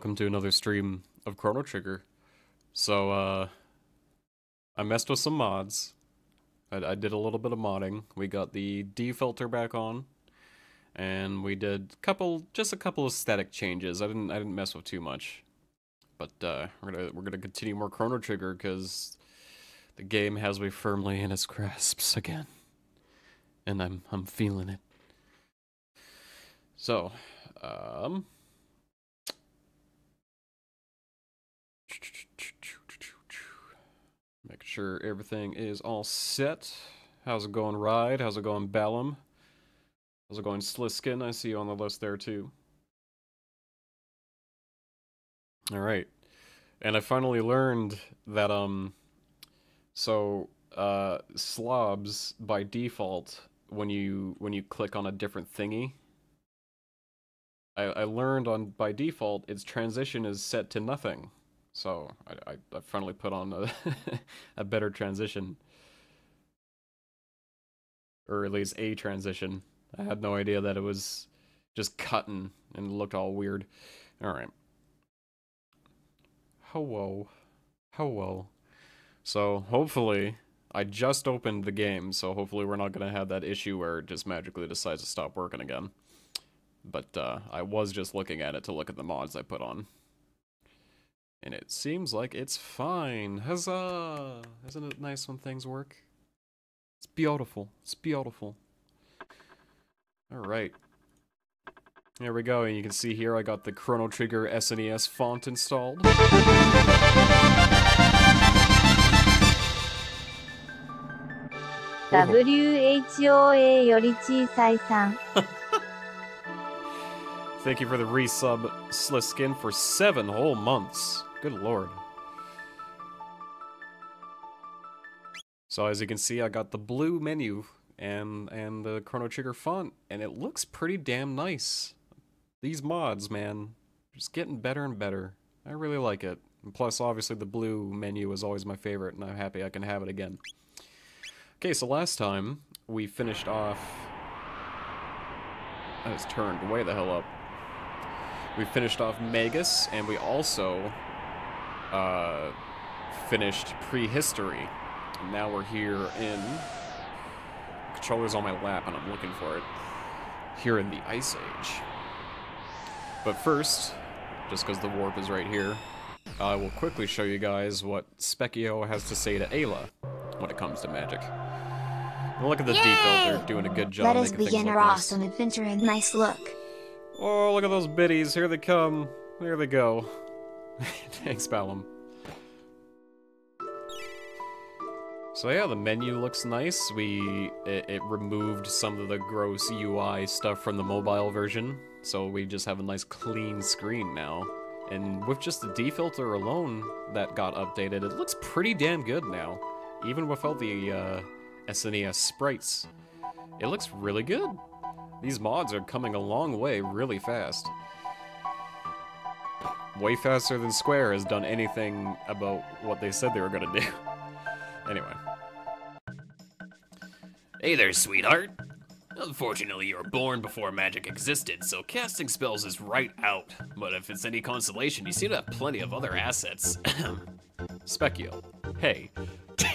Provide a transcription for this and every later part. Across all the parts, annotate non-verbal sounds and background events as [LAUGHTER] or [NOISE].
Welcome to another stream of Chrono Trigger. So, uh, I messed with some mods. I, I did a little bit of modding. We got the D filter back on, and we did a couple, just a couple of static changes. I didn't, I didn't mess with too much, but uh, we're gonna, we're gonna continue more Chrono Trigger because the game has me firmly in its grasps again, and I'm, I'm feeling it. So, um. Make sure everything is all set. How's it going, Ride? How's it going, Bellum? How's it going, Sliskin? I see you on the list there, too. Alright. And I finally learned that, um... So, uh, slobs, by default, when you when you click on a different thingy, I, I learned on by default its transition is set to nothing. So I, I, I finally put on a, [LAUGHS] a better transition. Or at least a transition. I had no idea that it was just cutting and looked all weird. Alright. Hello. Hello. So hopefully, I just opened the game, so hopefully we're not going to have that issue where it just magically decides to stop working again. But uh, I was just looking at it to look at the mods I put on. And it seems like it's fine. Huzzah! Isn't it nice when things work? It's beautiful. It's beautiful. Alright. There we go, and you can see here I got the Chrono Trigger SNES font installed. [LAUGHS] WHOA より小さいさん。 Thank you for the resub, Sliskin, for seven whole months. Good lord. So as you can see, I got the blue menu and and the Chrono Trigger font, and it looks pretty damn nice. These mods, man, just getting better and better. I really like it. And plus, obviously, the blue menu is always my favorite, and I'm happy I can have it again. Okay, so last time we finished off. I was turned way the hell up. We finished off Magus, and we also uh, finished Prehistory. And now we're here in... Controller's on my lap, and I'm looking for it. Here in the Ice Age. But first, just because the warp is right here, I will quickly show you guys what Spekkio has to say to Ayla when it comes to magic. And look at the Yay! D-filter doing a good job Let us begin our nice. awesome adventure and nice look. Oh, look at those biddies. Here they come. There they go. [LAUGHS] Thanks, Ballum. So yeah, the menu looks nice. We it, it removed some of the gross UI stuff from the mobile version, so we just have a nice clean screen now. And with just the D filter alone that got updated, it looks pretty damn good now, even without the uh, SNES sprites. It looks really good. These mods are coming a long way really fast. Way faster than Square has done anything about what they said they were gonna do. [LAUGHS] anyway. Hey there, sweetheart. Unfortunately, you were born before magic existed, so casting spells is right out. But if it's any consolation, you seem to have plenty of other assets. [CLEARS THROAT] Spekkio. Hey. [LAUGHS]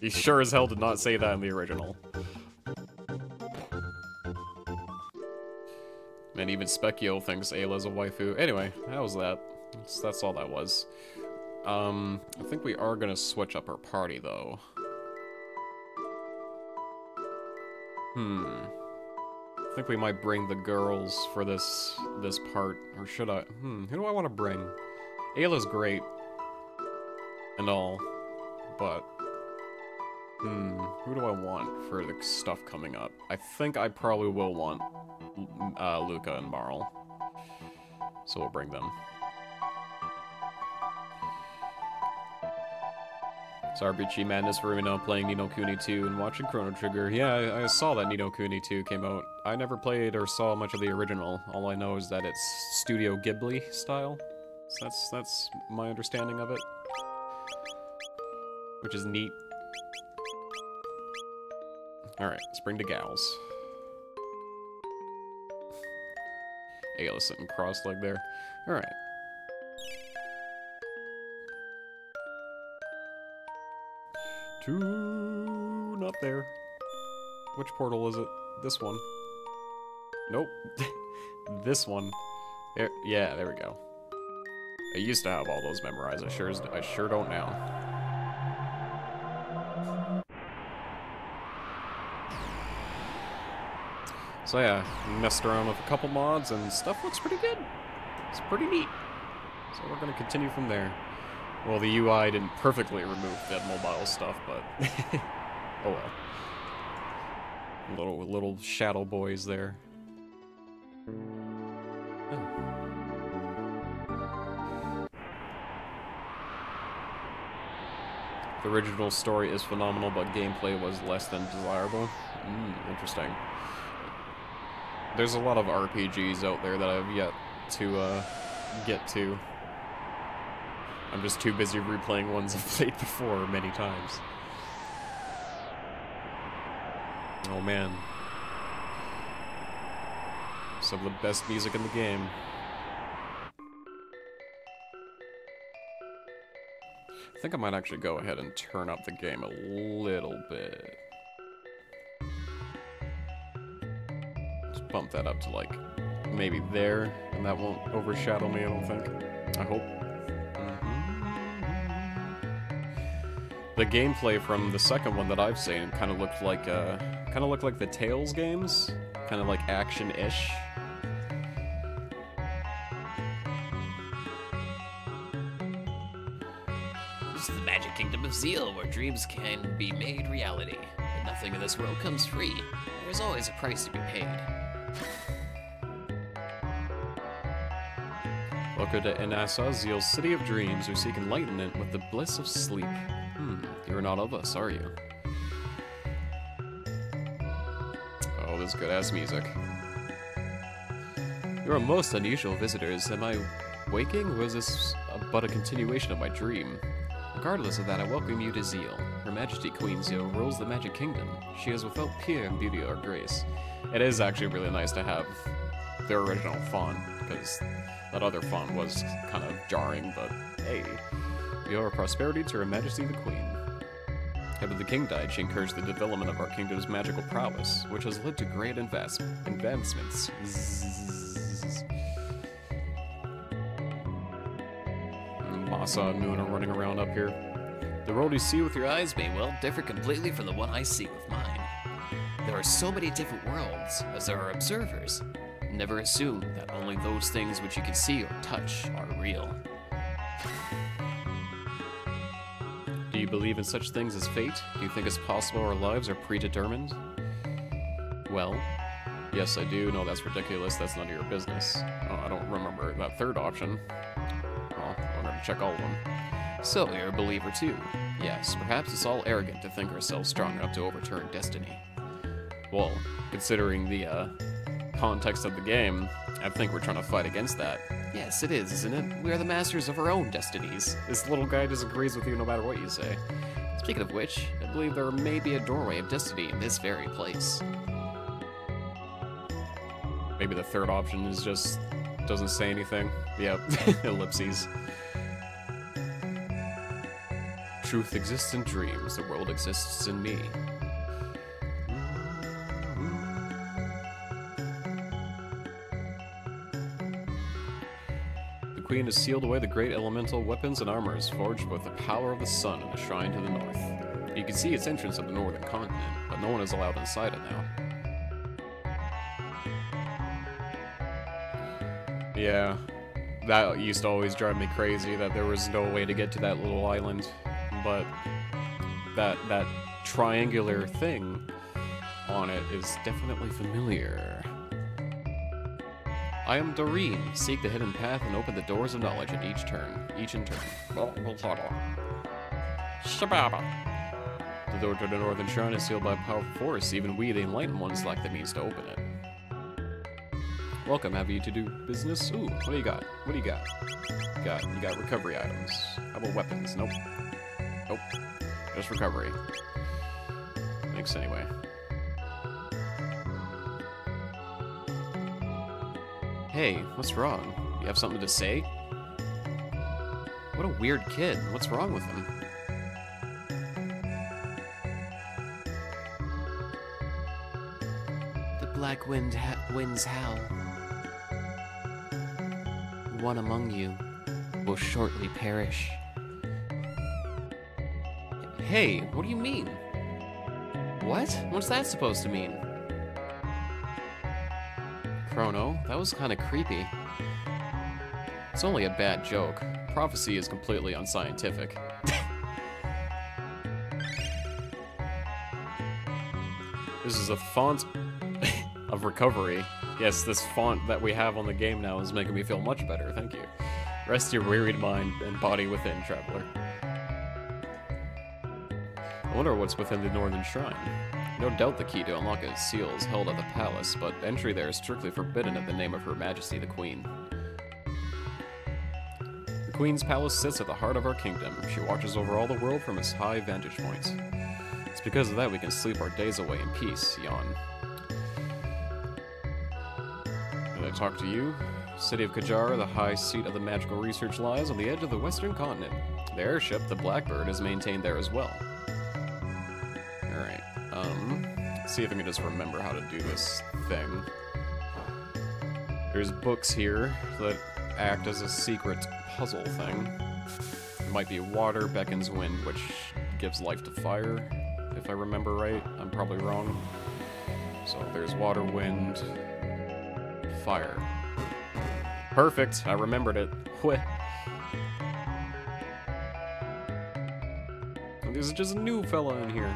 he sure as hell did not say that in the original. And even Spekkio thinks Ayla's a waifu. Anyway, how was that? That's, that's all that was. Um, I think we are gonna switch up our party, though. Hmm. I think we might bring the girls for this this part, or should I? Hmm. Who do I want to bring? Ayla's great and all, but hmm, who do I want for the stuff coming up? I think I probably will want uh, Lucca and Marle, so we'll bring them. It's RPG Madness for Reno playing Ni no Kuni 2 and watching Chrono Trigger. Yeah, I, I saw that Ni no Kuni 2 came out. I never played or saw much of the original. All I know is that it's Studio Ghibli style. So that's that's my understanding of it. Which is neat. Alright, spring to gals. Ayla sitting cross-legged there. Alright. Two... not there. Which portal is it? This one. Nope. [LAUGHS] this one. There, yeah, there we go. I used to have all those memorized. I sure, I sure don't now. So yeah, messed around with a couple mods and stuff looks pretty good. It's pretty neat. So we're gonna continue from there. Well, the UI didn't perfectly remove that mobile stuff, but [LAUGHS] oh well. Little little shadow boys there. The original story is phenomenal, but gameplay was less than desirable. Mm, interesting. There's a lot of RPGs out there that I've yet to uh, get to. I'm just too busy replaying ones [LAUGHS] I've played before many times. Oh man. Some of the best music in the game. I think I might actually go ahead and turn up the game a little bit. Bump that up to like maybe there, and that won't overshadow me, I don't think. I hope. The gameplay from the second one that I've seen kind of looked like uh, kind of looked like the Tales games, kind of like action-ish. This is the magic kingdom of Zeal, where dreams can be made reality. But nothing in this world comes free. There's always a price to be paid. Welcome to Enhasa, Zeal's city of dreams, who seek enlightenment with the bliss of sleep. Hmm, you're not of us, are you? Oh, this good-ass music. You're most unusual visitors. Am I waking, or is this but a continuation of my dream? Regardless of that, I welcome you to Zeal. Her Majesty Queen Zeal rules the Magic Kingdom. She is without peer in beauty or grace. It is actually really nice to have the original font, because that other font was kind of jarring, but hey. Your prosperity to Her Majesty the Queen. After the king died, she encouraged the development of our kingdom's magical prowess, which has led to great invest- advancements. Zzz. Masa and Moon are running around up here. The world you see with your eyes may well differ completely from the one I see with mine. There are so many different worlds as there are observers. Never assume that only those things which you can see or touch are real. Do you believe in such things as fate? Do you think it's possible our lives are predetermined? Well, yes, I do. No, that's ridiculous. That's none of your business. Oh, I don't remember that third option. Well, I'm gonna check all of them. So, you're a believer too. Yes, perhaps it's all arrogant to think ourselves strong enough to overturn destiny. Well, considering the uh, context of the game, I think we're trying to fight against that. Yes, it is, isn't it? We are the masters of our own destinies. This little guy disagrees with you no matter what you say. Speaking of which, I believe there may be a doorway of destiny in this very place. Maybe the third option is just doesn't say anything. Yep, [LAUGHS] ellipses. Truth exists in dreams. The world exists in me. Queen has sealed away the great elemental weapons and armors forged with the power of the sun in the shrine to the north. You can see its entrance of the northern continent, but no one is allowed inside it now. Yeah, that used to always drive me crazy that there was no way to get to that little island, but that that triangular thing on it is definitely familiar. I am Doreen. Seek the hidden path and open the doors of knowledge at each turn. Each in turn. Shababa. The door to the northern shrine is sealed by a powerful force. Even we, the enlightened ones, lack the means to open it. Welcome, have you to do business? Ooh, what do you got? What do you got? You got you got recovery items. How about weapons? Nope. Nope. Just recovery. Thanks anyway. Hey, what's wrong? You have something to say? What a weird kid. What's wrong with him? The black wind ha winds howl. One among you will shortly perish. Hey, what do you mean? What? What's that supposed to mean? Chrono, that was kind of creepy. It's only a bad joke. Prophecy is completely unscientific. [LAUGHS] this is a font [LAUGHS] of recovery. Yes, this font that we have on the game now is making me feel much better, thank you. Rest your wearied mind and body within, traveler. I wonder what's within the Northern Shrine. No doubt the key to unlock its seal is held at the palace, but entry there is strictly forbidden in the name of Her Majesty the Queen. The Queen's palace sits at the heart of our kingdom. She watches over all the world from its high vantage points. It's because of that we can sleep our days away in peace, Yon. Did I talk to you? City of Kajar, the high seat of the magical research, lies on the edge of the western continent. The airship, the Blackbird, is maintained there as well. Um, see if I can just remember how to do this thing. There's books here that act as a secret puzzle thing. It might be water beckons wind, which gives life to fire, if I remember right. I'm probably wrong. So there's water, wind, fire. Perfect, I remembered it. Wheh. There's just a new fella in here.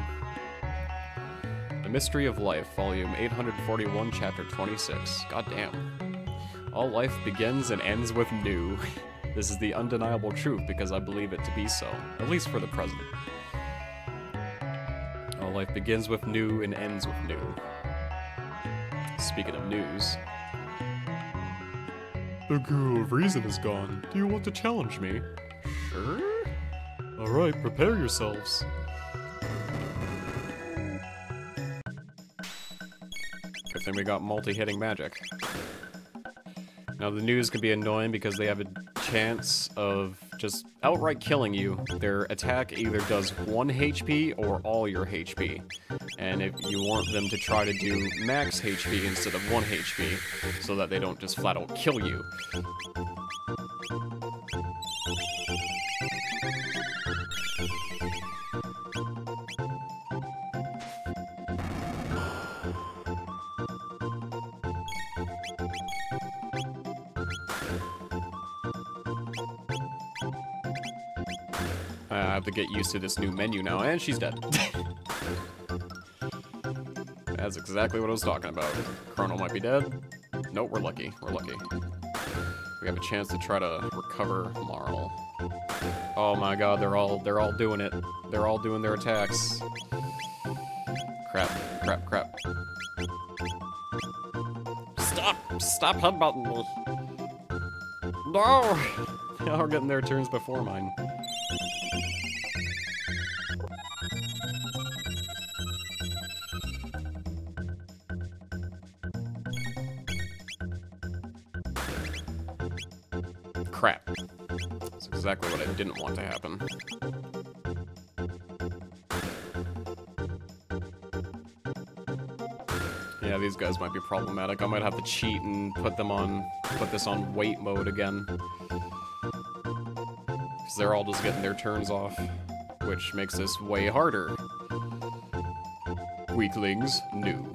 The Mystery of Life, Volume 841, Chapter 26. Goddamn. All life begins and ends with Nu. [LAUGHS] This is the undeniable truth because I believe it to be so, at least for the present. All life begins with Nu and ends with Nu. Speaking of Nus. The Guru of Reason is gone. Do you want to challenge me? Sure. Alright, prepare yourselves. Thing we got multi-hitting magic. Now the Nus can be annoying because they have a chance of just outright killing you. Their attack either does 1 HP or all your HP. And if you want them to try to do max HP instead of 1 HP, so that they don't just flat out kill you. Get used to this new menu now, and she's dead. [LAUGHS] That's exactly what I was talking about. Chrono might be dead. Nope, we're lucky. We're lucky. We have a chance to try to recover Marle. Oh my god, they're all they're all doing it. They're all doing their attacks. Crap, crap, crap. Stop! Stop headbutting me! No! [LAUGHS] Now we're getting their turns before mine. Didn't want to happen. Yeah, these guys might be problematic. I might have to cheat and put them on, put this on wait mode again. Because they're all just getting their turns off, which makes this way harder. Weaklings, Nu.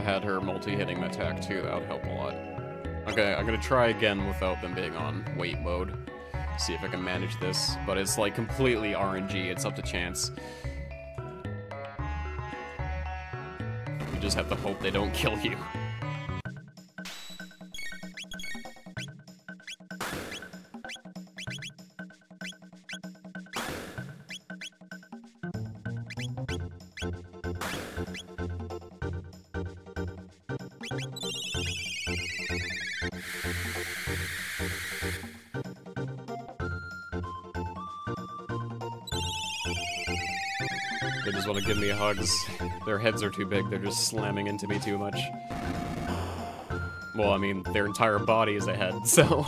Had her multi-hitting attack too, that would help a lot. Okay, I'm gonna try again without them being on wait mode. See if I can manage this, but it's like completely RNG, it's up to chance. You just have to hope they don't kill you. Hugs. Their heads are too big, they're just slamming into me too much. Well, I mean, their entire body is a head, [LAUGHS] so...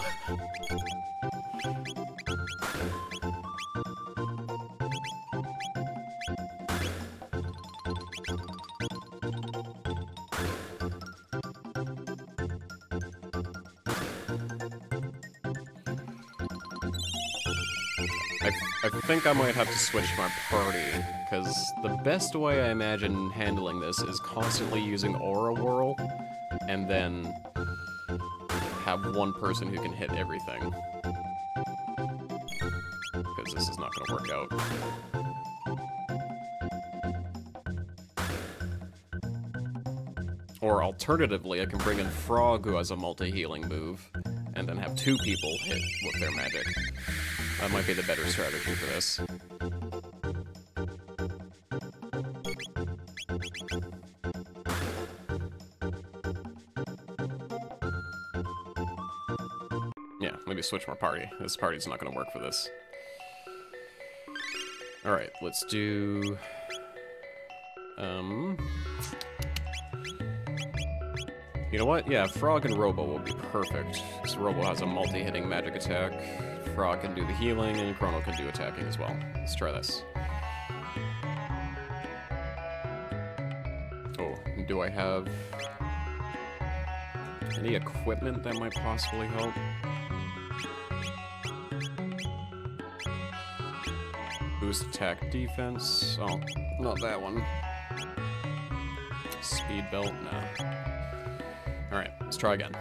I, I think I might have to switch my party, because the best way I imagine handling this is constantly using Aura Whirl, and then have one person who can hit everything. Because this is not going to work out. Or alternatively, I can bring in Frog, who has a multi-healing move, and then have two people hit with their magic. That might be the better strategy for this. Switch my party. This party's not gonna work for this. Alright, let's do... Um... You know what? Yeah, Frog and Robo will be perfect. Because Robo has a multi-hitting magic attack. Frog can do the healing, and Chrono can do attacking as well. Let's try this. Oh, do I have any equipment that might possibly help? Boost attack defense. Oh, not that one. Speed belt? No. Alright, let's try again.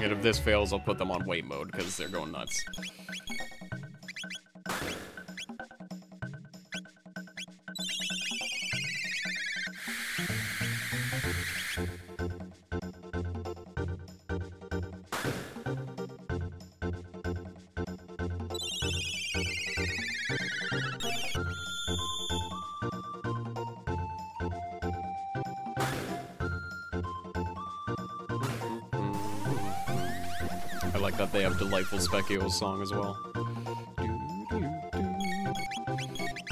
And if this fails, I'll put them on wait mode because they're going nuts. Delightful song as well.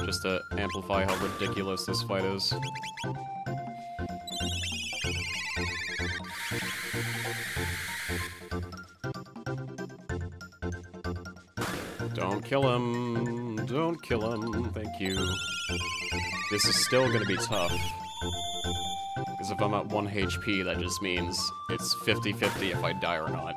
Just to amplify how ridiculous this fight is. Don't kill him. Don't kill him. Thank you. This is still gonna be tough. Because if I'm at 1 HP, that just means it's 50-50 if I die or not.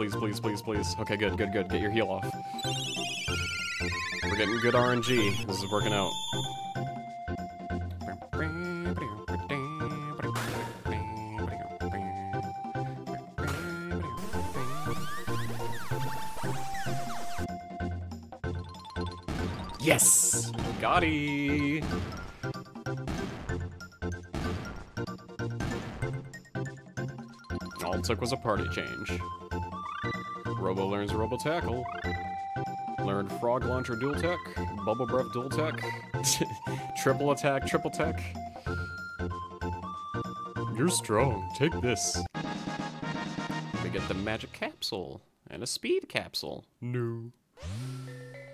Please, please, please, please. Okay, good, good, good. Get your heal off. We're getting good RNG. This is working out. Yes! Gotti! All it took was a party change. Robo learns Robo Tackle. Learned Frog Launcher Dual Tech. Bubble Breath Dual Tech. [LAUGHS] triple Attack, Triple Tech. You're strong. Take this. We get the Magic Capsule. And a Speed Capsule. No.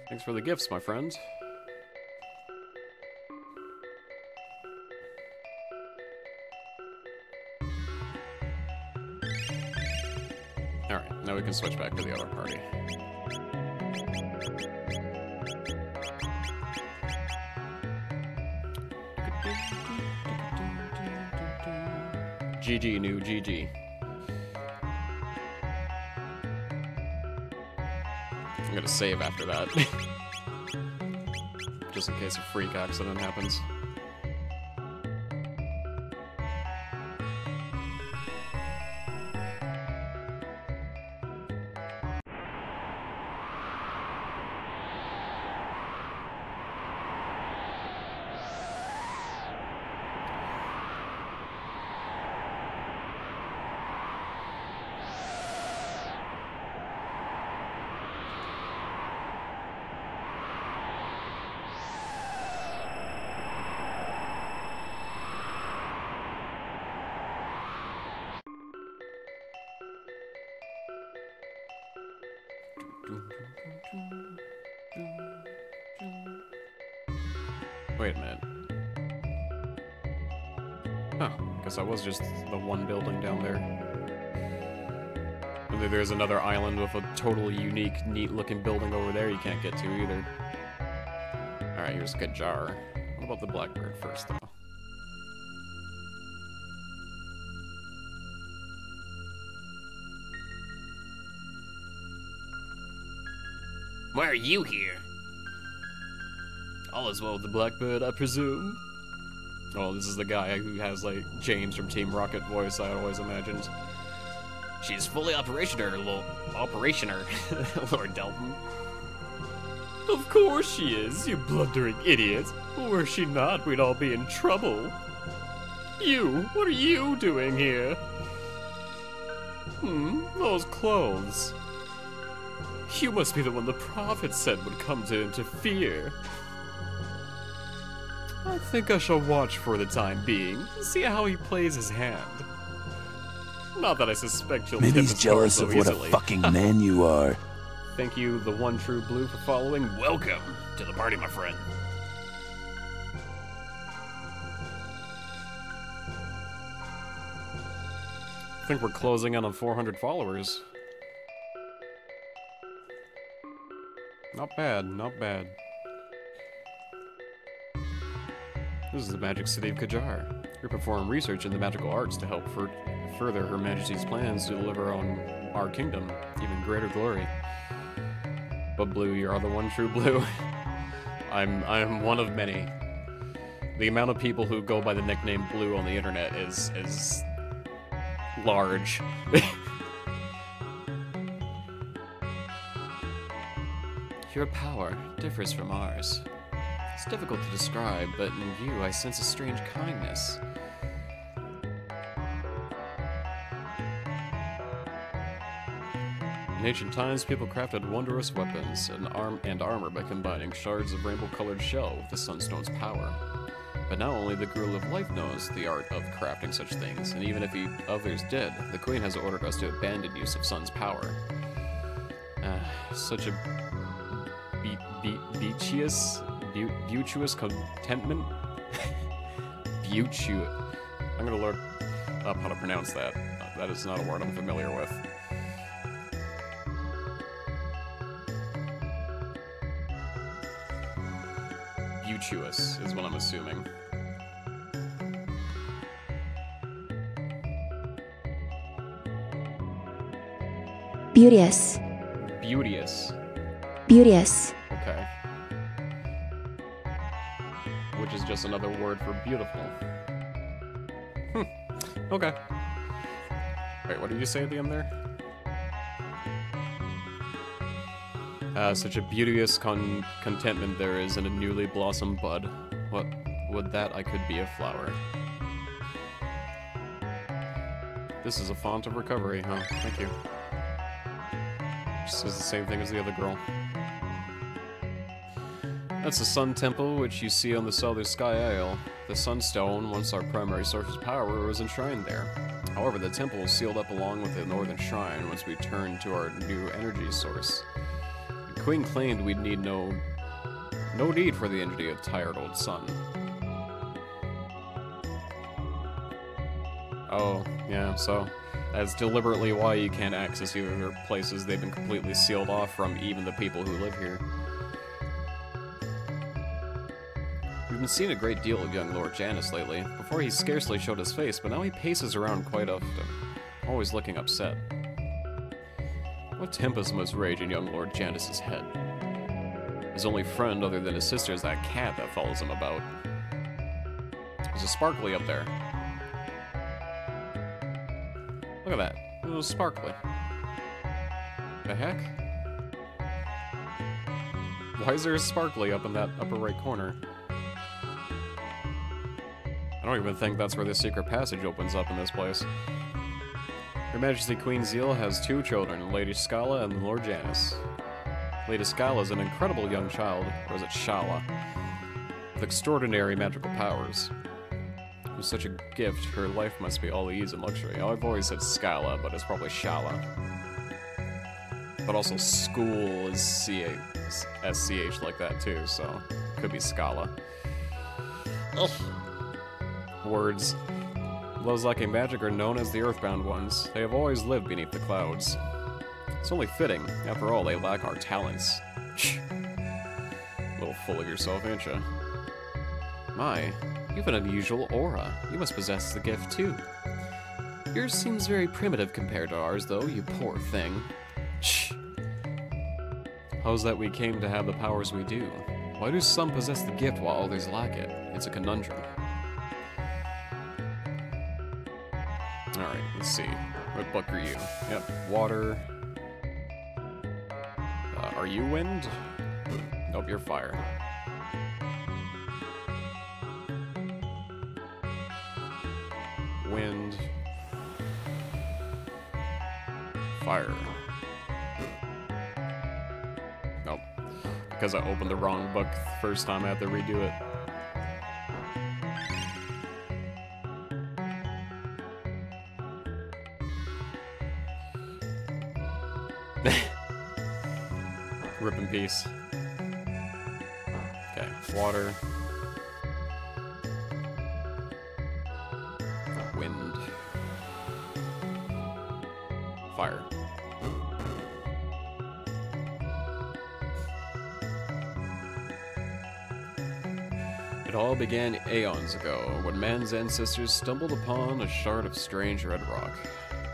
Thanks for the gifts, my friend. We can switch back to the other party. GG, Nu GG. I'm gonna save after that. [LAUGHS] Just in case a freak accident happens. Was just the one building down there. And then there's another island with a totally unique, neat-looking building over there you can't get to either. Alright, here's Kajar. What about the Blackbird first, though? Why are you here? All is well with the Blackbird, I presume. Oh, this is the guy who has, like, James from Team Rocket voice I always imagined. She's fully operationer, lo- operationer, [LAUGHS] Lord Dalton. Of course she is, you blundering idiot. Were she not, we'd all be in trouble. You, what are you doing here? Hmm, those clothes. You must be the one the prophet said would come to interfere. I think I shall watch for the time being, see how he plays his hand. Not that I suspect you'll Maybe he's jealous so of what easily. a fucking [LAUGHS] man you are. Thank you, the one true blue, for following. Welcome to the party, my friend. I think we're closing in on 400 followers. Not bad, not bad. This is the magic city of Kajar. We perform research in the magical arts to help fur further Her Majesty's plans to deliver on our kingdom even greater glory. But Blue, you are the one true Blue. [LAUGHS] I'm I'm one of many. The amount of people who go by the nickname Blue on the internet is is large. [LAUGHS] Your power differs from ours. It's difficult to describe, but in you I sense a strange kindness. In ancient times, people crafted wondrous weapons and, arm and armor by combining shards of rainbow-colored shell with the Sunstone's power. But now only the Guru of Life knows the art of crafting such things, and even if he, others did, the Queen has ordered us to abandon use of Sun's power. Ah, such a be- be- beachious, bu- beautuous contentment? [LAUGHS] Beautu... I'm gonna look up how to pronounce that. Uh, That is not a word I'm familiar with. Beautuous is what I'm assuming. Beauteous. Beauteous. Beauteous. Just another word for beautiful. Hmm. Okay. Wait, what did you say at the end there? Uh, such a beauteous con contentment there is in a newly blossomed bud. What would that I could be a flower? This is a font of recovery, huh? Thank you. Says the same thing as the other girl. That's the Sun Temple, which you see on the Southern Sky Isle. The Sunstone, once our primary source of power, was enshrined there. However, the temple was sealed up along with the Northern Shrine once we turned to our new energy source. The Queen claimed we'd need no... no need for the energy of tired old sun. Oh, yeah, so that's deliberately why you can't access either places they've been completely sealed off from even the people who live here. We've been seeing a great deal of young Lord Janus lately. Before he scarcely showed his face, but now he paces around quite often, always looking upset. What tempest must rage in young Lord Janus's head? His only friend other than his sister is that cat that follows him about. There's a sparkly up there. Look at that. It was sparkly. The heck? Why is there a sparkly up in that upper right corner? I don't even think that's where the secret passage opens up in this place. Her Majesty Queen Zeal has two children, Lady Scala and Lord Janus. Lady Scala is an incredible young child, or is it Shala, with extraordinary magical powers. With such a gift, her life must be all ease and luxury. I've always said Scala, but it's probably Shala. But also school is C-A- S-C-H like that too, so could be Scala. Ugh. Words. Those lacking magic are known as the Earthbound ones. They have always lived beneath the clouds. It's only fitting. After all, they lack our talents. A little full of yourself, ain't you? My, you have an unusual aura. You must possess the gift, too. Yours seems very primitive compared to ours, though, you poor thing. Shh. How's that we came to have the powers we do? Why do some possess the gift while others lack it? It's a conundrum. Let's see. What book are you? Yep, water. Uh, are you wind? Nope, you're fire. Wind. Fire. Nope. Because I opened the wrong book first time I had to redo it. [LAUGHS] Rip in peace. Okay, water. Wind. Fire. It all began aeons ago, when man's ancestors stumbled upon a shard of strange red rock.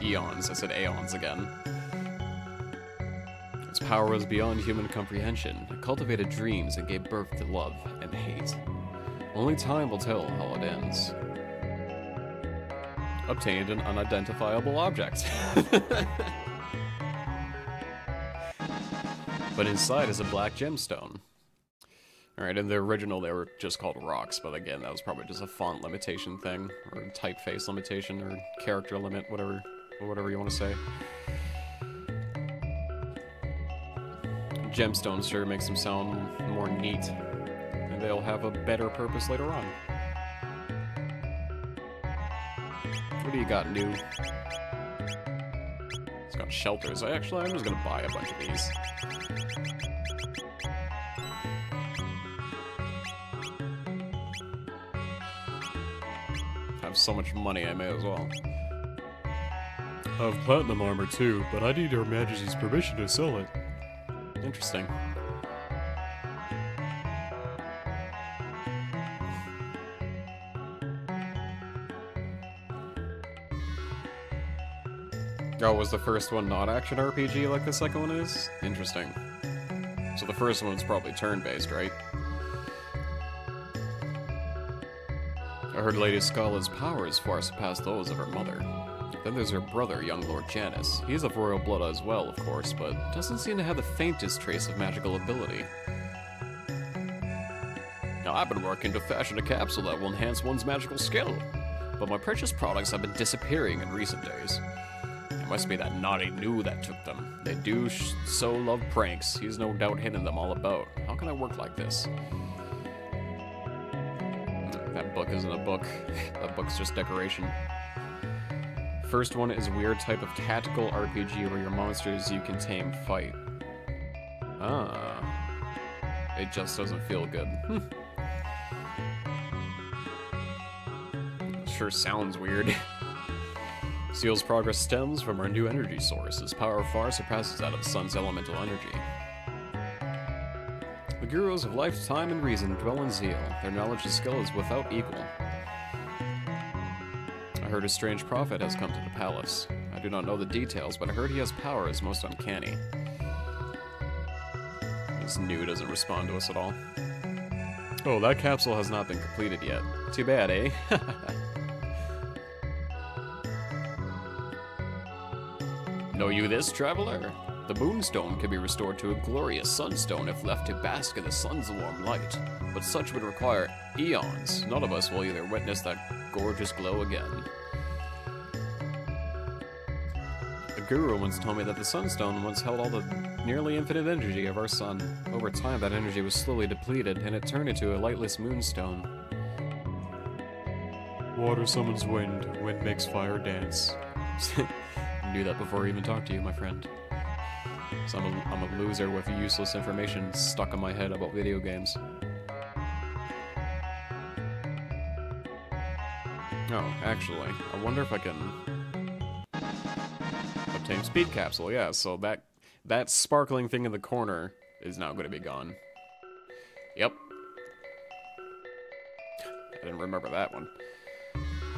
Eons, I said aeons again. Power was beyond human comprehension. It cultivated dreams and gave birth to love and hate. Only time will tell how it ends. Obtained an unidentifiable object. [LAUGHS] but inside is a black gemstone. Alright, in the original they were just called rocks, but again, that was probably just a font limitation thing, or typeface limitation, or character limit, whatever, whatever you want to say. Gemstones sure makes them sound more neat, and they'll have a better purpose later on. What do you got Nu? It's got shelters. I actually, I'm just gonna buy a bunch of these. have so much money, I may as well. I have platinum armor too, but I need Her Majesty's permission to sell it. Interesting. Oh, was the first one not action RPG like the second one is? Interesting. So the first one's probably turn-based, right? I heard Lady Scala's powers far surpass those of her mother. Then there's her brother, young Lord Janus. He's of royal blood as well, of course, but doesn't seem to have the faintest trace of magical ability. Now, I've been working to fashion a capsule that will enhance one's magical skill, but my precious products have been disappearing in recent days. It must be that naughty Nu that took them. They do so love pranks. He's no doubt hidden them all about. How can I work like this? That book isn't a book. [LAUGHS] that book's just decoration. First one is weird type of tactical RPG where your monsters you can tame fight. Ah. It just doesn't feel good. Hmm. sure sounds weird. [LAUGHS] Seal's progress stems from our new energy source. Its power far surpasses that of the sun's elemental energy. The gurus of life, time, and reason dwell in Zeal. Their knowledge and skill is without equal. Heard a strange prophet has come to the palace. I do not know the details, but I heard he has powers most uncanny. This Nu doesn't respond to us at all. Oh, that capsule has not been completed yet. Too bad, eh? [LAUGHS] know you this, traveler? The Moonstone can be restored to a glorious sunstone if left to bask in the sun's warm light, but such would require eons. None of us will either witness that gorgeous glow again. The Guru once told me that the Sunstone once held all the nearly infinite energy of our sun. Over time, that energy was slowly depleted, and it turned into a lightless moonstone. Water summons wind, wind makes fire dance. [LAUGHS] Knew that before I even talked to you, my friend. So I'm a, I'm a loser with useless information stuck in my head about video games. Oh, actually, I wonder if I can obtain speed capsule. Yeah, so that that sparkling thing in the corner is now going to be gone. Yep. I didn't remember that one.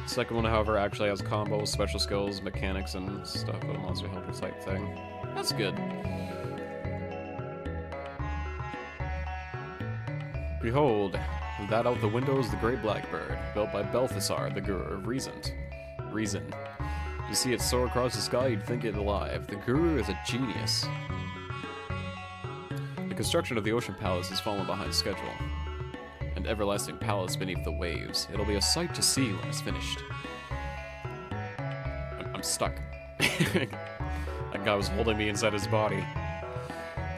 Second one, however, actually has combos, special skills, mechanics, and stuff with a monster helper type thing. That's good. Behold, that out the window is the Great Blackbird, built by Balthasar, the Guru of Reason. Reason. To see it soar across the sky, you'd think it alive. The Guru is a genius. The construction of the Ocean Palace has fallen behind schedule. An everlasting palace beneath the waves. It'll be a sight to see when it's finished. I'm, I'm stuck. [LAUGHS] that guy was holding me inside his body.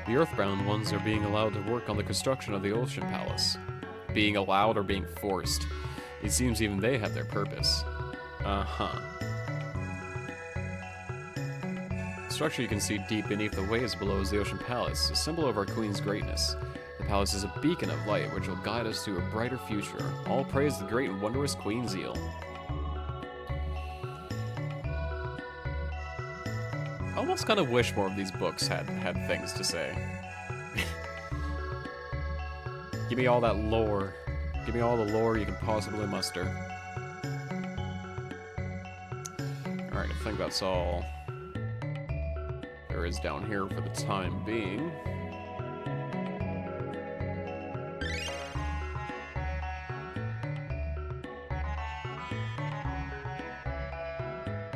The Earthbound ones are being allowed to work on the construction of the Ocean Palace. Being allowed or being forced. It seems even they have their purpose. Uh-huh. Structure you can see deep beneath the waves below is the Ocean Palace, a symbol of our Queen's greatness. The palace is a beacon of light which will guide us to a brighter future. All praise the great and wondrous Queen Zeal. I almost kind of wish more of these books had had things to say. [LAUGHS] Give me all that lore. Give me all the lore you can possibly muster. Alright, I think that's all is down here for the time being.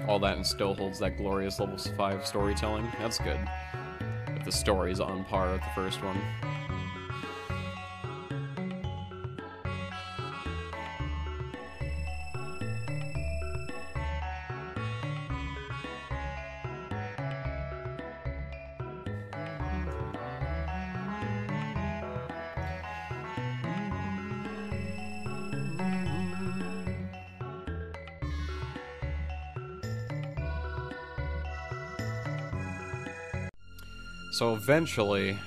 All that and still holds that glorious level 5 storytelling. That's good. If the story's on par with the first one. So eventually,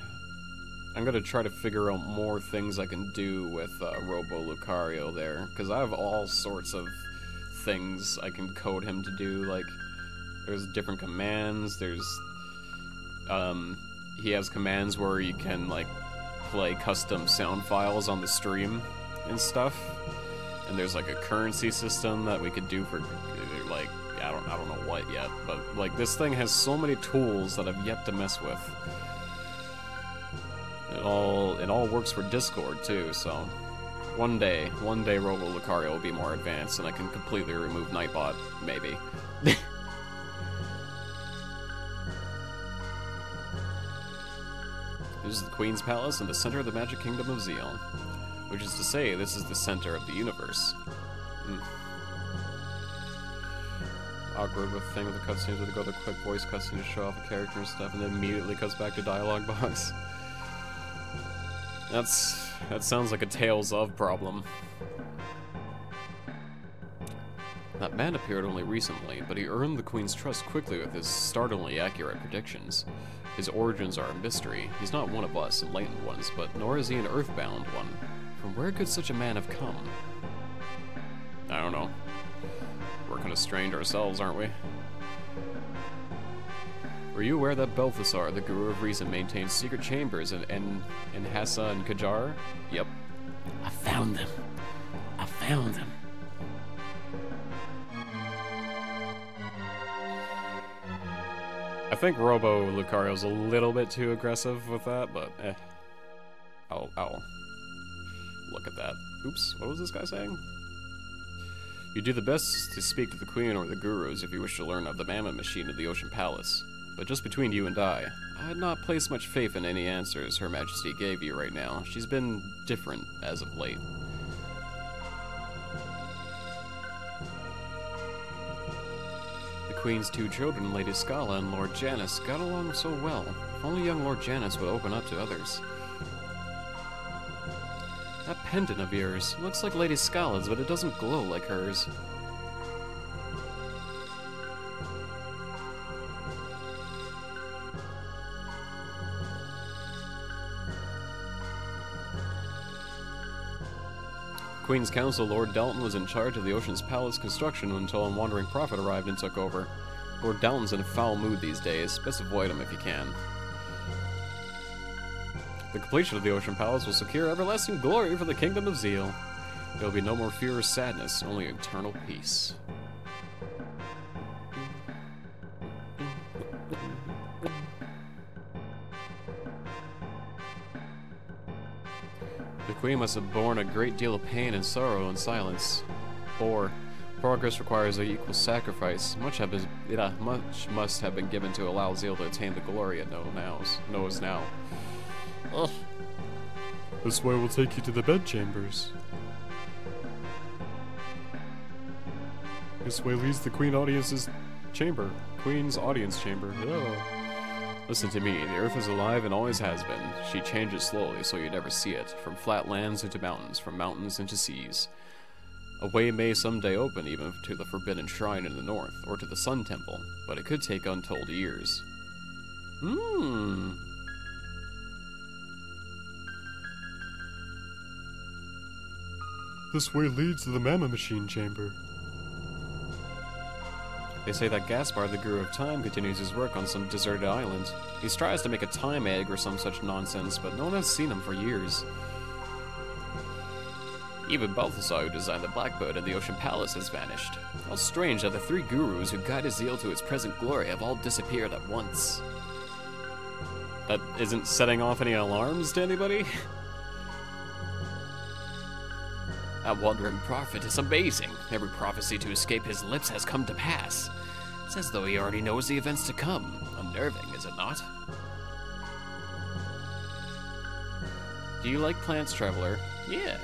I'm gonna try to figure out more things I can do with uh, Robo Lucario there, because I have all sorts of things I can code him to do. Like, there's different commands. There's, um, he has commands where you can like play custom sound files on the stream and stuff. And there's like a currency system that we could do for like I don't I don't know what yet, but like this thing has so many tools that I've yet to mess with. It all works for Discord too, so one day, one day Robo Lucario will be more advanced and I can completely remove Nightbot, maybe. [LAUGHS] this is the Queen's Palace in the center of the Magic Kingdom of Zeon. Which is to say, this is the center of the universe. Hmm awkward with thing with the cutscenes where they go to quick voice cutscene to show off a character and stuff, and then immediately cuts back to dialogue box. [LAUGHS] That's that sounds like a Tales of problem. That man appeared only recently, but he earned the Queen's trust quickly with his startlingly accurate predictions. His origins are a mystery. He's not one of us, enlightened ones, but nor is he an earthbound one. From where could such a man have come? I don't know. We're kind of strained ourselves, aren't we? Were you aware that Balthasar, the Guru of Reason, maintains secret chambers in, in, Enhasa and Kajar? Yep. I found them. I found them. I think Robo Lucario's a little bit too aggressive with that, but eh. I'll, I'll look at that. Oops, what was this guy saying? You do the best to speak to the Queen or the Gurus if you wish to learn of the Mammon Machine of the Ocean Palace. But just between you and I, I had not placed much faith in any answers Her Majesty gave you right now. She's been different as of late. The Queen's two children, Lady Scala and Lord Janus, got along so well. If only young Lord Janus would open up to others. That pendant of yours looks like Lady Scala's, but it doesn't glow like hers. Queen's Council, Lord Dalton was in charge of the Ocean's Palace construction until a wandering prophet arrived and took over. Lord Dalton's in a foul mood these days. Best avoid him if you can. The completion of the Ocean Palace will secure everlasting glory for the Kingdom of Zeal. There will be no more fear or sadness, only eternal peace. The Queen must have borne a great deal of pain and sorrow in silence. Or, progress requires an equal sacrifice. Much, have been, yeah, much must have been given to allow Zeal to attain the glory it know nows, knows now. Ugh. This way will take you to the bedchambers. This way leads the Queen Audience's chamber. Queen's audience chamber. Oh. Listen to me, the Earth is alive and always has been. She changes slowly, so you never see it. From flat lands into mountains, from mountains into seas. A way may someday open even to the Forbidden Shrine in the north, or to the Sun Temple, but it could take untold years. Hmm. This way leads to the Mammon Machine chamber. They say that Gaspar, the Guru of Time, continues his work on some deserted island. He tries to make a time egg or some such nonsense, but no one has seen him for years. Even Balthasar, who designed the Blackbird and the Ocean Palace, has vanished. How strange that the three gurus who guided Zeal to its present glory have all disappeared at once. That isn't setting off any alarms to anybody? [LAUGHS] That wandering prophet is amazing. Every prophecy to escape his lips has come to pass. It's as though he already knows the events to come. Unnerving, is it not? Do you like plants, Traveler? Yeah.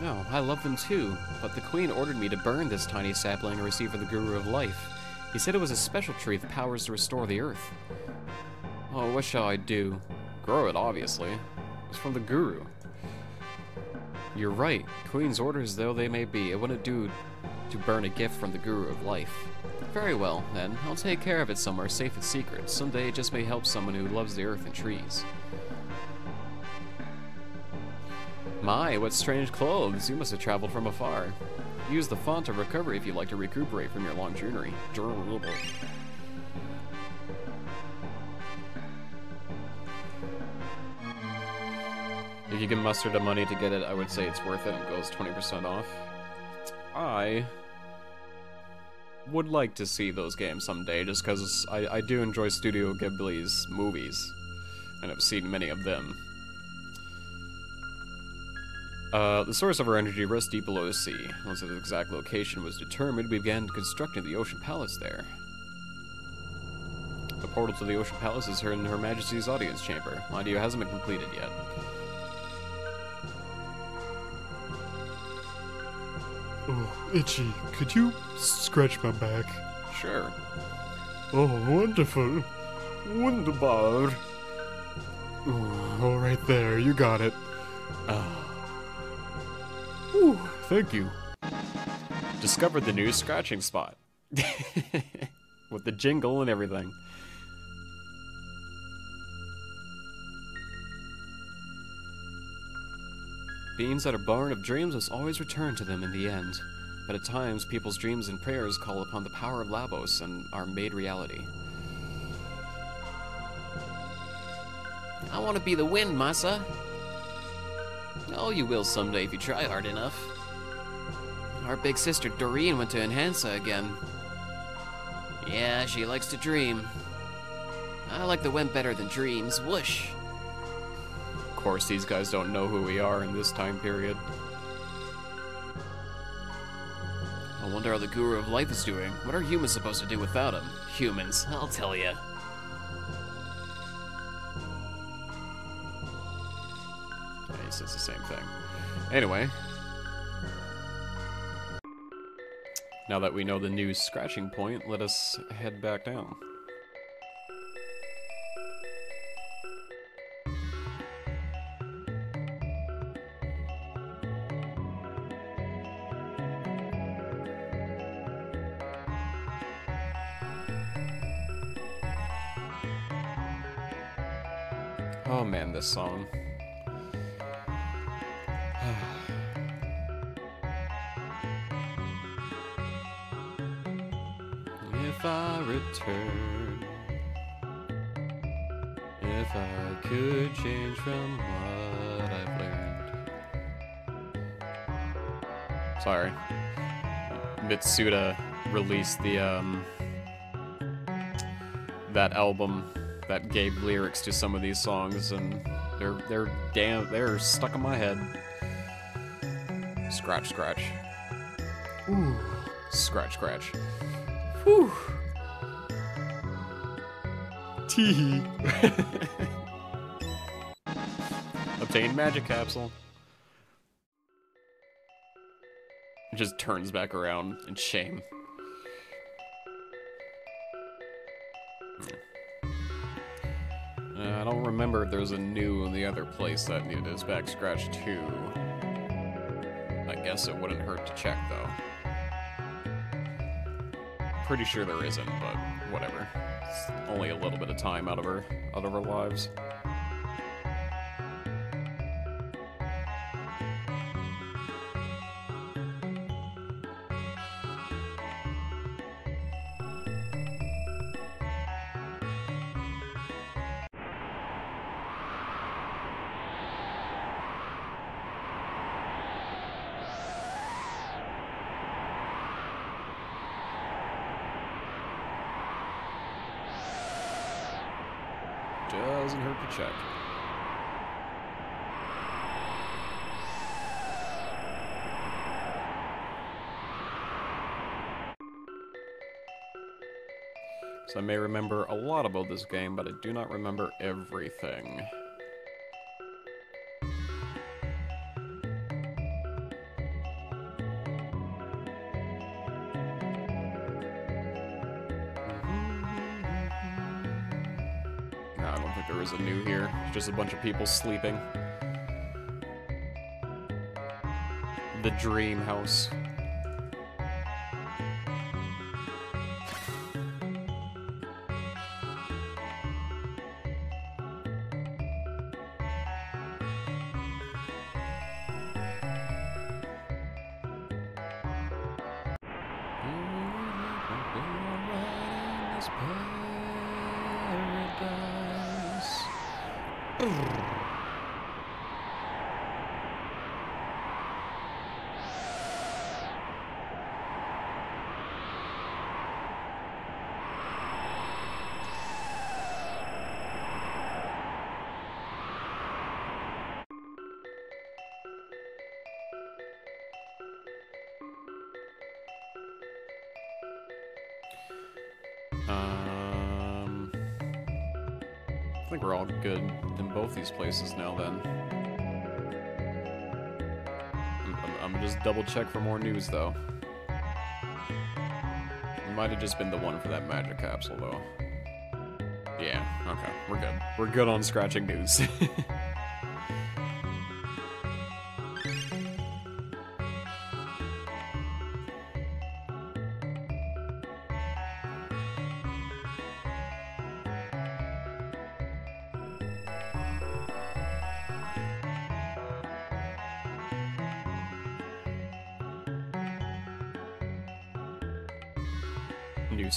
No, I love them too, but the Queen ordered me to burn this tiny sapling I received from the Guru of Life. He said it was a special tree with powers to restore the earth. Oh, what shall I do? Grow it, obviously. It's from the Guru. You're right. Queen's orders though they may be, it wouldn't do to burn a gift from the Guru of Life. Very well, then. I'll take care of it somewhere safe and secret. Someday it just may help someone who loves the earth and trees. My, what strange clothes. You must have traveled from afar. Use the font of recovery if you'd like to recuperate from your long journey. If you can muster the money to get it, I would say it's worth it. It goes 20% off. I would like to see those games someday, just because I, I do enjoy Studio Ghibli's movies, and I've seen many of them. Uh, the source of our energy rests deep below the sea. Once its exact location was determined, we began constructing the Ocean Palace there. The portal to the Ocean Palace is here in Her Majesty's audience chamber. Mind you, it hasn't been completed yet. Oh, itchy. Could you scratch my back? Sure. Oh, wonderful. Wunderbar. Ooh, all right there, you got it. Ah. Ooh, thank you. Discovered the new scratching spot. [LAUGHS] With the jingle and everything. Beings that are born of dreams must always return to them in the end. But at times, people's dreams and prayers call upon the power of Lavos and are made reality. I want to be the wind, Masa. Oh, you will someday if you try hard enough. Our big sister Doreen went to Enhasa again. Yeah, she likes to dream. I like the wind better than dreams. Whoosh. Of course, these guys don't know who we are in this time period. I wonder how the Guru of Life is doing. What are humans supposed to do without him? Humans, I'll tell ya. Yeah, he says the same thing. Anyway. Now that we know the new scratching point, let us head back down. Oh man, this song. [SIGHS] if I return, if I could change from what I've learned. Sorry. Mitsuda released the, um, that album that gave lyrics to some of these songs, and they're, they're damn, they're stuck in my head. Scratch, scratch. Ooh. Scratch, scratch. Whew. Tee. [LAUGHS] Obtain magic capsule. It just turns back around in shame. Uh, I don't remember if there was a Nu in the other place that needed its back scratched too. I guess it wouldn't hurt to check though. Pretty sure there isn't, but whatever. It's only a little bit of time out of our out of our lives. Doesn't hurt to check. So I may remember a lot about this game, but I do not remember everything. Just a bunch of people sleeping. The dream house. Um, I think we're all good in both these places now. Then I'm, I'm, I'm just double check for more Nus though. It might have just been the one for that magic capsule though. Yeah. Okay. We're good. We're good on scratching Nus. [LAUGHS]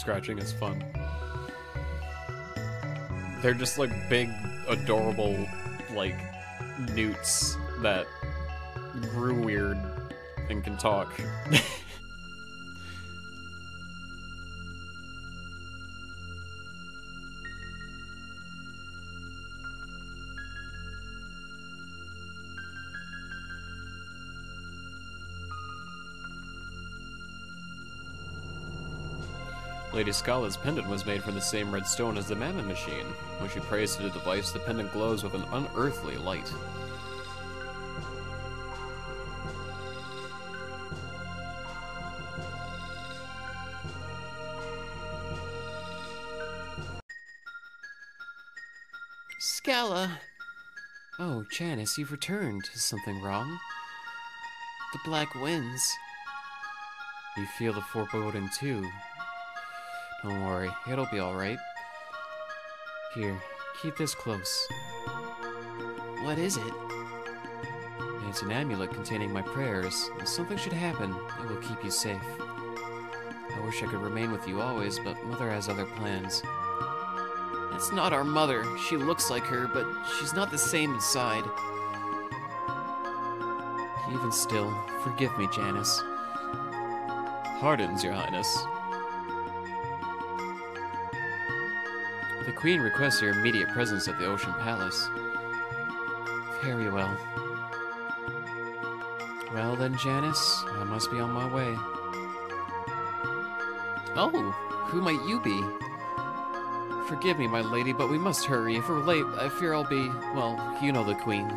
scratching is fun. They're just like big, adorable, like newts that grew weird and can talk. [LAUGHS] Lady Scala's pendant was made from the same red stone as the Mammon Machine. When she prays to the device, the pendant glows with an unearthly light. Scala! Oh, Janus, you've returned. Is something wrong? The black winds. You feel the foreboding too. Don't worry, it'll be alright. Here, keep this close. What is it? It's an amulet containing my prayers. If something should happen, it will keep you safe. I wish I could remain with you always, but Mother has other plans. That's not our mother. She looks like her, but she's not the same inside. Even still, forgive me, Janus. Pardons, Your Highness. The Queen requests your immediate presence at the Ocean Palace. Very well. Well then, Janus, I must be on my way. Oh, who might you be? Forgive me, my lady, but we must hurry. If we're late, I fear I'll be, well, you know the Queen.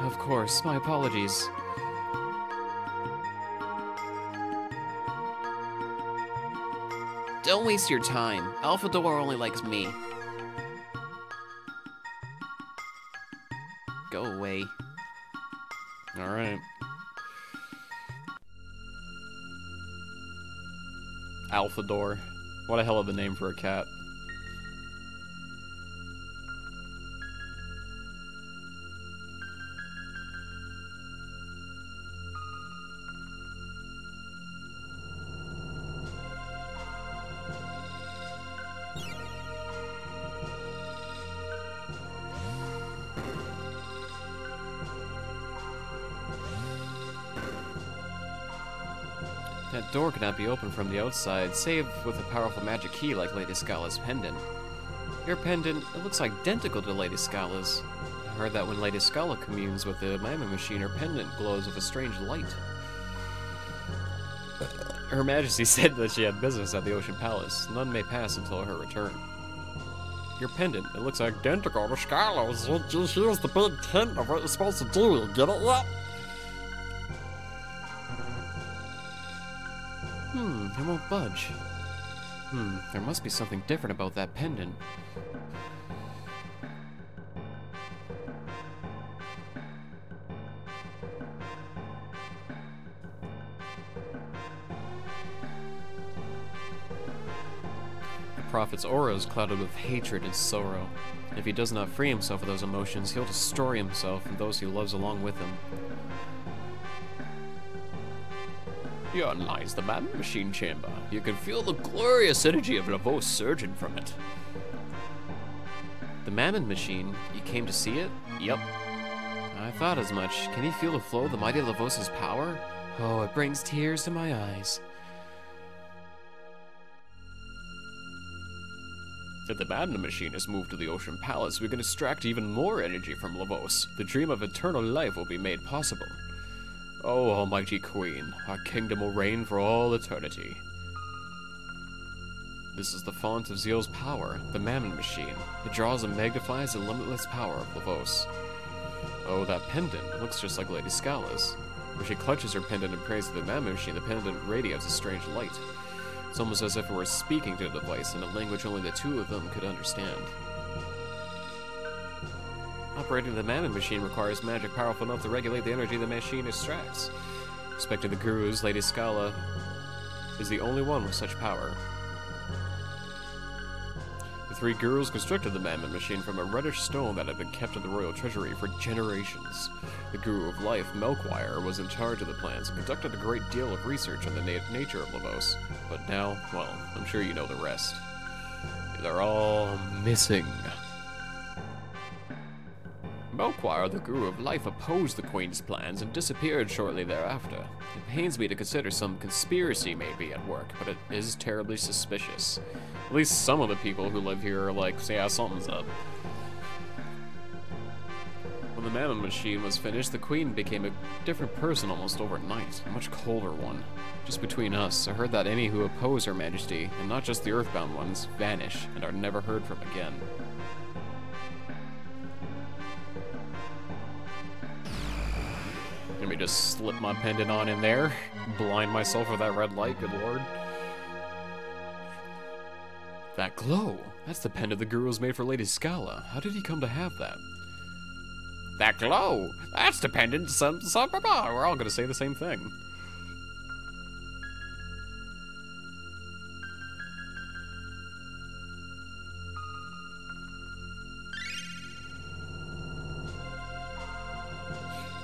Of course, my apologies. Waste your time. Alphador only likes me. Go away. Alright. Alphador. What a hell of a name for a cat. Opened from the outside, save with a powerful magic key like Lady Scala's pendant. Your pendant, it looks identical to Lady Scala's. I heard that when Lady Scala communes with the Mammon machine, her pendant glows with a strange light. Uh, her Majesty [LAUGHS] said that she had business at the Ocean Palace. None may pass until her return. Your pendant, it looks identical to Scala's. Just here's the big hint of what you're supposed to do. You get it yet? It won't budge. Hmm, there must be something different about that pendant. The prophet's aura is clouded with hatred and sorrow. If he does not free himself of those emotions, he'll destroy himself and those he loves along with him. Lies the Mammon Machine Chamber. You can feel the glorious energy of Lavos surging from it. The Mammon machine? You came to see it? Yep. I thought as much. Can you feel the flow of the mighty Lavos' power? Oh, it brings tears to my eyes. If the Mammon Machine is moved to the Ocean Palace, we can extract even more energy from Lavos. The dream of eternal life will be made possible. Oh, Almighty Queen, our kingdom will reign for all eternity. This is the font of Zeal's power, the Mammon Machine. It draws and magnifies the limitless power of Lavos. Oh, that pendant looks just like Lady Scala's. When she clutches her pendant and prays to the Mammon Machine, the pendant radiates a strange light. It's almost as if it were speaking to the device in a language only the two of them could understand. Operating the Mammon Machine requires magic powerful enough to regulate the energy the machine extracts. Respecting the Gurus, Lady Scala is the only one with such power. The three Gurus constructed the Mammon Machine from a reddish stone that had been kept in the royal treasury for generations. The Guru of Life, Melchior, was in charge of the plans and conducted a great deal of research on the na nature of Lavos. But now, well, I'm sure you know the rest. They're all missing. Melchior, the Guru of Life, opposed the Queen's plans and disappeared shortly thereafter. It pains me to consider some conspiracy may be at work, but it is terribly suspicious. At least some of the people who live here are like, yeah, something's up. When the Mammon Machine was finished, the Queen became a different person almost overnight, a much colder one. Just between us, I heard that any who oppose Her Majesty, and not just the Earthbound ones, vanish and are never heard from again. Me just slip my pendant on in there. Blind myself with that red light, good lord. That glow! That's the pendant the Guru's made for Lady Scala. How did he come to have that? That glow! That's the pendant some some We're all gonna say the same thing.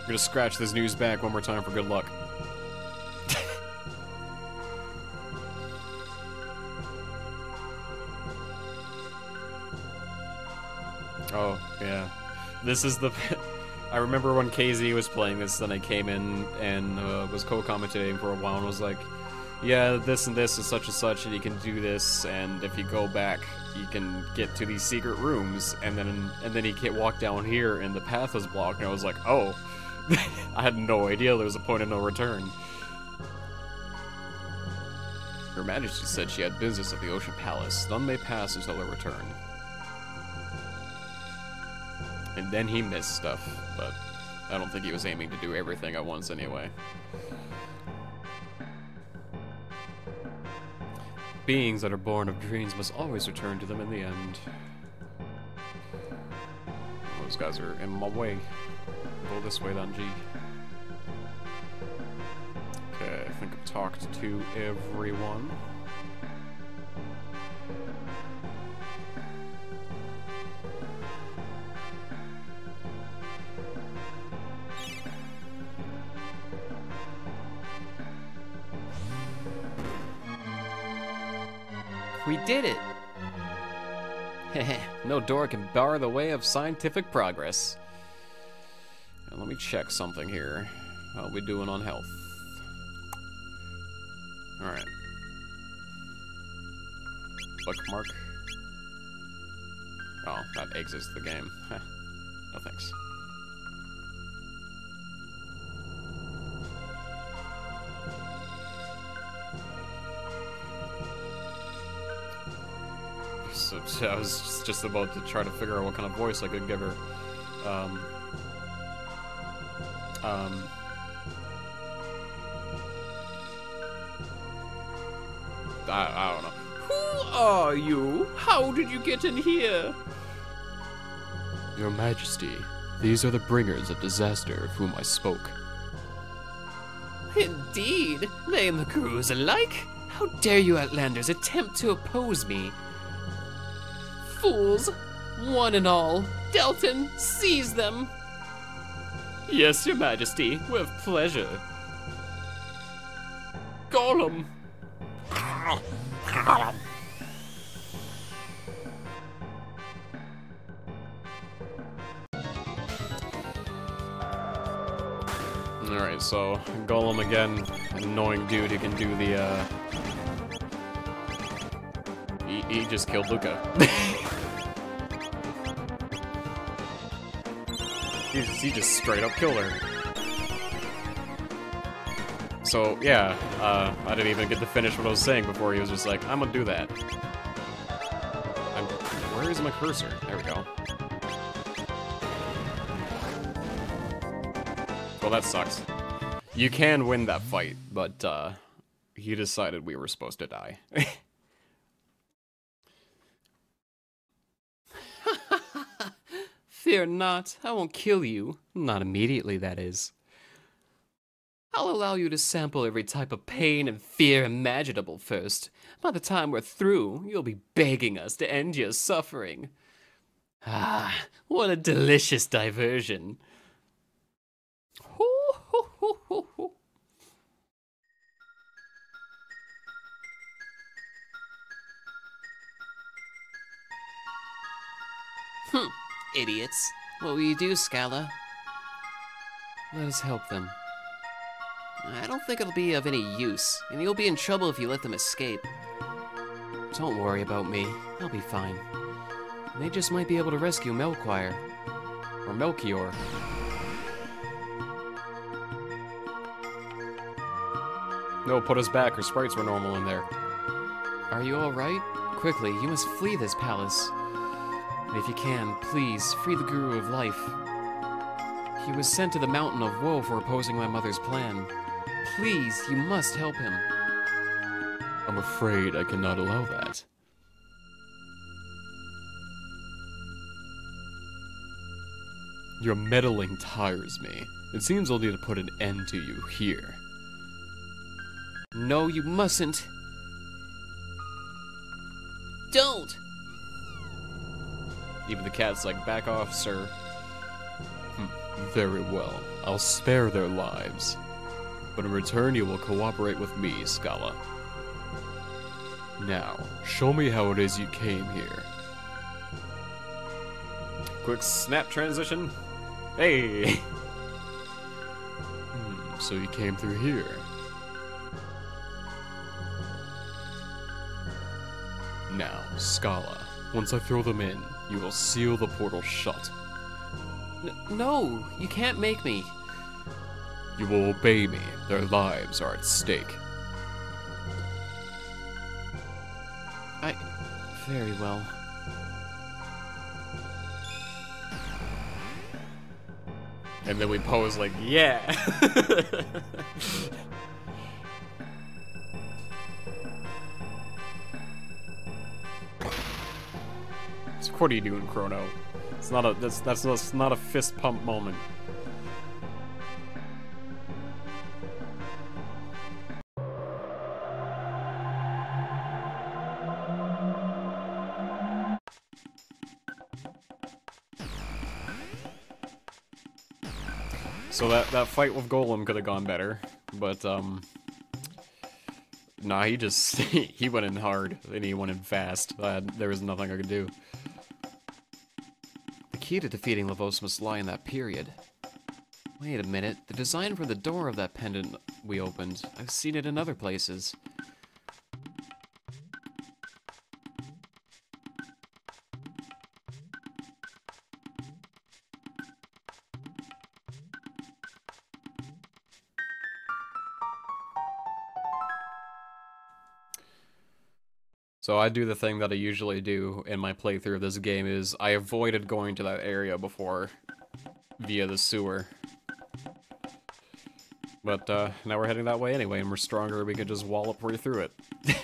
I'm gonna scratch this Nu's back one more time for good luck. [LAUGHS] oh, yeah. This is the... [LAUGHS] I remember when KZ was playing this, then I came in and uh, was co-commentating for a while and was like, yeah, this and this is such and such, and you can do this, and if you go back, you can get to these secret rooms, and then and then he can walk down here, and the path is blocked, and I was like, oh, [LAUGHS] I had no idea there was a point of no return. Her Majesty said she had business at the Ocean Palace. None may pass until her return. And then he missed stuff, but I don't think he was aiming to do everything at once anyway. Beings that are born of dreams must always return to them in the end. Those guys are in my way. Go this way then, G. Okay, I think I've talked to everyone. We did it! [LAUGHS] no door can bar the way of scientific progress. Let me check something here. How we doing on health? Alright. Bookmark. Oh, that exits the game. [LAUGHS] No thanks. [LAUGHS] So, I was just about to try to figure out what kind of voice I could give her. Um, um, I, I don't know. Who are you? How did you get in here? Your Majesty, these are the bringers of disaster of whom I spoke. Indeed, they and the crews alike. How dare you Outlanders attempt to oppose me? Fools, one and all. Dalton, seize them. Yes, Your Majesty, with pleasure. Golem! Alright, so Golem again, an annoying dude who can do the, uh... He, he just killed Lucca. [LAUGHS] he, he just straight up killed her. So, yeah, uh, I didn't even get to finish what I was saying before he was just like, I'm gonna do that. I'm, where is my cursor? There we go. Well, that sucks. You can win that fight, but, uh, he decided we were supposed to die. [LAUGHS] Fear not, I won't kill you. Not immediately, that is. I'll allow you to sample every type of pain and fear imaginable first. By the time we're through, you'll be begging us to end your suffering. Ah, what a delicious diversion. Hoo, hoo, hoo, hoo, hoo. Hm, idiots. What will you do, Scala? Let us help them. I don't think it'll be of any use, and you'll be in trouble if you let them escape. Don't worry about me. I'll be fine. They just might be able to rescue Melchior. Or Melchior. No, put us back. Her sprites were normal in there. Are you alright? Quickly, you must flee this palace. And if you can, please, free the Guru of Life. He was sent to the Mountain of Woe for opposing my mother's plan. Please, you must help him. I'm afraid I cannot allow that. Your meddling tires me. It seems I'll need to put an end to you here. No, you mustn't. Don't! Even the cat's like, back off, sir. Very well. I'll spare their lives. But in return, you will cooperate with me, Scala. Now, show me how it is you came here. Quick snap transition. Hey! Hmm, so you came through here. Now, Scala, once I throw them in, you will seal the portal shut. N- no, you can't make me. You will obey me. Their lives are at stake. I. Very well. And then we pose like, yeah! [LAUGHS] what are you doing, Chrono? It's not a that's that's, that's not a fist pump moment. So that that fight with Golem could have gone better, but um, nah, he just [LAUGHS] he went in hard and he went in fast. Uh, there was nothing I could do. Key to defeating Lavos must lie in that period. Wait a minute, the design for the door of that pendant we opened, I've seen it in other places. So I do the thing that I usually do in my playthrough of this game is I avoided going to that area before via the sewer. But uh, now we're heading that way anyway, and we're stronger. We can just wallop right through it. [LAUGHS]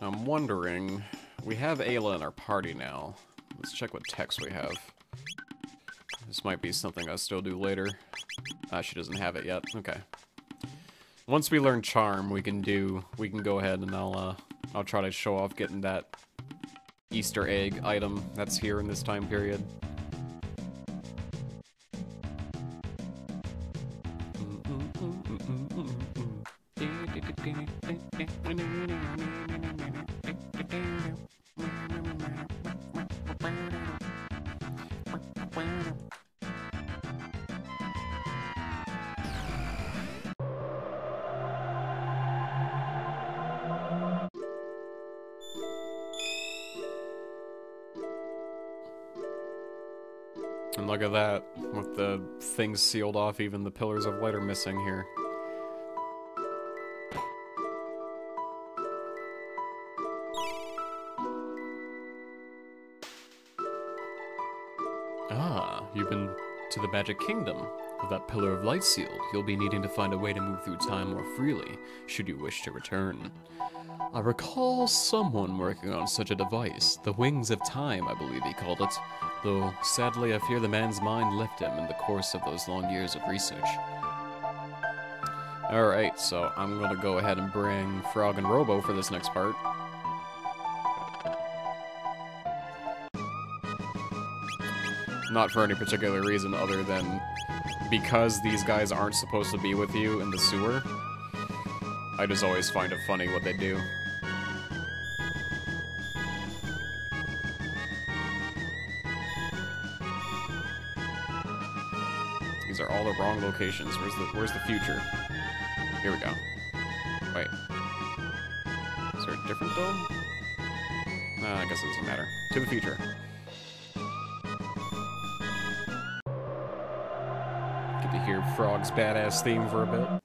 I'm wondering, we have Ayla in our party now. Let's check what text we have. This might be something I'll still do later. Ah, she doesn't have it yet. Okay. Once we learn Charm, we can do... We can go ahead and I'll, uh... I'll try to show off getting that Easter egg item that's here in this time period. Things sealed off, even the pillars of light are missing here. Ah, you've been to the Magic Kingdom. With that pillar of light sealed, you'll be needing to find a way to move through time more freely, should you wish to return. I recall someone working on such a device, the Wings of Time, I believe he called it, though sadly I fear the man's mind left him in the course of those long years of research. Alright, so I'm gonna go ahead and bring Frog and Robo for this next part. Not for any particular reason other than because these guys aren't supposed to be with you in the sewer. I just always find it funny what they do. Wrong locations. Where's the where's the future? Here we go. Wait. Is there a different dome? Nah, uh, I guess it doesn't matter. To the future. Get to hear Frog's badass theme for a bit.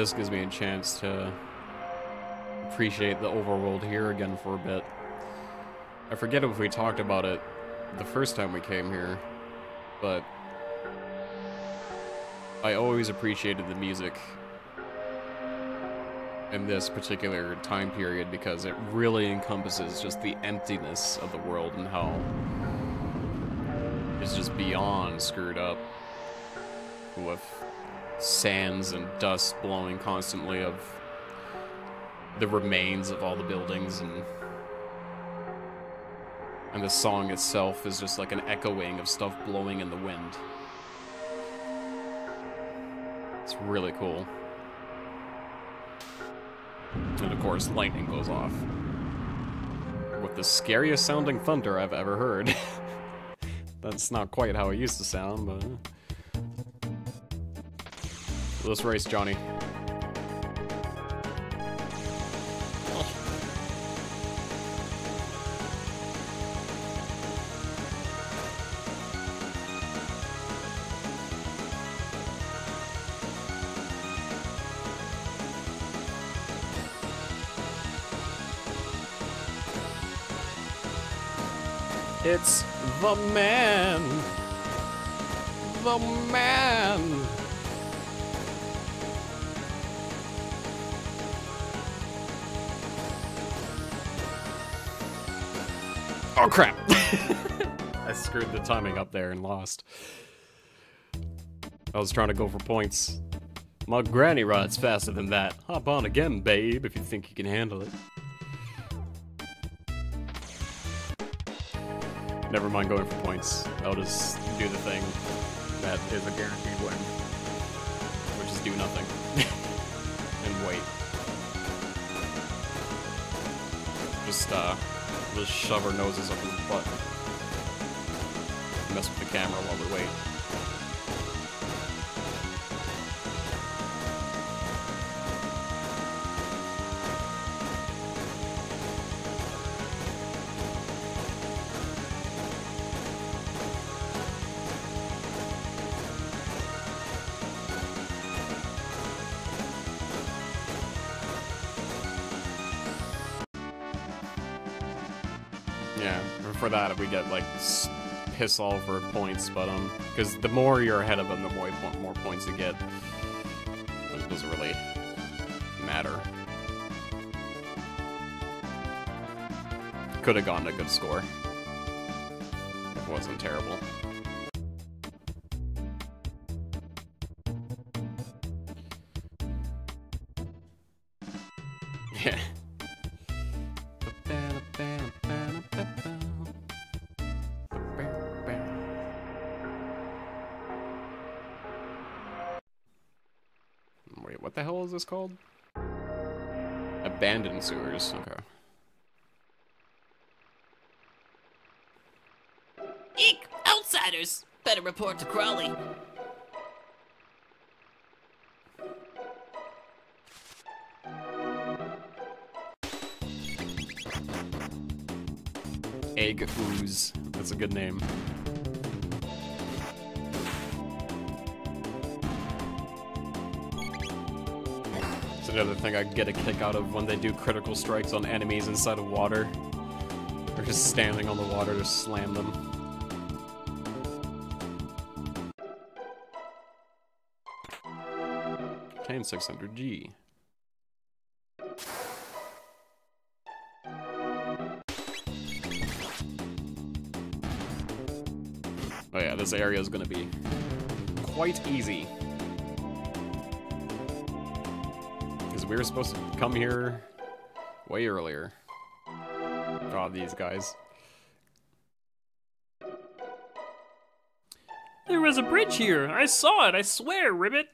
This gives me a chance to appreciate the overworld here again for a bit. I forget if we talked about it the first time we came here, but I always appreciated the music in this particular time period because it really encompasses just the emptiness of the world and how it's just beyond screwed up with sands and dust blowing constantly of the remains of all the buildings and and the song itself is just like an echoing of stuff blowing in the wind. It's really cool. And of course, lightning goes off. With the scariest sounding thunder I've ever heard. [LAUGHS] That's not quite how it used to sound, but... Let's race, Johnny. It's the man. The man. Oh crap! [LAUGHS] I screwed the timing up there and lost. I was trying to go for points. My granny rides faster than that. Hop on again, babe, if you think you can handle it. Never mind going for points. I'll just do the thing that is a guaranteed win. Which is do nothing. [LAUGHS] and wait. Just, uh, just shove our noses up in his butt. Mess with the camera while we wait. Get like piss all for points, but um, because the more you're ahead of them, the more more points you get. It doesn't really matter. Could have gotten a good score. It wasn't terrible. Abandoned. Okay. Eek! Outsiders! Better report to Krawlie. Egg Ooze. That's a good name. Another thing I get a kick out of when they do critical strikes on enemies inside of water. Or just standing on the water to slam them. Kane 600G. Oh yeah, this area is gonna be quite easy. We were supposed to come here way earlier. God, these guys. There was a bridge here. I saw it, I swear, Ribbit.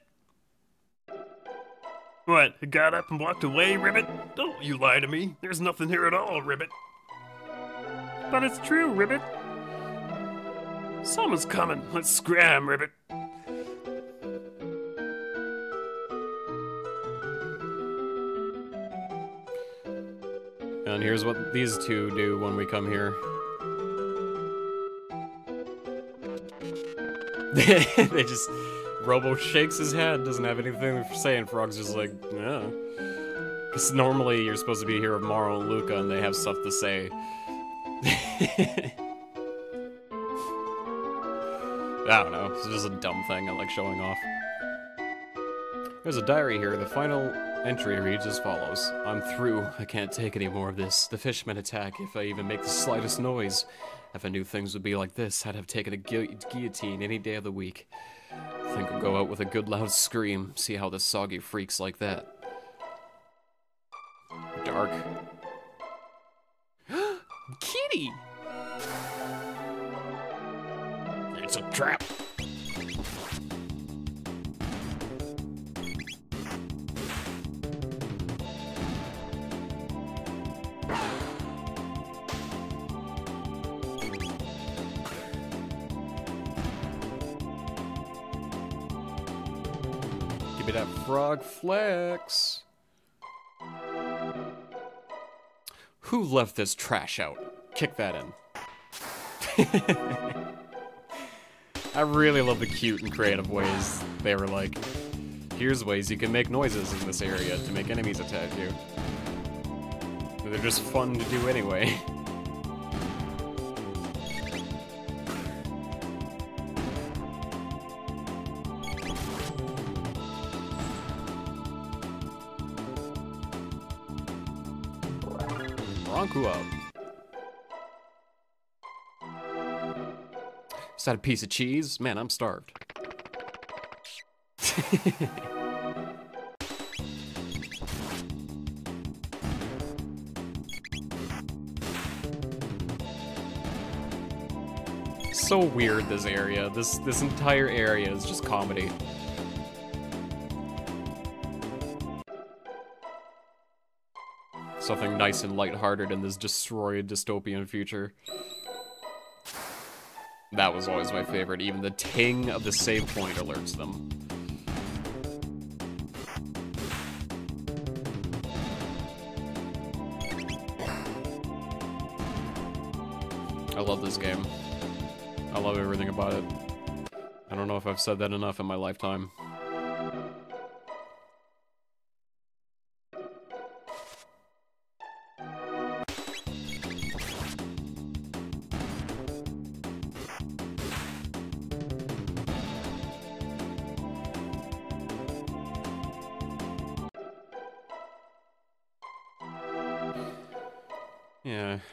What, got up and walked away, Ribbit? Don't you lie to me. There's nothing here at all, Ribbit. But it's true, Ribbit. Someone's coming. Let's scram, Ribbit. Here's what these two do when we come here. [LAUGHS] they just Robo shakes his head, doesn't have anything to say, and Frog's just like, yeah. Because normally you're supposed to be here with Marle and Lucca, and they have stuff to say. [LAUGHS] I don't know. It's just a dumb thing I like showing off. There's a diary here. The final entry reads as follows. I'm through. I can't take any more of this. The fishmen attack if I even make the slightest noise. If I knew things would be like this, I'd have taken a gu guillotine any day of the week. Think I'll go out with a good loud scream, see how the soggy freaks like that. Dark. [GASPS] Kitty! It's a trap. Frog flex. Who left this trash out? Kick that in. [LAUGHS] I really love the cute and creative ways they were like, here's ways you can make noises in this area to make enemies attack you. They're just fun to do anyway. [LAUGHS] Up. Is that a piece of cheese? Man, I'm starved. [LAUGHS] so weird this area. This this entire area is just comedy. Something nice and lighthearted in this destroyed dystopian future. That was always my favorite. Even the ting of the save point alerts them. I love this game. I love everything about it. I don't know if I've said that enough in my lifetime.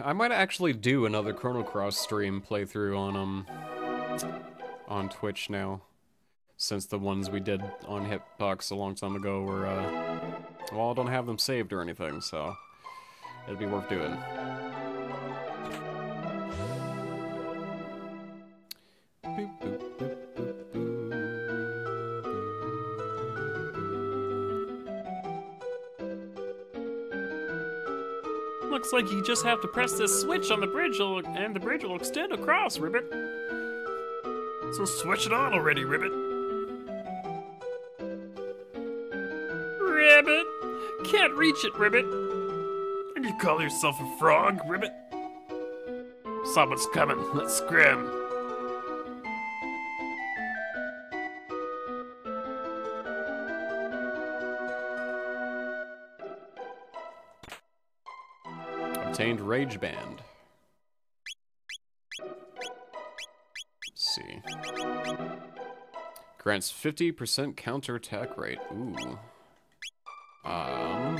I might actually do another Chrono Cross stream playthrough on um on Twitch now, since the ones we did on Hitbox a long time ago were uh well, I don't have them saved or anything, so it'd be worth doing. Looks like you just have to press this switch on the bridge and the bridge will extend across, Ribbit. So switch it on already, Ribbit. Ribbit! Can't reach it, Ribbit. And you call yourself a frog, Ribbit? Someone's coming. Let's scram. Rage Band. Let's see. Grants 50% counter attack rate. Ooh. Um.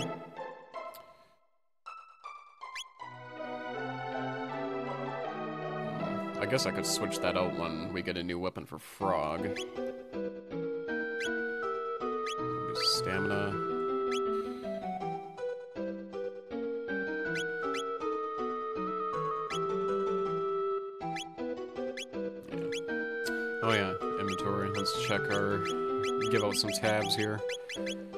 hmm, I guess I could switch that out when we get a new weapon for Frog. Stamina. Give out some tabs here. Can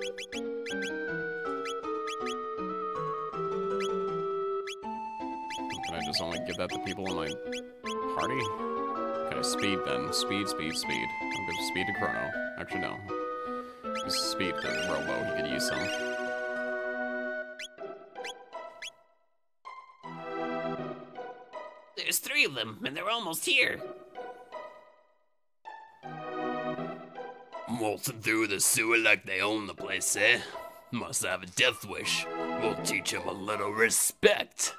I just only give that to people in my party? Okay, speed then. Speed, speed, speed. I'll give speed to Chrono. Actually, no. Give speed to Robo. He could use some. There's three of them, and they're almost here. Waltzing through the sewer like they own the place, eh? Must have a death wish. We'll teach teach 'em a little respect.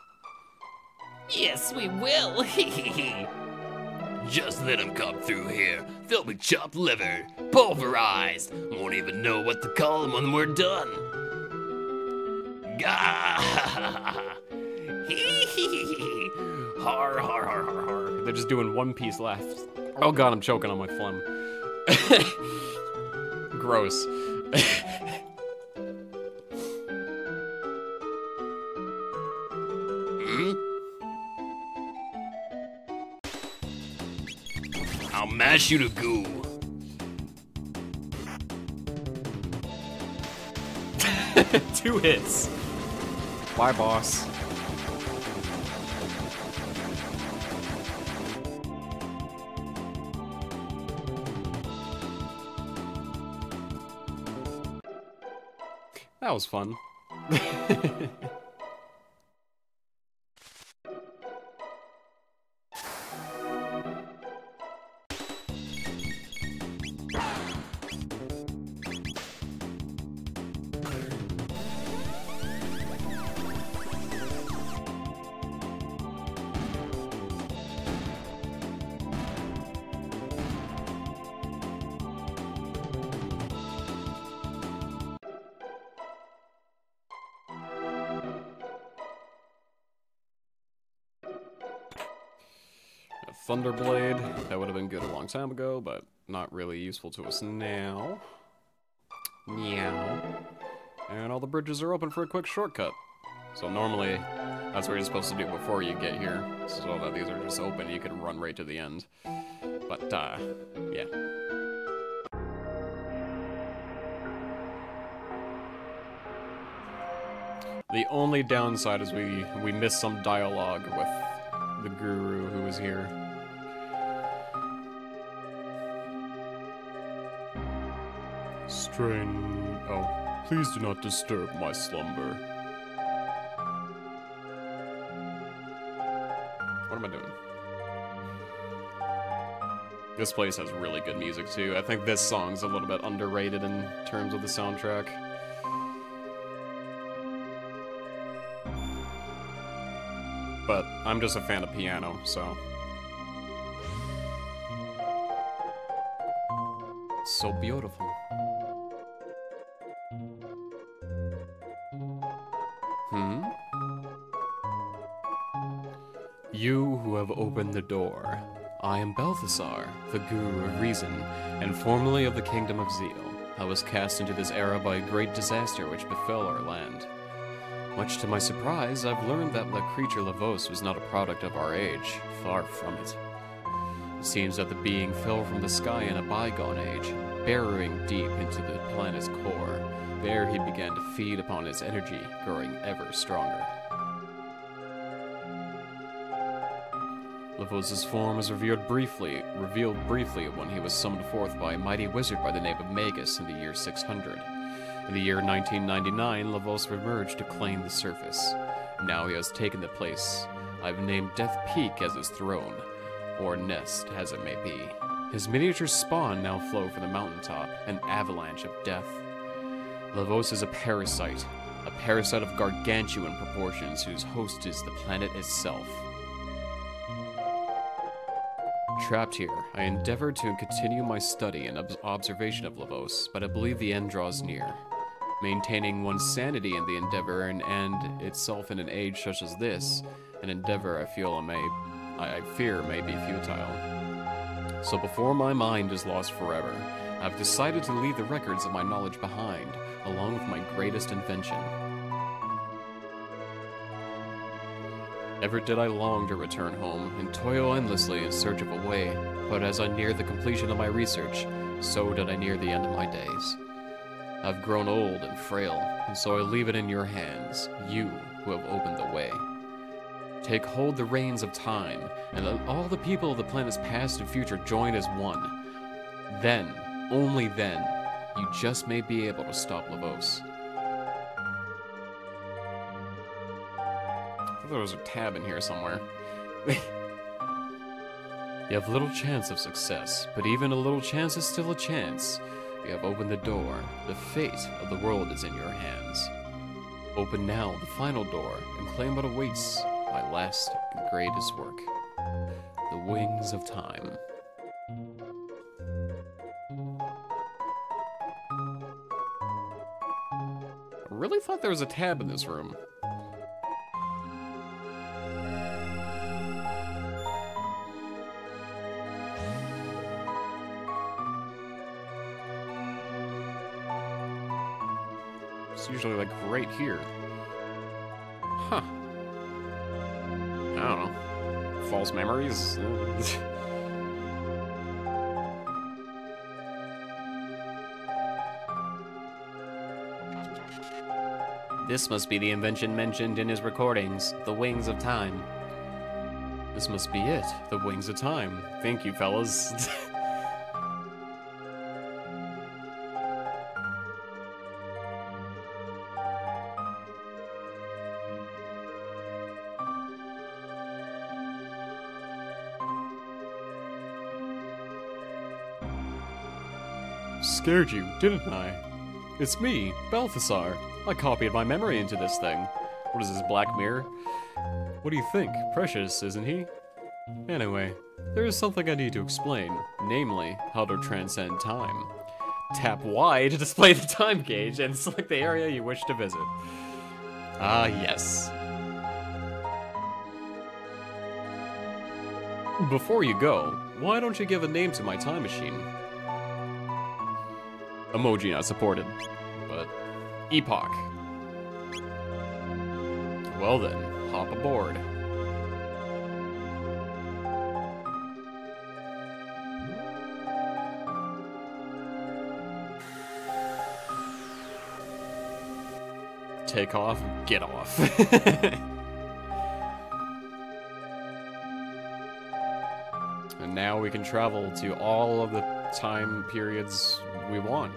Yes, we will. [LAUGHS] Just let let 'em come through here. They'll be chopped liver, pulverized. Won't even know what to call 'em when we're done. Gah! [LAUGHS] Har, har, har, har, har. They're just doing one piece left. Oh god, I'm choking on my phlegm. [LAUGHS] Gross. Hmm? I'll mash you to goo. [LAUGHS] Two hits. Bye, boss. That was fun. [LAUGHS] long time ago, but not really useful to us now. Meow. And all the bridges are open for a quick shortcut. So normally, that's what you're supposed to do before you get here, so that these are just open, you can run right to the end. But, uh, yeah. The only downside is we, we missed some dialogue with the guru who was here. Strain... Oh, please do not disturb my slumber. What am I doing? This place has really good music too. I think this song's a little bit underrated in terms of the soundtrack. But I'm just a fan of piano, so. So beautiful. Opened the door. I am Balthasar, the Guru of Reason, and formerly of the Kingdom of Zeal. I was cast into this era by a great disaster which befell our land. Much to my surprise, I've learned that the creature Lavos was not a product of our age, far from it. It seems that the being fell from the sky in a bygone age, burrowing deep into the planet's core. There he began to feed upon its energy, growing ever stronger. Lavos' form was revealed briefly, revealed briefly when he was summoned forth by a mighty wizard by the name of Magus in the year 600. In the year 1999, Lavos emerged to claim the surface. Now he has taken the place. I've named Death Peak as his throne, or nest, as it may be. His miniature spawn now flow from the mountaintop, an avalanche of death. Lavos is a parasite, a parasite of gargantuan proportions whose host is the planet itself. Trapped here, I endeavored to continue my study and ob- observation of Lavos, but I believe the end draws near. Maintaining one's sanity in the endeavor and, and itself in an age such as this, an endeavor I feel I may, I fear may be futile. So before my mind is lost forever, I've decided to leave the records of my knowledge behind, along with my greatest invention. Ever did I long to return home and toil endlessly in search of a way, but as I neared the completion of my research, so did I near the end of my days. I've grown old and frail, and so I leave it in your hands, you who have opened the way. Take hold the reins of time, and let all the people of the planet's past and future join as one. Then, only then, you just may be able to stop Lavos. There was a tab in here somewhere. [LAUGHS] you have little chance of success, but even a little chance is still a chance. You have opened the door. The fate of the world is in your hands. Open now the final door and claim what awaits my last and greatest work the wings of time. I really thought there was a tab in this room. Usually like right here. Huh. I don't know. False memories? [LAUGHS] This must be the invention mentioned in his recordings, the Wings of Time. this must be it. The wings of time. Thank you, fellas. [LAUGHS] Scared you, didn't I? It's me, Balthasar. I copied my memory into this thing. What is this, Black Mirror? What do you think? Precious, isn't he? Anyway, there is something I need to explain, namely, how to transcend time. Tap Y to [LAUGHS] display the time gauge and select the area you wish to visit. Ah, yes. Before you go, why don't you give a name to my time machine? Emoji not supported, but Epoch. Well then, hop aboard. Take off, get off. [LAUGHS] and now we can travel to all of the time periods we want.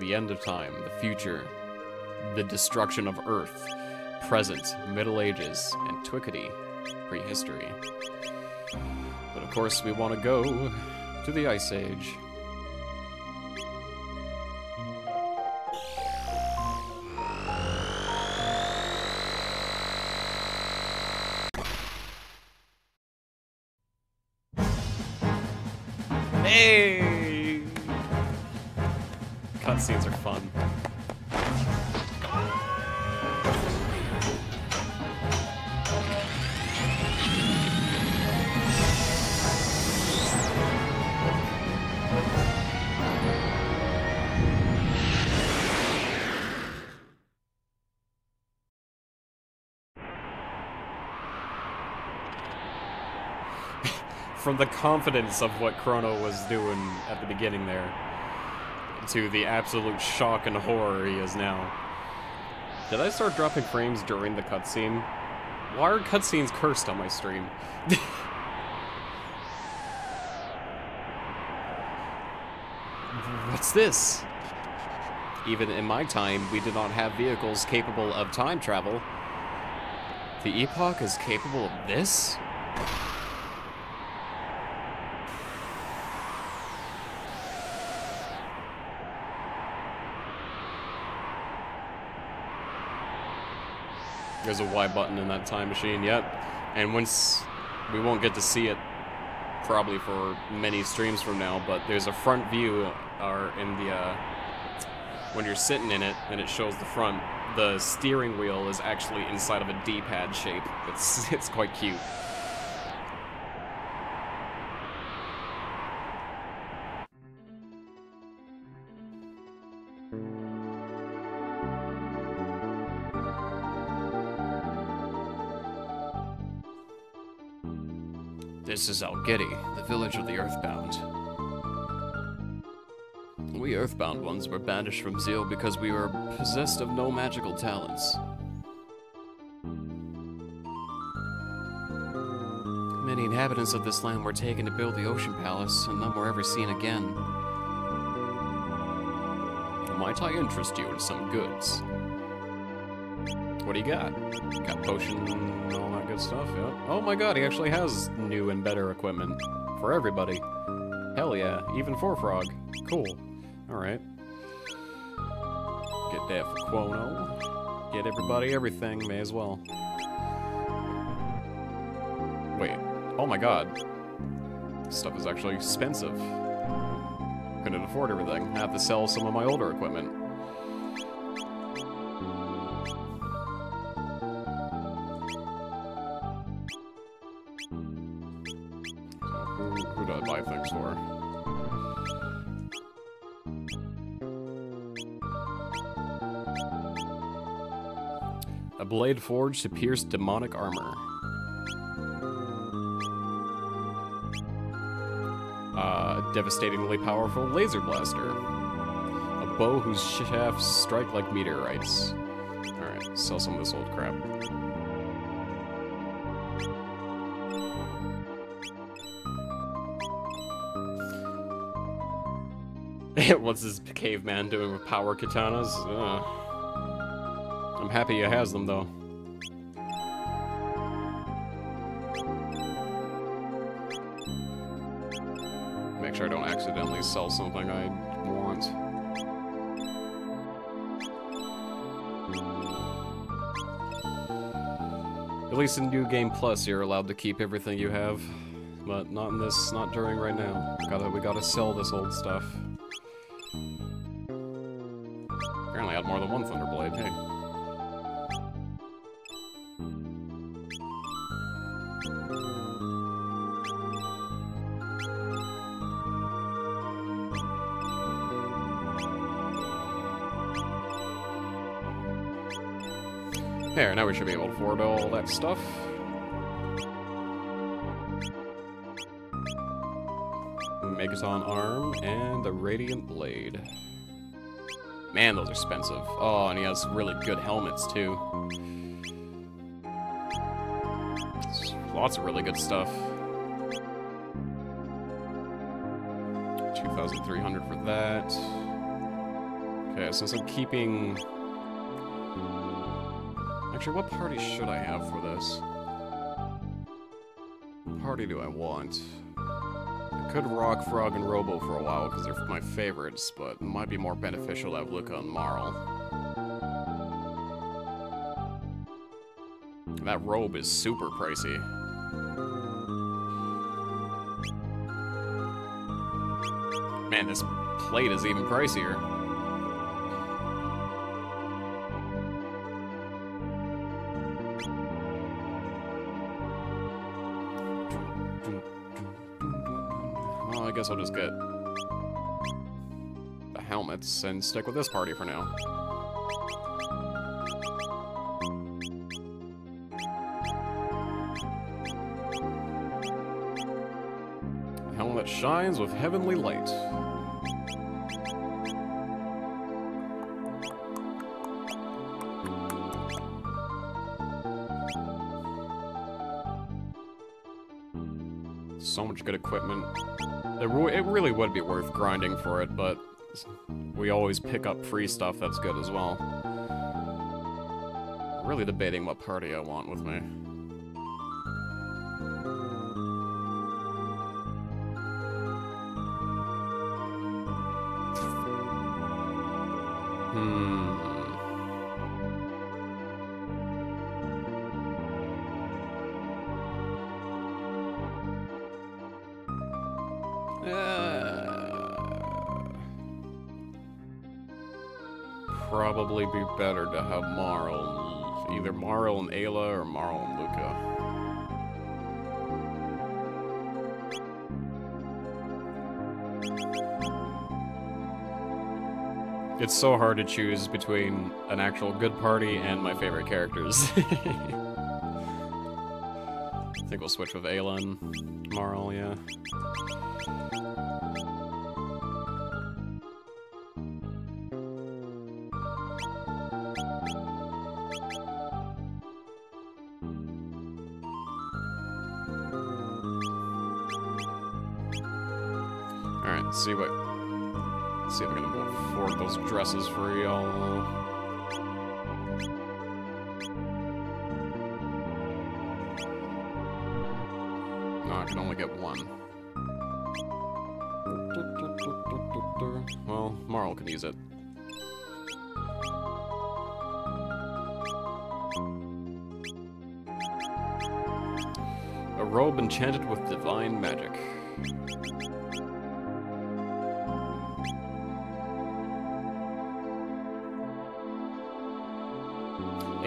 The end of time, the future, the destruction of Earth, present, Middle Ages, and Twickety, prehistory. But of course, we want to go to the Ice Age. From the confidence of what Chrono was doing at the beginning there, to the absolute shock and horror he is now. Did I start dropping frames during the cutscene? Why are cutscenes cursed on my stream? [LAUGHS] What's this? Even in my time, we did not have vehicles capable of time travel. The Epoch is capable of this? There's a Y button in that time machine, yep. And once, we won't get to see it probably for many streams from now, but there's a front view or in the, uh, when you're sitting in it and it shows the front, the steering wheel is actually inside of a D-pad shape. It's, [LAUGHS] it's quite cute. This is Algetty, the village of the Earthbound. We Earthbound ones were banished from Zeal because we were possessed of no magical talents. Many inhabitants of this land were taken to build the Ocean Palace, and none were ever seen again. Might I interest you in some goods? What do you got? Got potion and all that good stuff, yeah. Oh my god, he actually has new and better equipment. For everybody. Hell yeah, even for Frog. Cool. Alright. Get that for Chrono. Get everybody everything, may as well. Wait. Oh my god. This stuff is actually expensive. Couldn't afford everything. I have to sell some of my older equipment. Blade forged to pierce demonic armor. Uh, devastatingly powerful laser blaster. A bow whose shafts strike like meteorites. Alright, sell some of this old crap. [LAUGHS] What's this caveman doing with power katanas? I'm happy he has them, though. Accidentally sell something I want. At least in New Game Plus, you're allowed to keep everything you have. But not in this, not during right now. Gotta, we gotta sell this old stuff. We should be able to afford all that stuff. Megaton arm and the Radiant Blade. Man, those are expensive. Oh, and he has really good helmets, too. Lots of really good stuff. 2,300 for that. Okay, since I'm keeping... Actually, what party should I have for this? What party do I want? I could rock Frog and Robo for a while because they're my favorites, but it might be more beneficial to have Lucca and Marle. That robe is super pricey. Man, this plate is even pricier. Guess I'll just get the helmets and stick with this party for now. Helmet shines with heavenly light. So much good equipment. It, really would be worth grinding for it, but we always pick up free stuff that's good as well. Really debating what party I want with me. Better to have Marle. Either Marle and Ayla or Marle and Lucca. It's so hard to choose between an actual good party and my favorite characters. [LAUGHS] I think we'll switch with Ayla Marle, yeah.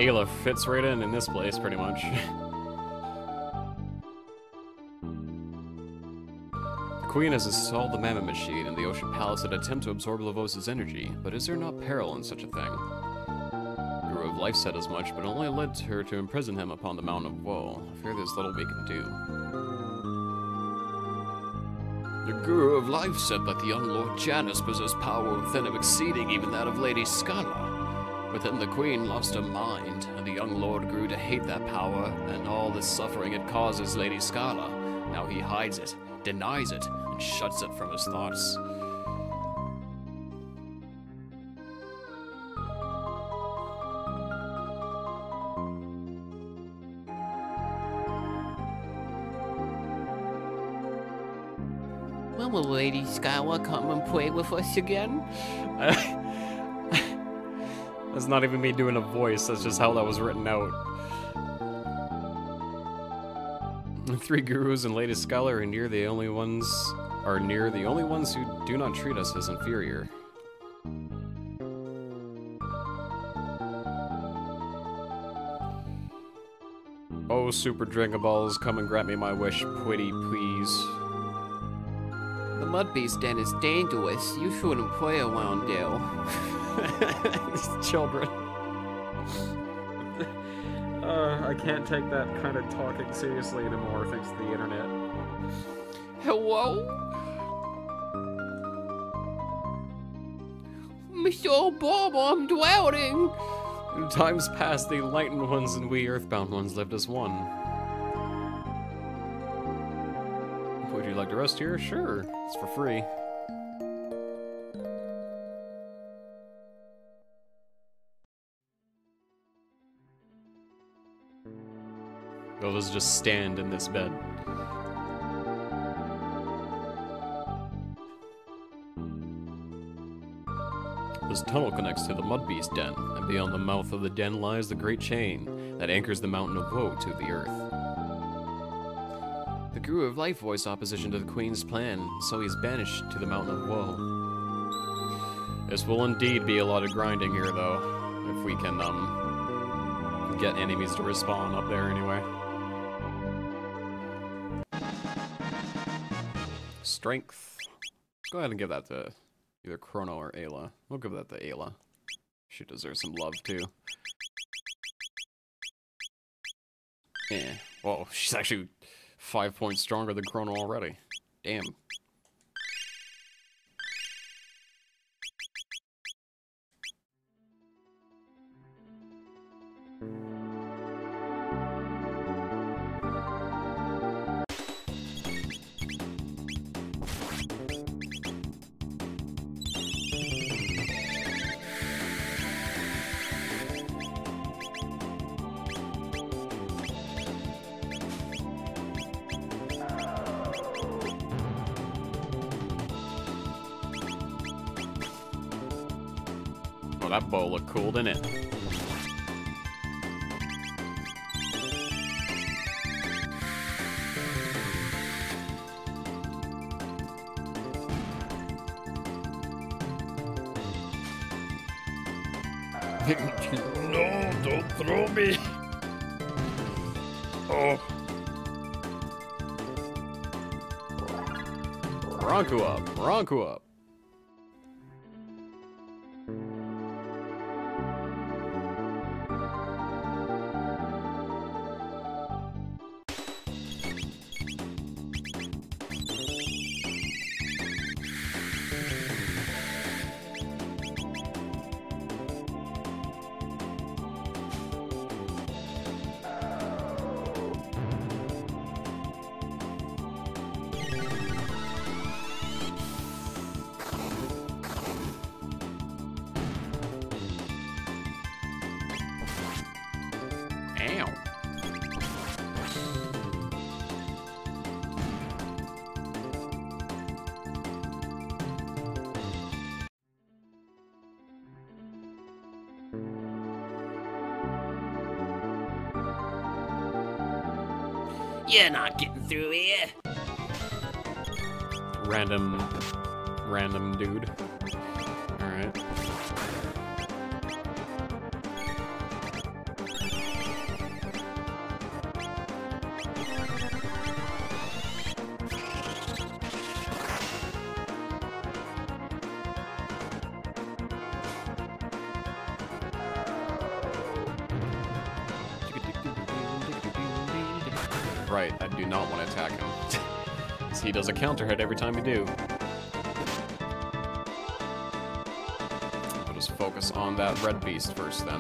Ayla fits right in in this place, pretty much. the Queen has installed the Mammon Machine in the Ocean Palace in attempt to absorb Lavos' energy, but is there not peril in such a thing? The Guru of of Life said as much, but only led her to imprison him upon the Mountain of Woe. I fear there's little we can do. The Guru of Life said that the young Lord Janus possessed power within him exceeding even that of Lady Schala. But then the Queen lost her mind, and the young Lord grew to hate that power and all the suffering it causes Lady Schala. Now he hides it, denies it, and shuts it from his thoughts. When will Lady Schala come and play with us again? [LAUGHS] That's not even me doing a voice, that's just how that was written out. Three gurus and Lady Schala are near the only ones are near the only ones who do not treat us as inferior. Oh, Super Dragon Balls, come and grant me my wish, pretty please. The Mud Beast Den is dangerous. You shouldn't play around there. [LAUGHS] These children. [LAUGHS] uh, I can't take that kind of talking seriously anymore thanks to the internet. Hello? Mr. Bob, I'm drowning! In times past, the enlightened ones and we earthbound ones lived as one. Rest here? Sure, it's for free. They'll just- just stand in this bed. This tunnel connects to the Mud Beast Den, and beyond the mouth of the den lies the great chain that anchors the Mountain of Woe to the earth. The Guru of Life voiced opposition to the Queen's plan, so he's banished to the Mountain of Woe. This will indeed be a lot of grinding here, though, if we can, um, get enemies to respawn up there anyway. Strength. Go ahead and give that to either Chrono or Ayla. We'll give that to Ayla. She deserves some love, too. Yeah. Whoa, she's actually five points stronger than Chrono already. Damn. Bronco up. Through here. Does a counter hit every time you do. I'll just focus on that red beast first then.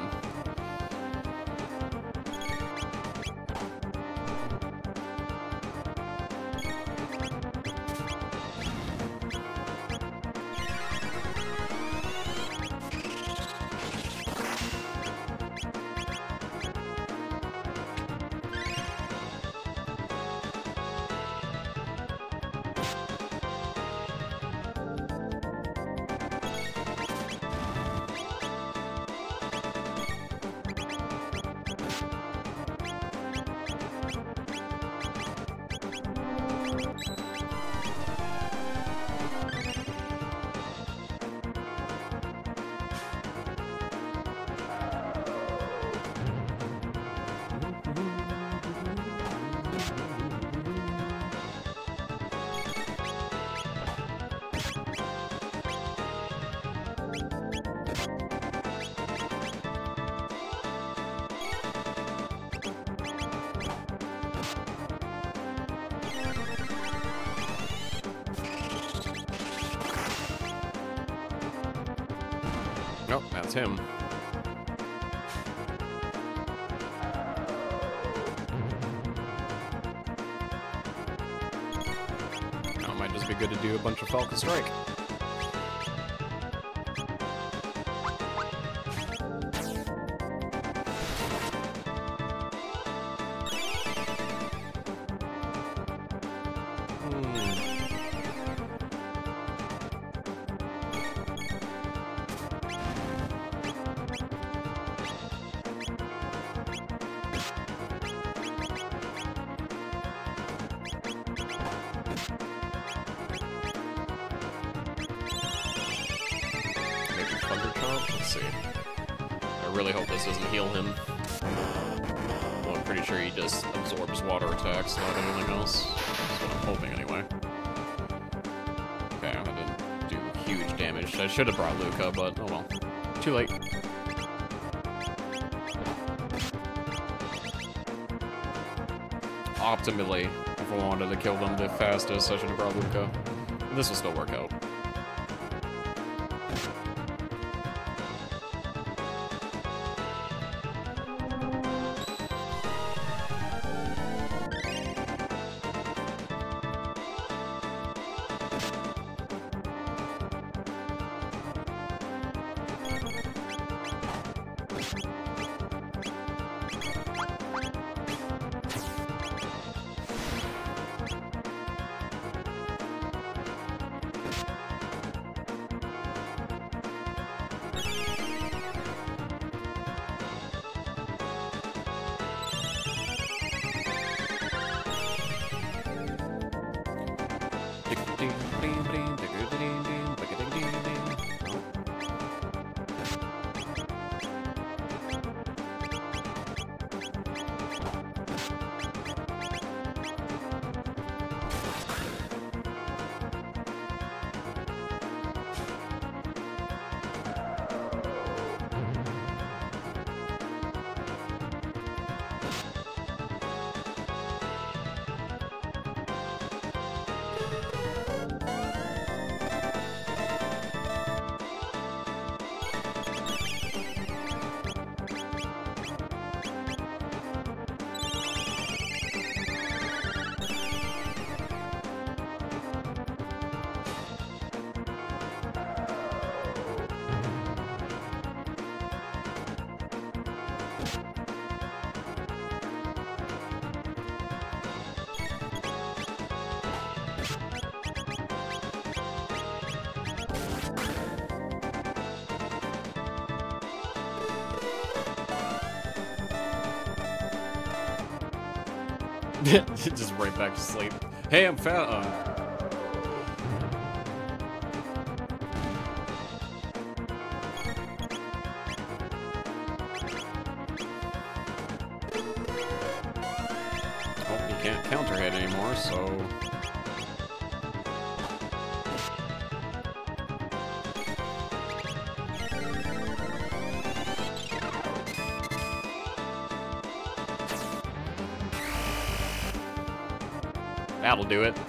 Absorbs water attacks, not anything else. That's what I'm hoping, anyway. Okay, I didn't do huge damage. I should have brought Lucca, but oh well. Too late. Optimally, if I wanted to kill them the fastest, I should have brought Lucca. This will still work out. brim, brim. [LAUGHS] just right back to sleep. Hey, I'm fat. Um, That'll do it.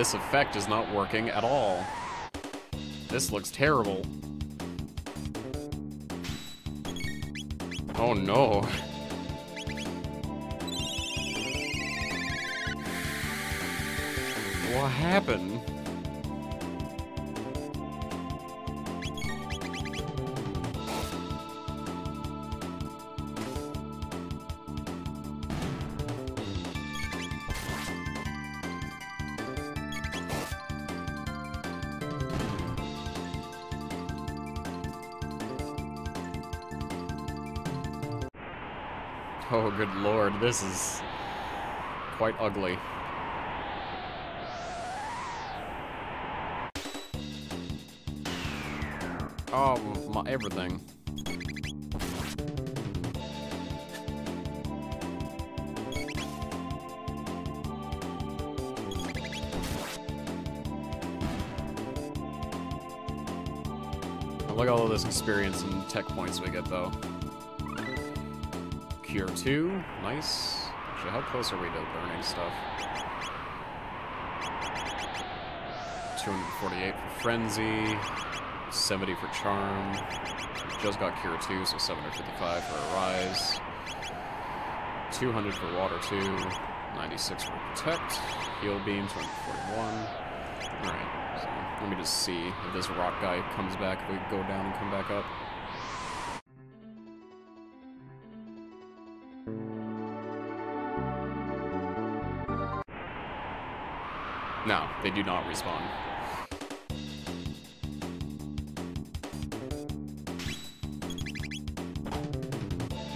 This effect is not working at all. This looks terrible. Oh no. What happened? This is quite ugly. Oh, my everything. Look at all of this experience and tech points we get, though. Cure 2, nice. Actually, how close are we to burning stuff? 248 for Frenzy, 70 for Charm. We just got Cure 2, so 755 for a Rise. 200 for Water 2, 96 for Protect, Heal Beam, 241. Alright, so let me just see if this rock guy comes back, if we go down and come back up. No, they do not respawn.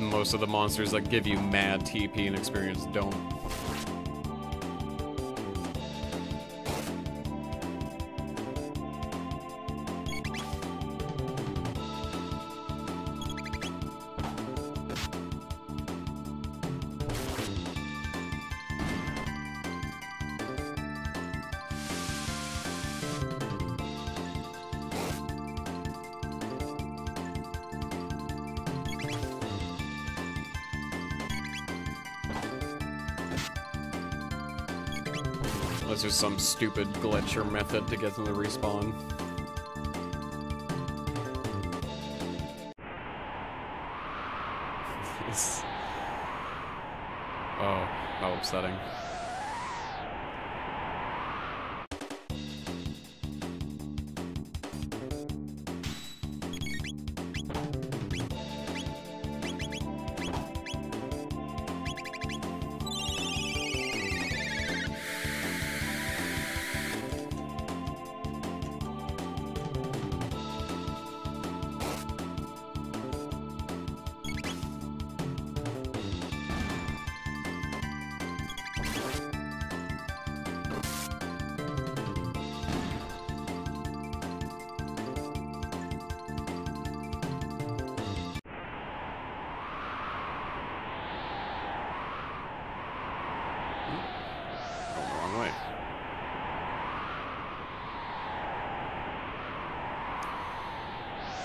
Most of the monsters that give you mad TP and experience don't. Some stupid glitch or method to get them to respawn. [LAUGHS] Oh, how upsetting.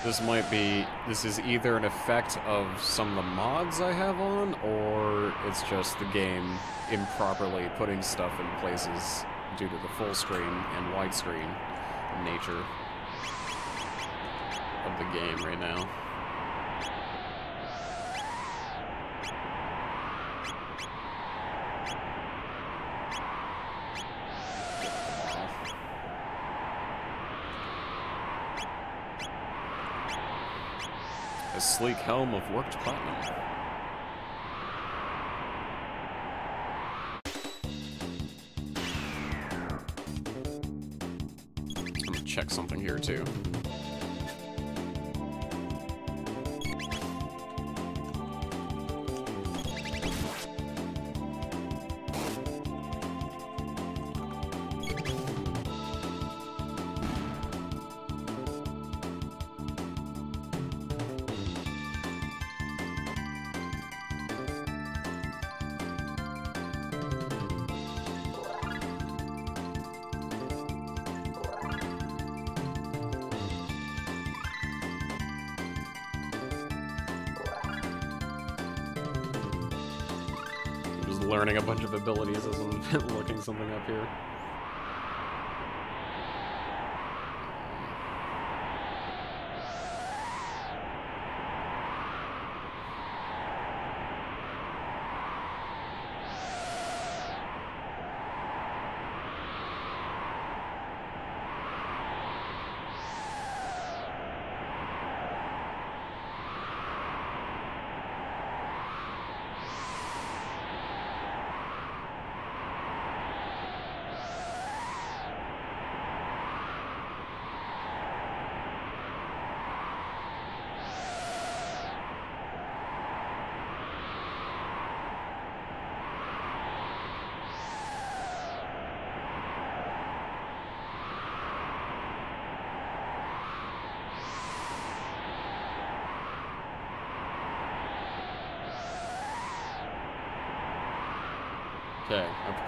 This might be, this is either an effect of some of the mods I have on, or it's just the game improperly putting stuff in places due to the full screen and widescreen nature. of the game right now. A sleek helm of worked platinum. I'm gonna check something here too.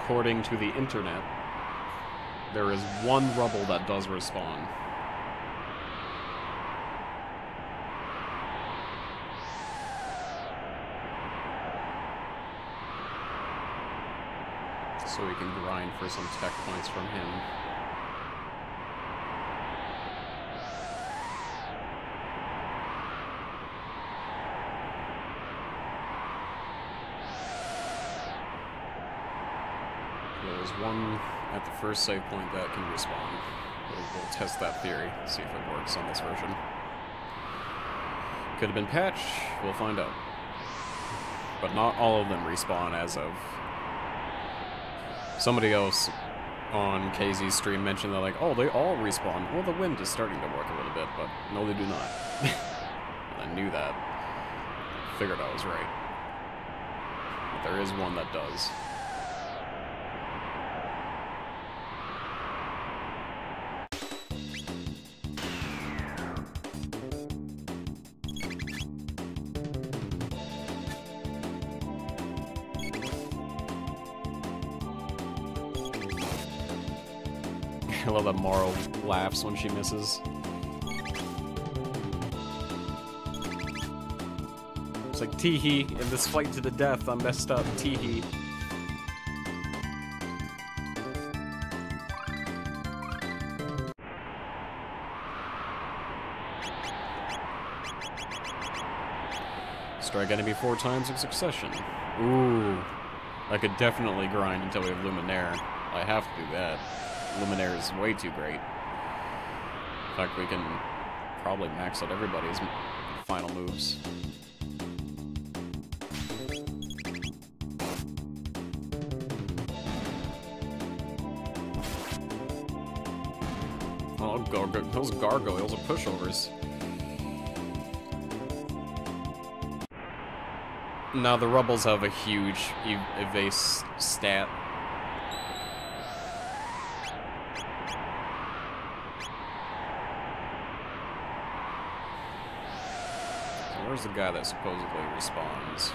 According to the internet, there is one rubble that does respawn. So we can grind for some tech points from him. First save point that can respawn. We'll, we'll test that theory, see if it works on this version. Could have been patched, we'll find out. But not all of them respawn as of... Somebody else on KZ's stream mentioned that like, oh, they all respawn. Well, the wind is starting to work a little bit, but no, they do not. [LAUGHS] I knew that. Figured I was right. But there is one that does. Laughs when she misses. It's like, teehee, in this fight to the death, I'm messed up, teehee. Strike enemy four times in succession. Ooh. I could definitely grind until we have Luminaire. I have to do that. Luminaire is way too great. In fact, we can probably max out everybody's final moves. Oh, gar- gar- those gargoyles are pushovers. Now the Rubbles have a huge ev- evase stat. Guy that supposedly respawns?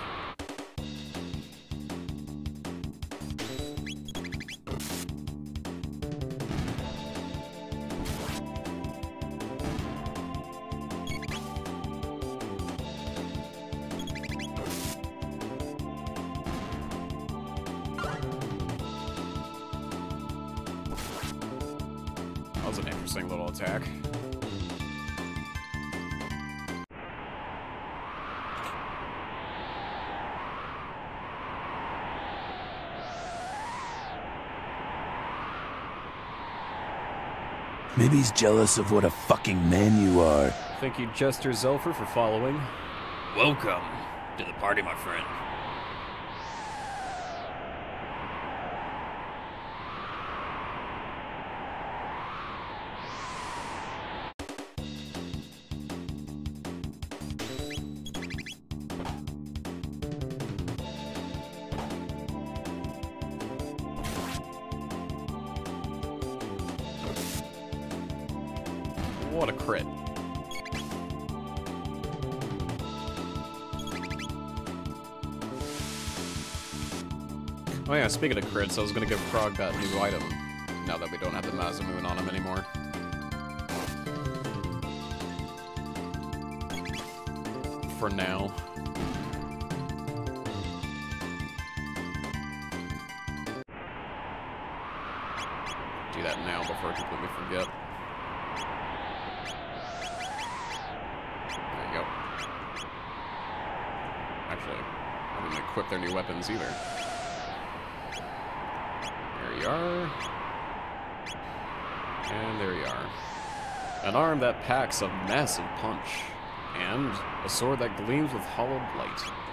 Maybe he's jealous of what a fucking man you are. Thank you, Jester Zelfer, for following. Welcome to the party, my friend. What a crit. Oh yeah, speaking of crits, I was gonna give Frog that new item, now that we don't have the Masamune on him anymore. For now. Do that now before I completely forget. There you go. Actually, I didn't equip their new weapons either. There you are. And there you are. An arm that packs a massive punch. And a sword that gleams with hollowed light.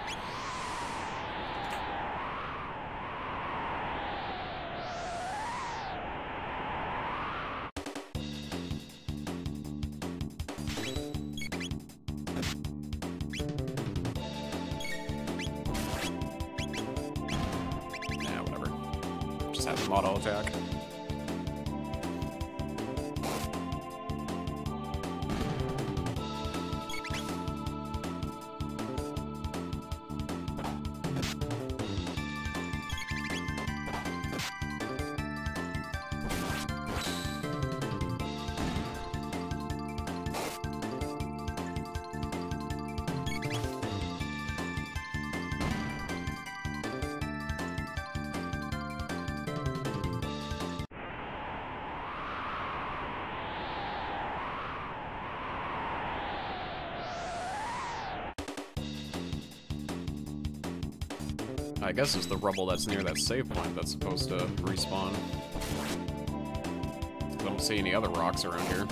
Guess it's the rubble that's near that save point that's supposed to respawn. I don't see any other rocks around here.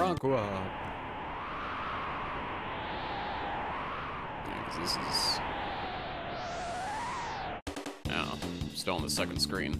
Yeah, uh, 'cause this is... Oh, no, still on the second screen.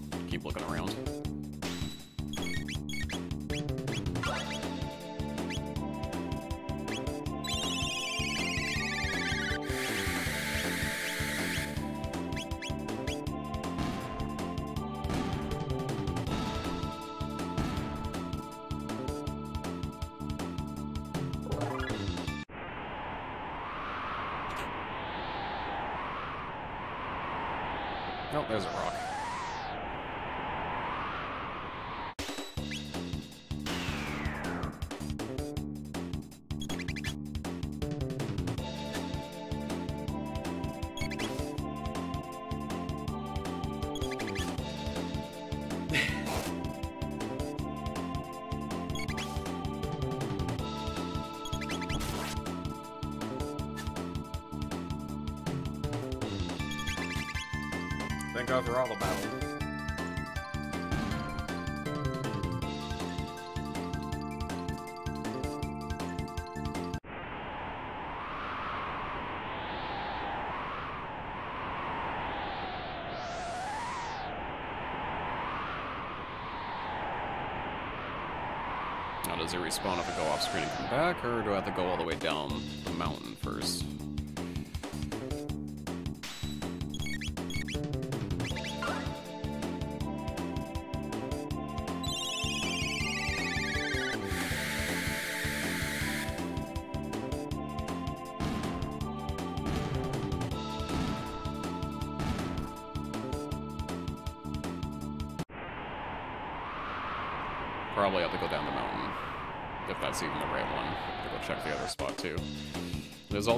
Back, or do I have to go all the way down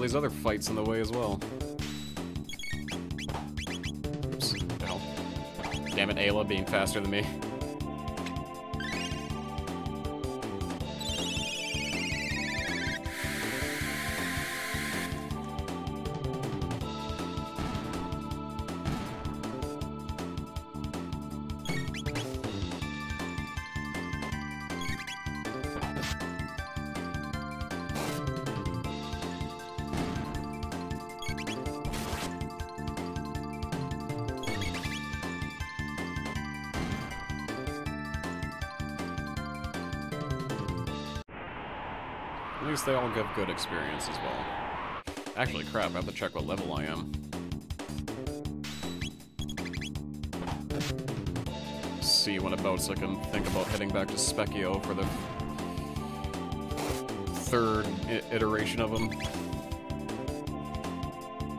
these other fights in the way as well. Oops. hell? Damn it, Ayla being faster than me. Give good experience as well. Actually, crap, I have to check what level I am. See when what abouts I can think about heading back to Spekkio for the third iteration of him.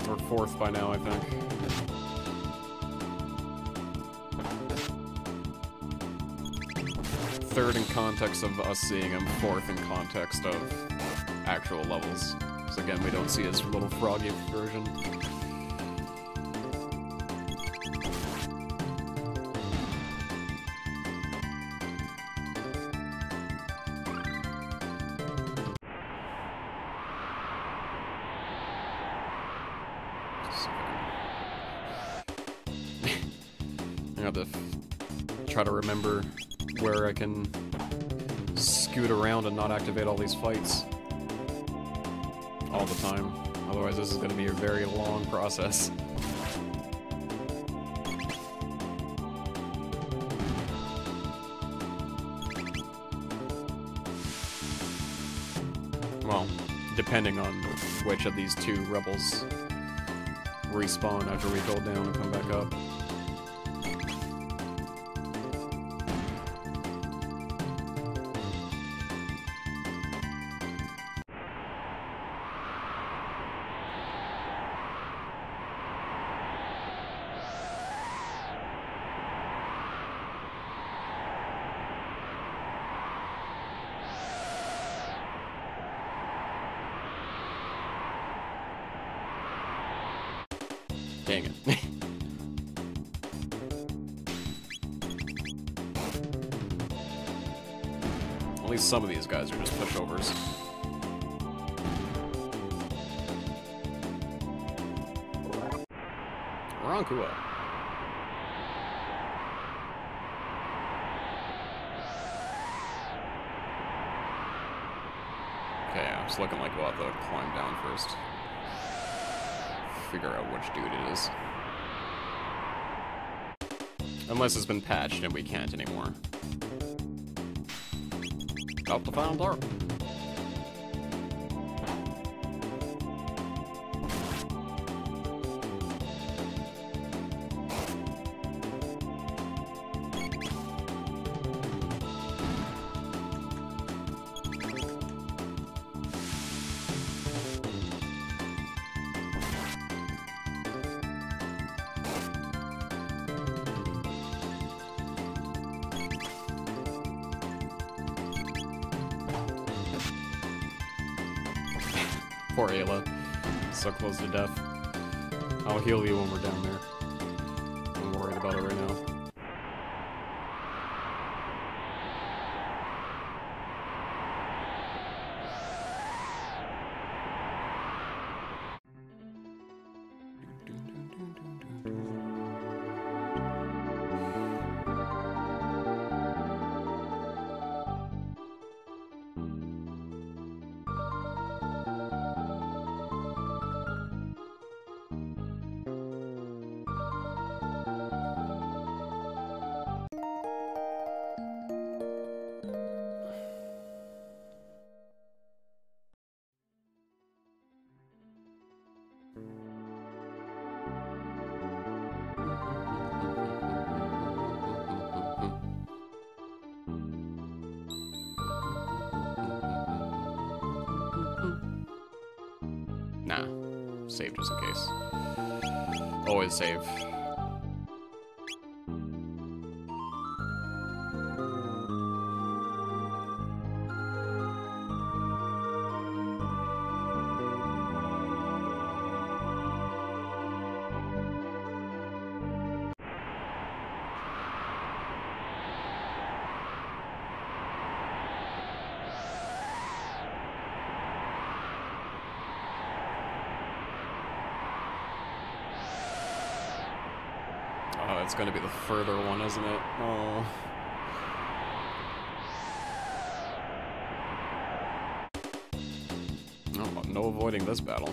Or fourth by now, I think. Third in context of us seeing him, fourth in context of actual levels. So again, we don't see his little froggy version. [LAUGHS] I have to try to remember where I can scoot around and not activate all these fights all the time. Otherwise, this is going to be a very long process. Well, depending on which of these two rubbles respawn after we go down and come back up. Which dude it is. Unless it's been patched and we can't anymore. Up the final out. Save. Isn't it? Oh. No avoiding this battle.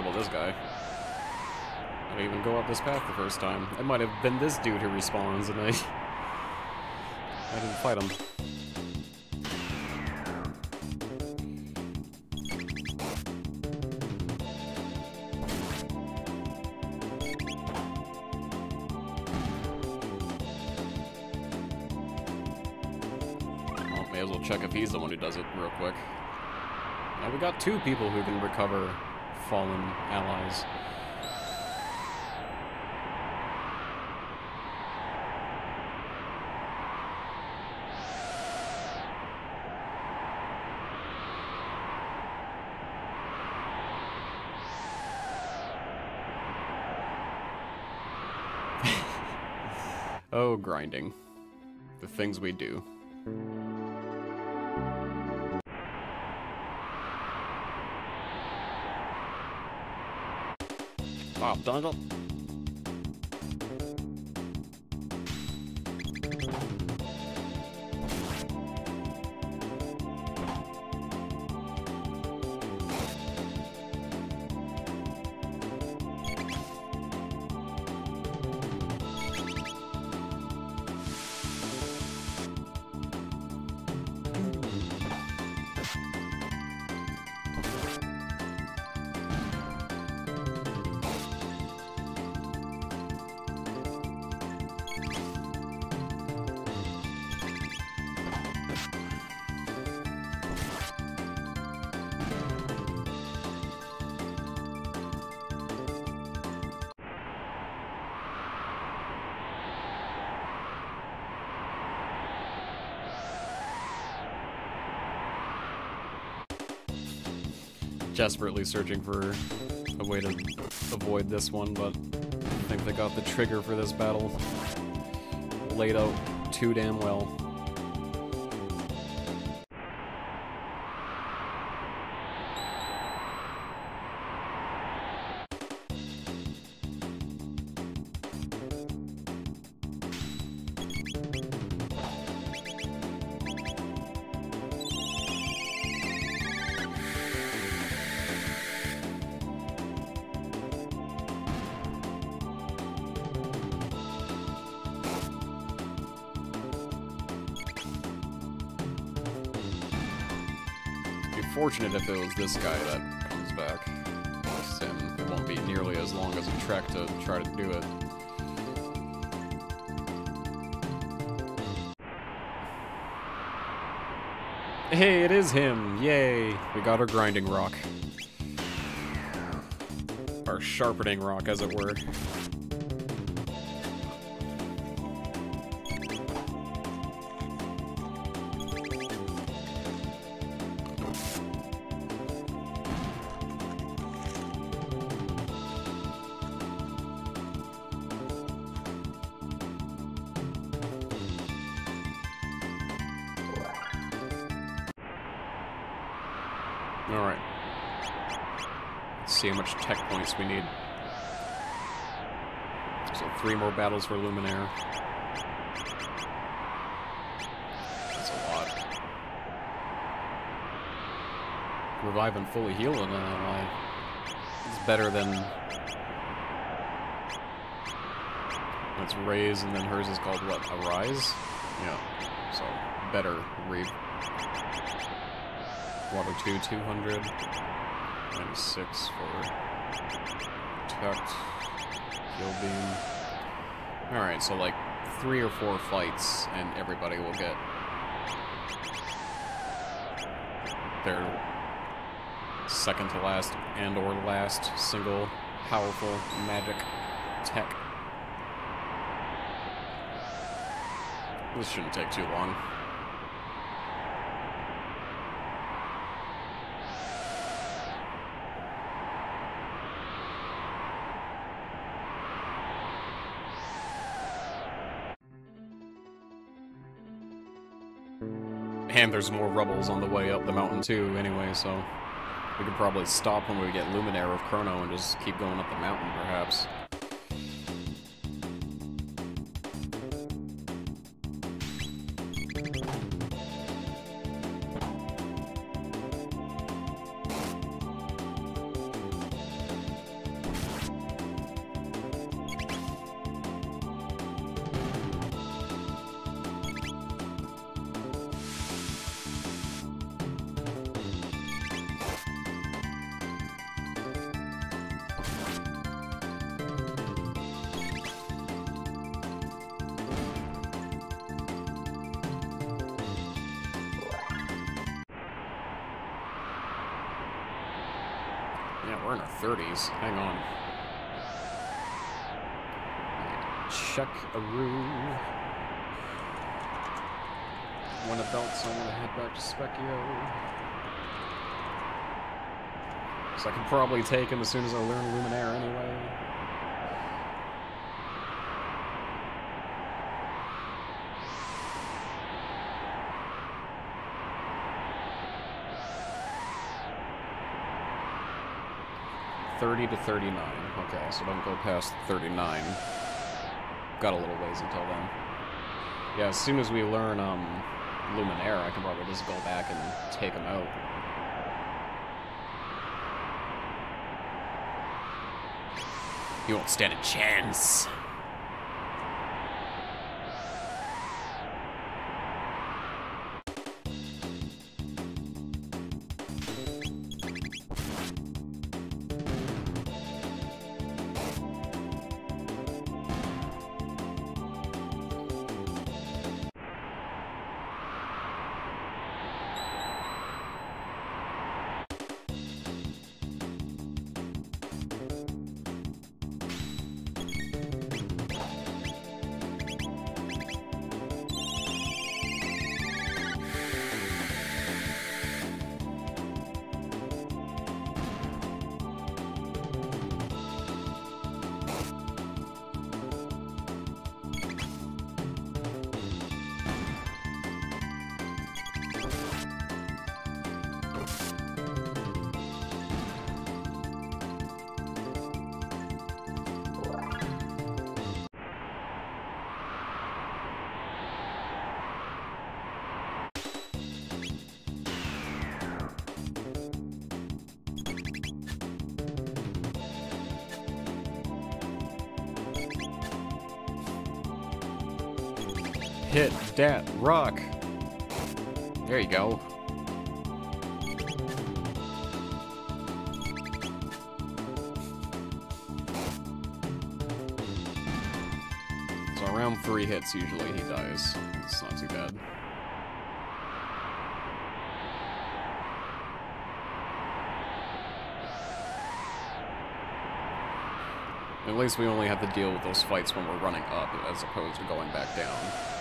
About this guy. I didn't even go up this path the first time. It might have been this dude who respawns, and I... [LAUGHS] I didn't fight him. Well, may as well check if he's the one who does it real quick. Now we got two people who can recover fallen allies. [LAUGHS] oh, grinding. The things we do. Oh, Donald. Desperately searching for a way to avoid this one, but I think they got the trigger for this battle laid out too damn well. If it was this guy that comes back. It won't be nearly as long as a trek to try to do it. Hey, it is him! Yay! We got our grinding rock. Our sharpening rock, as it were. for Luminaire. That's a lot. Revive and fully heal in uh, an It's better than... It's Raise, and then hers is called, what, Arise? Yeah, so better Re. Water 2, 200. 96 for Tucked. Kill Beam. Alright, so like three or four fights, and everybody will get their second to last and or last single powerful magic tech. This shouldn't take too long. And there's more rubbles on the way up the mountain too, anyway, so... We could probably stop when we get Luminaire of Chrono and just keep going up the mountain, perhaps. Probably take him as soon as I learn Luminaire anyway. Thirty to thirty-nine. Okay, so don't go past thirty-nine. Got a little ways until then. Yeah, as soon as we learn um, Luminaire, I can probably just go back and take him out. You won't stand a chance. Hit that rock. There you go. So around three hits usually he dies. It's not too bad. At least we only have to deal with those fights when we're running up as opposed to going back down.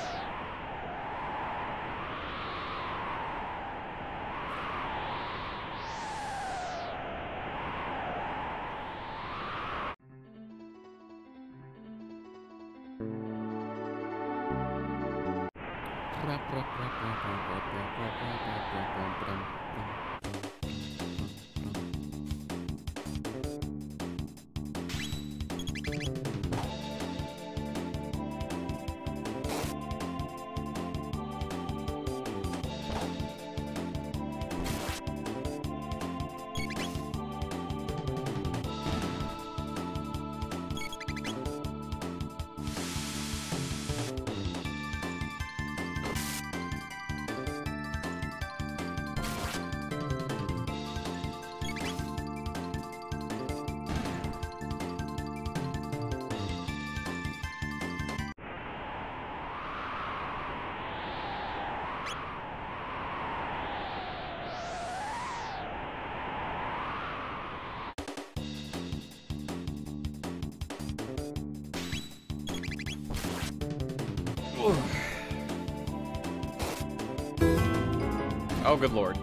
Good lord.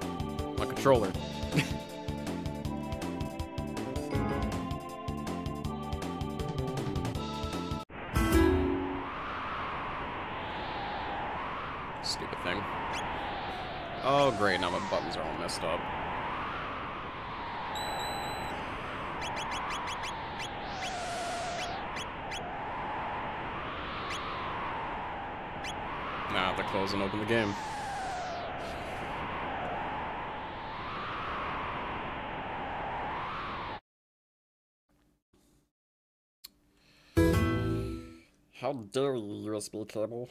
How dare you, USB cable?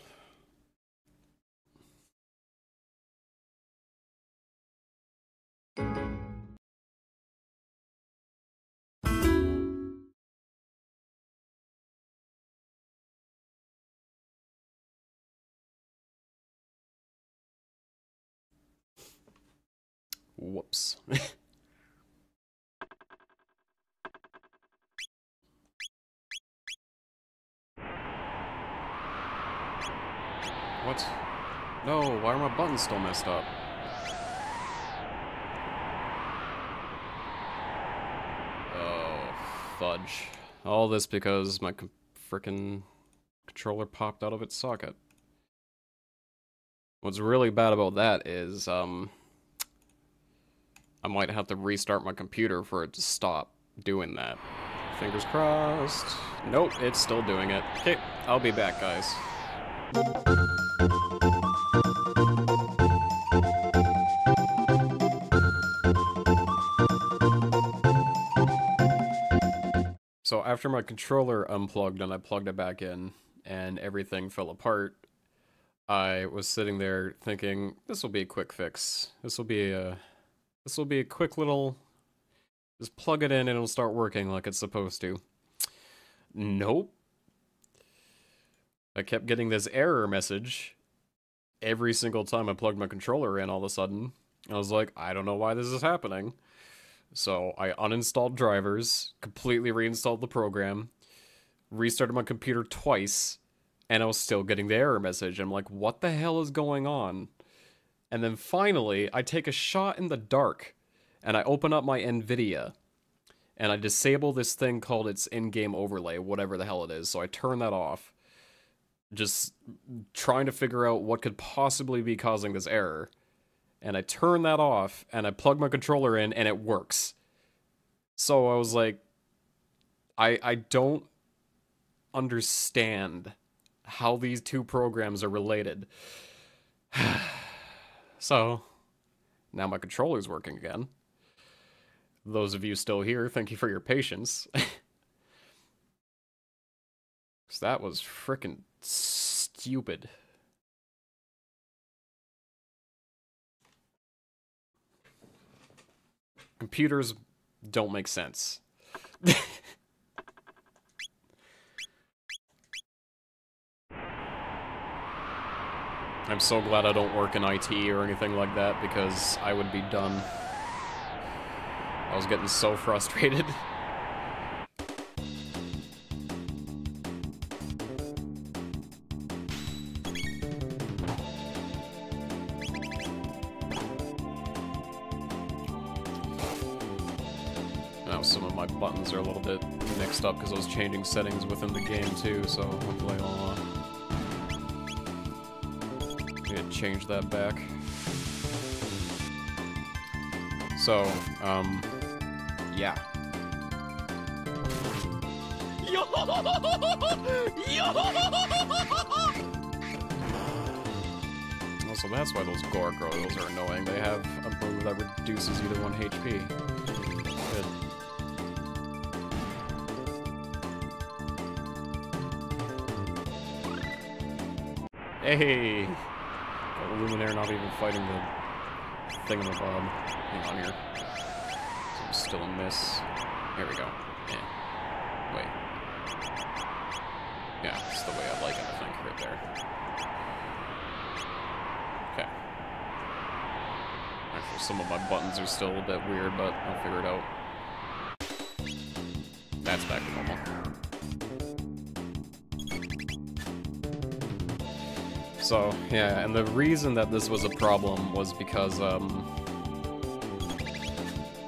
Still messed up? Oh, fudge. All this because my frickin' controller popped out of its socket. What's really bad about that is, um, I might have to restart my computer for it to stop doing that. Fingers crossed. Nope, it's still doing it. Okay, I'll be back, guys. After my controller unplugged and I plugged it back in and everything fell apart, I was sitting there thinking, this will be a quick fix. This will be a this will be a quick little just plug it in and it'll start working like it's supposed to. Nope. I kept getting this error message every single time I plugged my controller in all of a sudden. I was like, I don't know why this is happening. So I uninstalled drivers, completely reinstalled the program, restarted my computer twice, and I was still getting the error message. I'm like, what the hell is going on? And then finally, I take a shot in the dark, and I open up my NVIDIA, and I disable this thing called its in-game overlay, whatever the hell it is. So I turn that off, just trying to figure out what could possibly be causing this error and I turn that off and I plug my controller in and it works. So I was like I I don't understand how these two programs are related. [SIGHS] so now my controller's working again. Those of you still here, thank you for your patience. [LAUGHS] Cause that was freaking stupid. Computers don't make sense. [LAUGHS] I'm so glad I don't work in IT or anything like that because I would be done. I was getting so [LAUGHS] frustrated. Mixed up because I was changing settings within the game too, so hopefully I'll uh, yeah, change that back. So, um, yeah. Also, that's why those gargoyles are annoying. They have a move that reduces either one HP. Hey! Got Luminaire not even fighting the thing on the. Hang on here. So still in this. Here we go. Yeah. Wait. Yeah, it's the way I like it, I think, right there. Okay. Actually, some of my buttons are still a bit weird, but I'll figure it out. So, yeah, and the reason that this was a problem was because, um,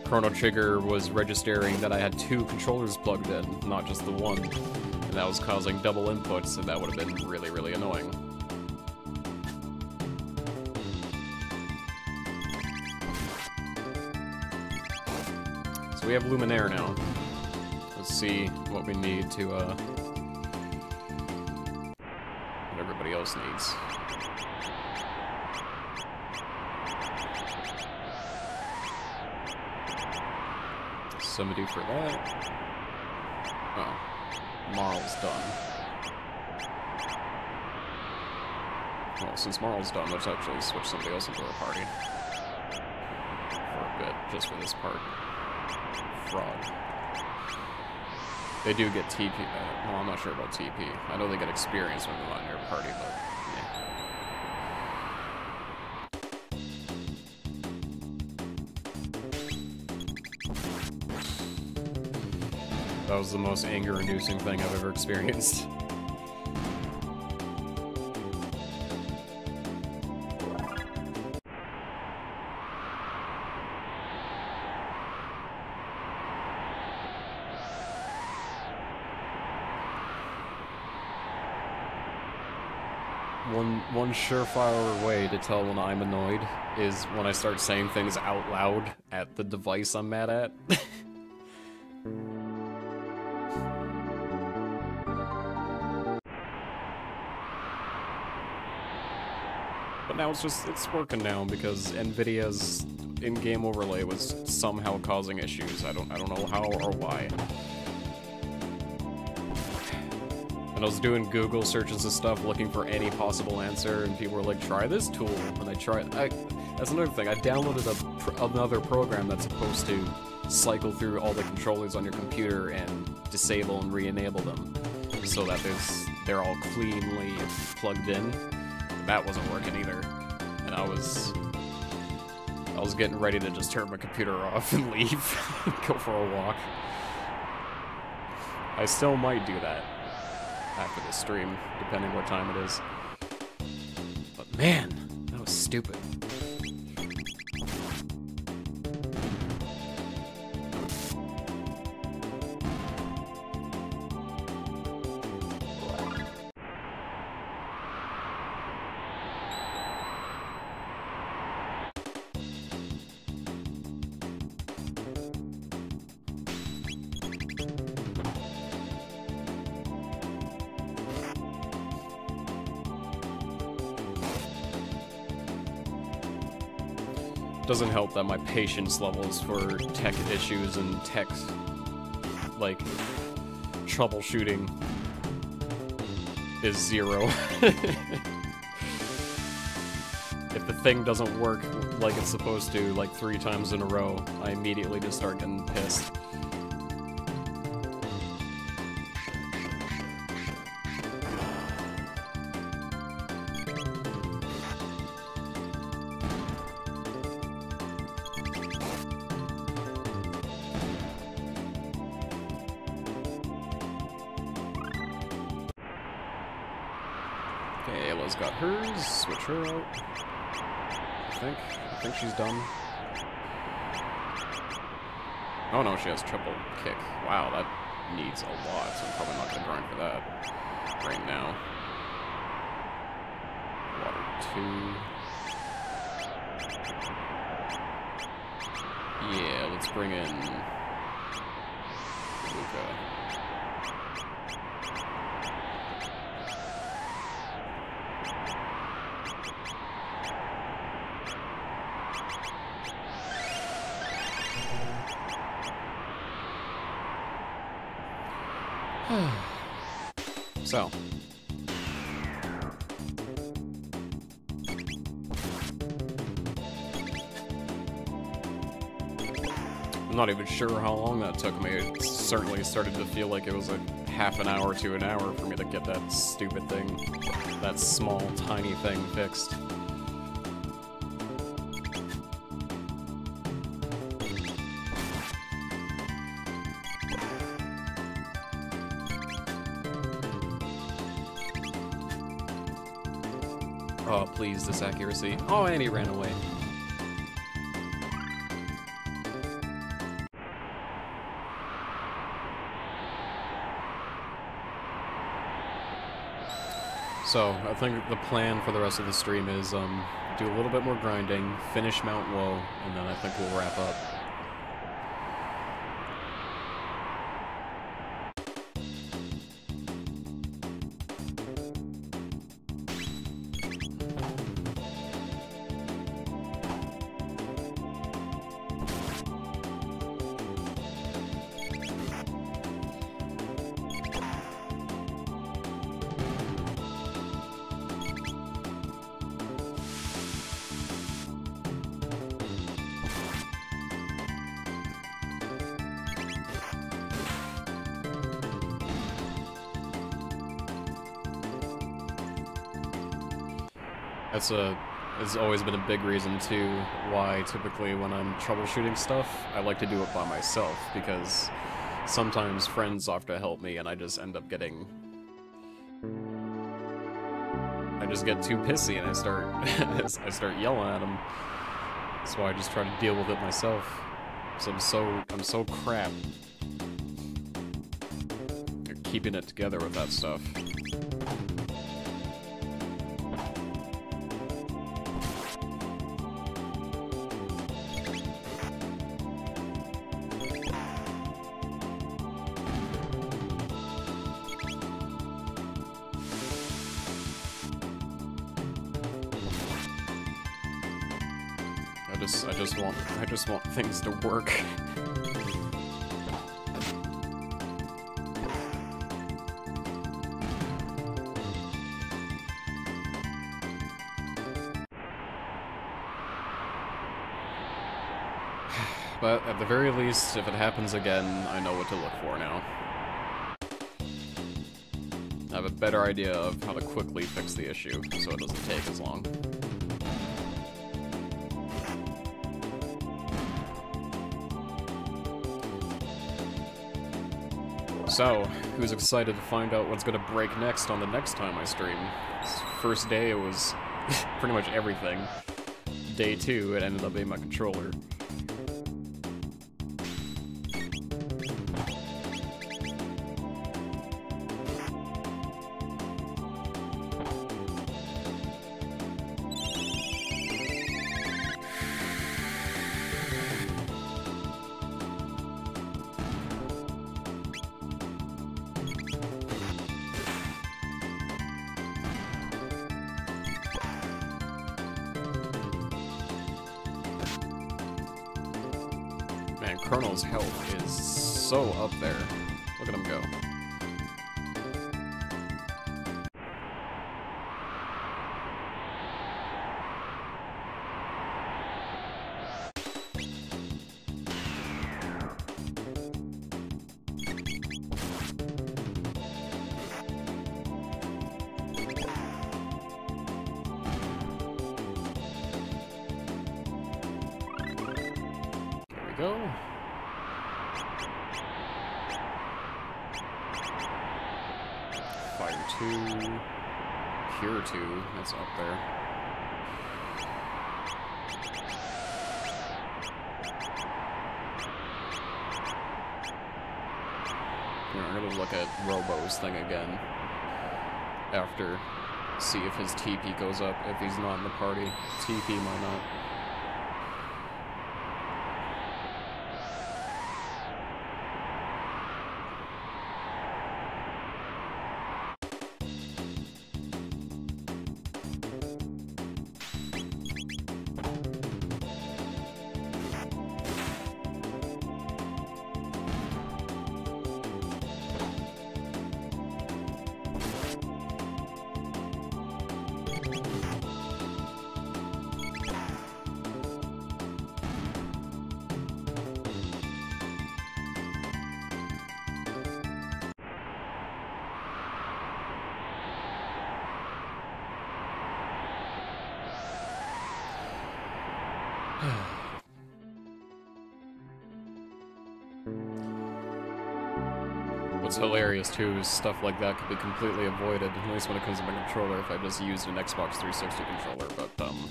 Chrono Trigger was registering that I had two controllers plugged in, not just the one. And that was causing double inputs, and that would have been really, really annoying. So we have Luminaire now. Let's see what we need to, uh... else needs. Somebody for that. Oh. Marle's done. Well, since Marle's done, let's actually switch somebody else into our party. For a bit, just for this part. Frog. They do get TP. Uh, well, I'm not sure about TP. I know they get experience when they're in your party, but. That was the most anger-inducing thing I've ever experienced. Surefire way to tell when I'm annoyed is when I start saying things out loud at the device I'm mad at. [LAUGHS] But now it's just, it's working now because NVIDIA's in-game overlay was somehow causing issues. I don't, I don't know how or why. And I was doing Google searches and stuff looking for any possible answer, and people were like, try this tool. And I tried, I, that's another thing, I downloaded a, another program that's supposed to cycle through all the controllers on your computer and disable and re-enable them so that there's, they're all cleanly plugged in that wasn't working either. And I was I was getting ready to just turn my computer [LAUGHS] off and leave. [LAUGHS] Go for a walk. I still might do that after the stream, depending what time it is. But man, that was stupid. Doesn't help that my patience levels for tech issues and tech, like, troubleshooting is zero. [LAUGHS] if the thing doesn't work like it's supposed to, like, three times in a row, I immediately just start getting pissed. She's done. Oh no, she has triple kick. Wow, that needs a lot, so I'm probably not gonna grind for that right now. Water two. Yeah, let's bring in Lucca. Sure how long that took me. It certainly started to feel like it was a half an hour to an hour for me to get that stupid thing, that small, tiny thing fixed. Oh, please, this accuracy. Oh, and he ran away. So, I think the plan for the rest of the stream is um, do a little bit more grinding, finish Mount Woe, and then I think we'll wrap up. That's a has always been a big reason too why typically when I'm troubleshooting stuff, I like to do it by myself because sometimes friends to help me and I just end up getting I just get too pissy and I start [LAUGHS] I start yelling at them. Why I just try to deal with it myself. So I'm so I'm so crap keeping it together with that stuff. Things to work. But at the very least, if it happens again, I know what to look for now. I have a better idea of how to quickly fix the issue, so it doesn't take as long. So, who's excited to find out what's gonna break next on the next time I stream? First day it was [LAUGHS] pretty much everything. Day two, it ended up being my controller. Party. TP might not. What's hilarious too is stuff like that could be completely avoided, at least when it comes to my controller, if I just used an Xbox 360 controller, but, um...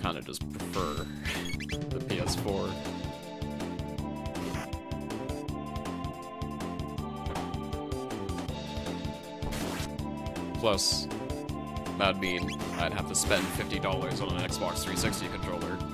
Kinda just prefer the PS4. Plus, that'd mean I'd have to spend $50 on an Xbox 360 controller.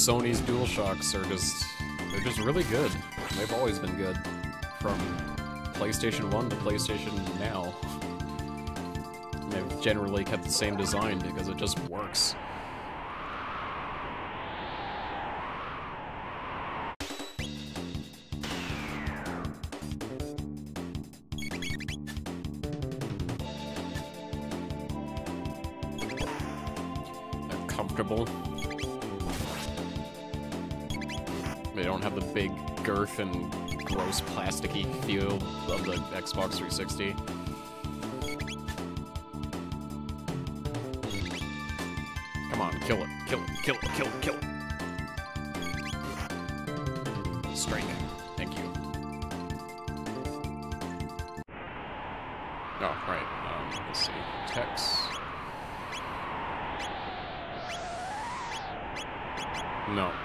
Sony's DualShocks are just they're just really good. They've always been good. From PlayStation 1 to PlayStation now. And they've generally kept the same design because it just works. They're comfortable. They don't have the big girth and gross plasticky feel of the Xbox 360. Come on, kill it, kill it, kill it, kill it, kill it.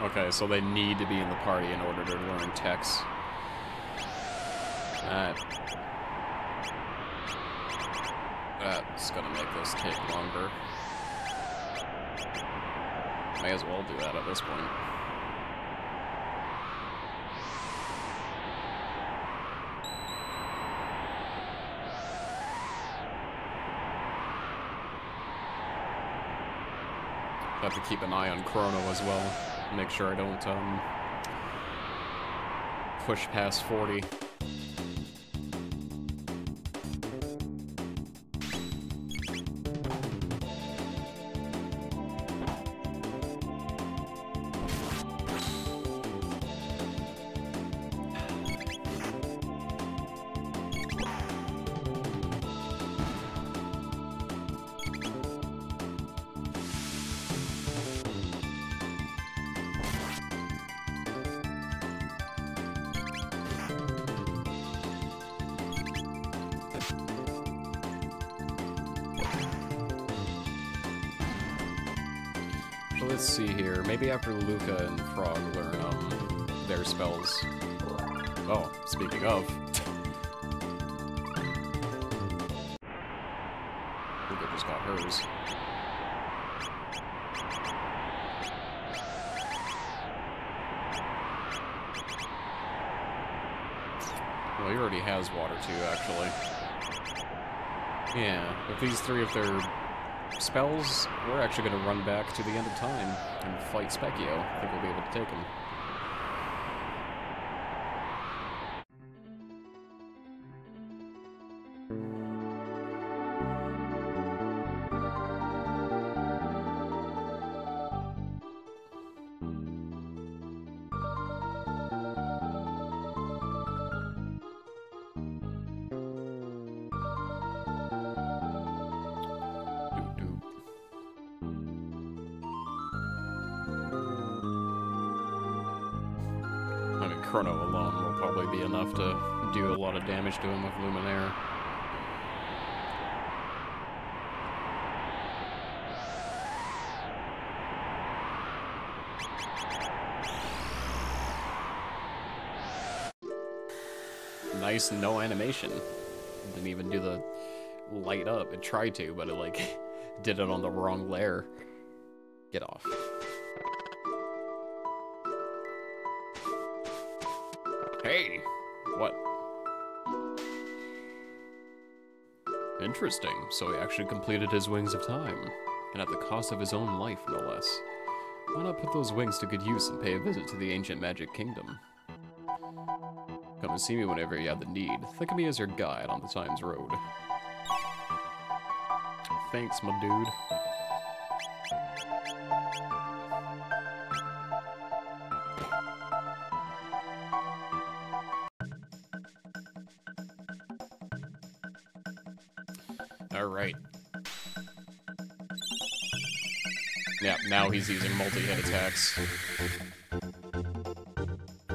Okay, so they need to be in the party in order to learn text. That... That's gonna make this take longer. May as well do that at this point. Have to keep an eye on Chrono as well. Make sure I don't um, push past 40. Actually going to run back to the end of time and fight Spekkio. I think we'll be able to take him. damage to him with Luminaire. Nice no animation. Didn't even do the light up. It tried to, but it like [LAUGHS] did it on the wrong layer. Interesting. So he actually completed his Wings of Time. And at the cost of his own life, no less. Why not put those wings to good use and pay a visit to the ancient magic kingdom? Come and see me whenever you have the need. Think of me as your guide on the Times Road. Thanks, my dude. He's using multi-hit attacks.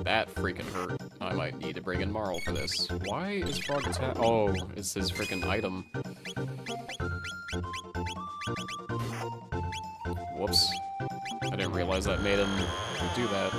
That freaking hurt. I might need to bring in Marle for this. Why is Frog attack? Oh, it's his freaking item. Whoops. I didn't realize that made him do that.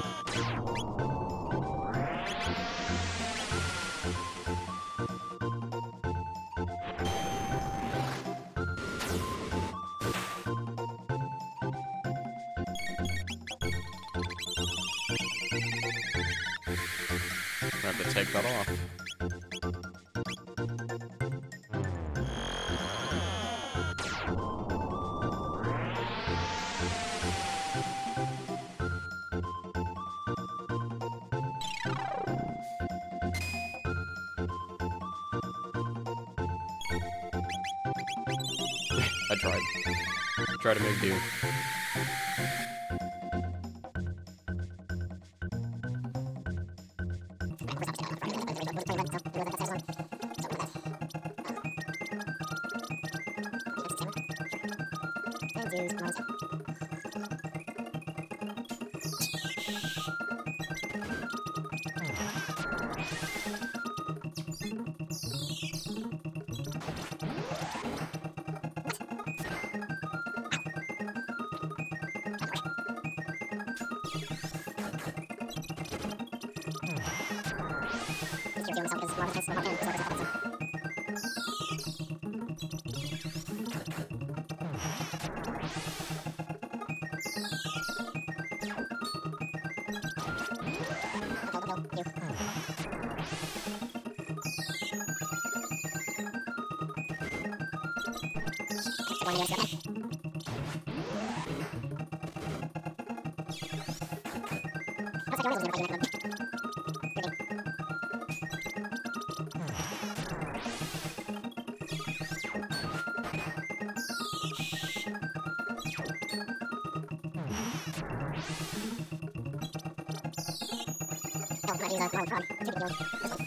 Uh,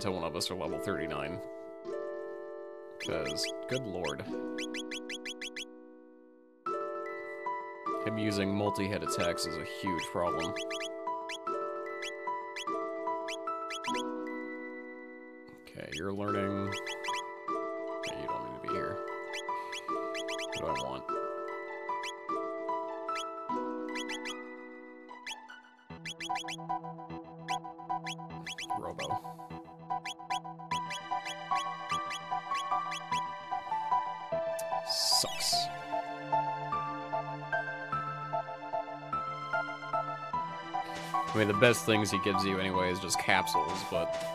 until one of us are level 39. Because, good lord. Him using multi-hit attacks is a huge problem. Okay, you're learning... best things he gives you anyway is just capsules, but...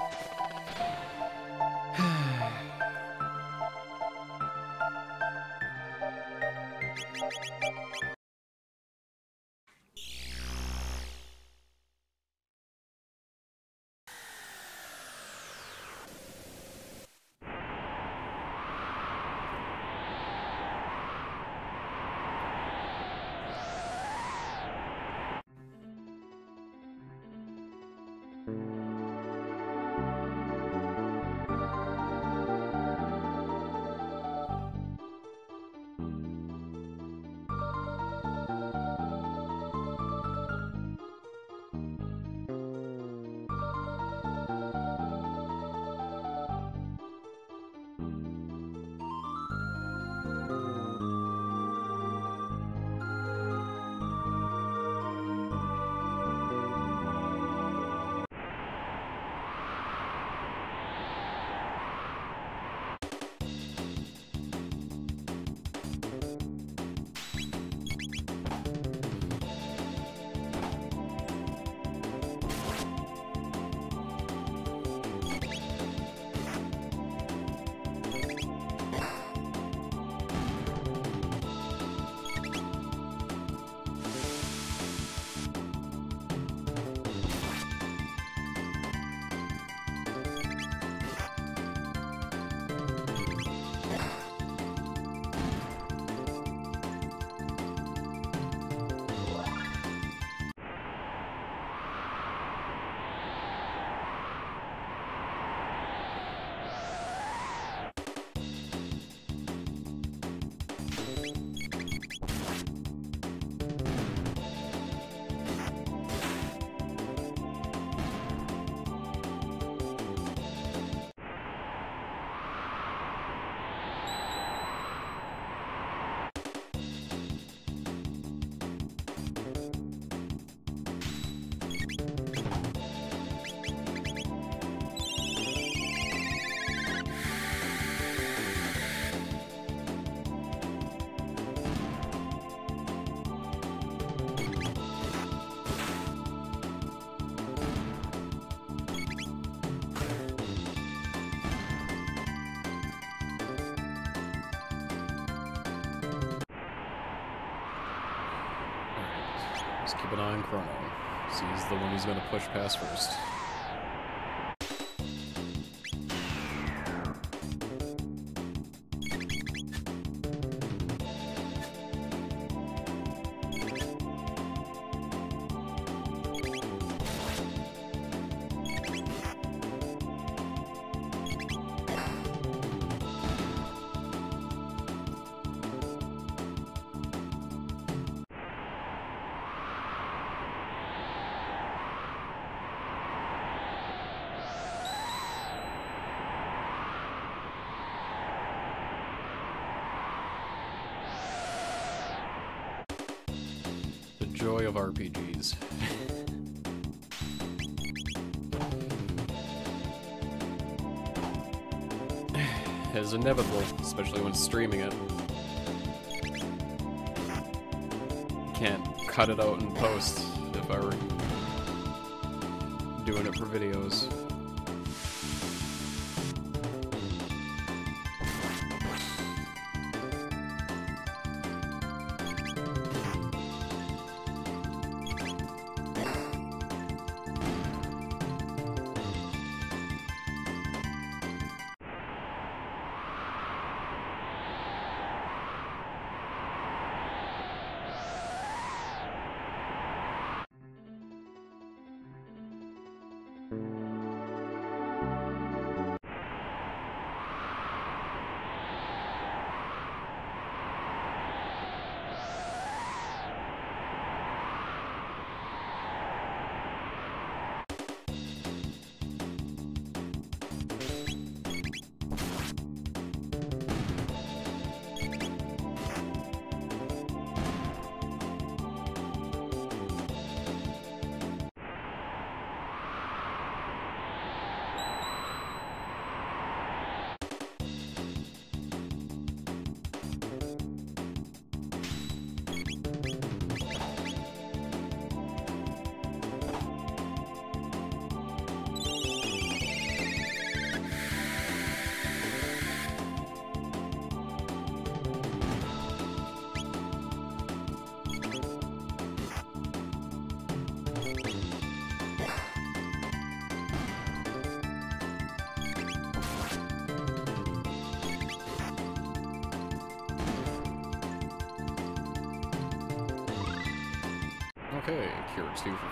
push past first. Of RPGs. It's inevitable, especially when streaming it. Can't cut it out in post if I were doing it for videos.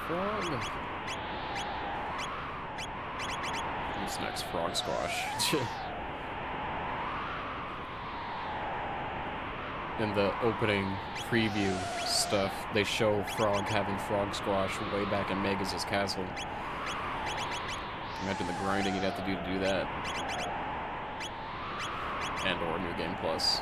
Okay, cure frog. What's next? Frog squash. [LAUGHS] In the opening preview stuff, they show Frog having frog squash way back in Magus' castle. Imagine the grinding you'd have to do to do that. And or New Game Plus.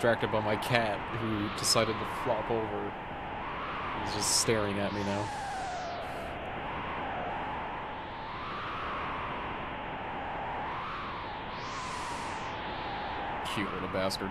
Distracted by my cat who decided to flop over. He's just staring at me now. Cute little bastard.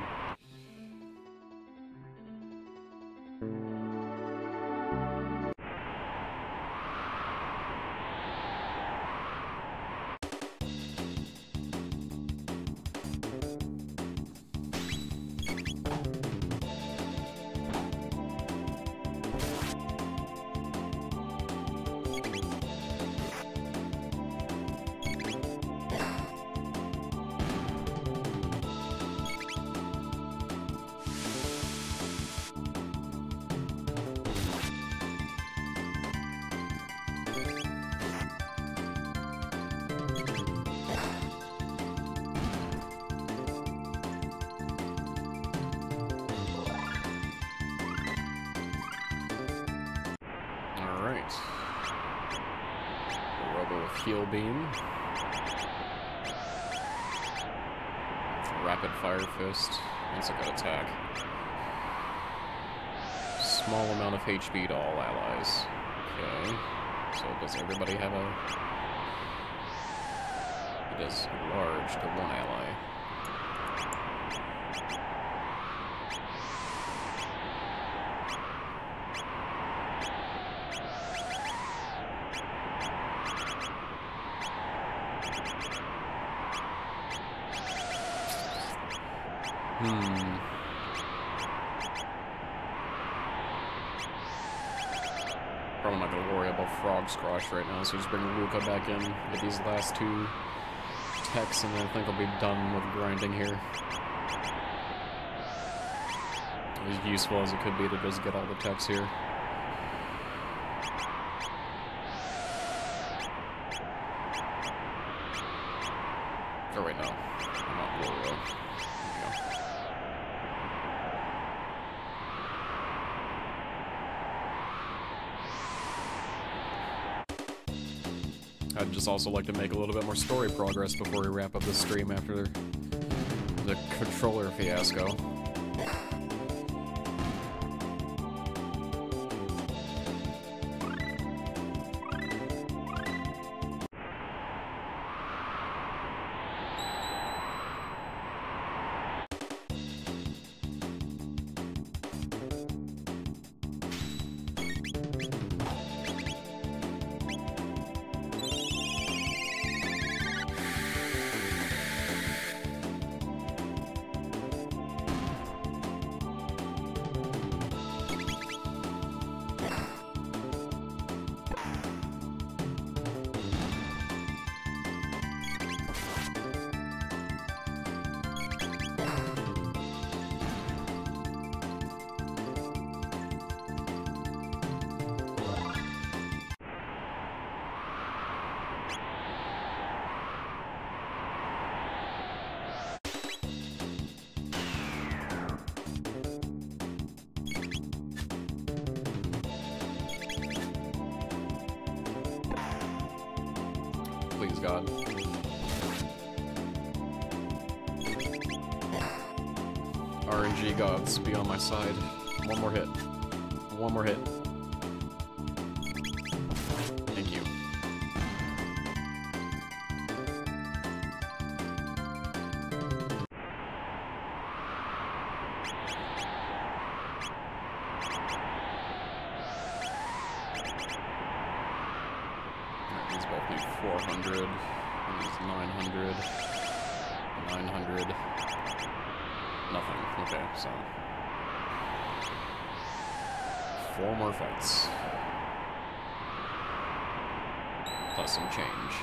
So just bring Lucca back in with these last two techs, and I think I'll be done with grinding here. As useful as it could be to just get all the techs here. Just also like to make a little bit more story progress before we wrap up the stream after the controller fiasco. 400. 900. 900. Nothing. Okay, so. Four more fights. Plus some change.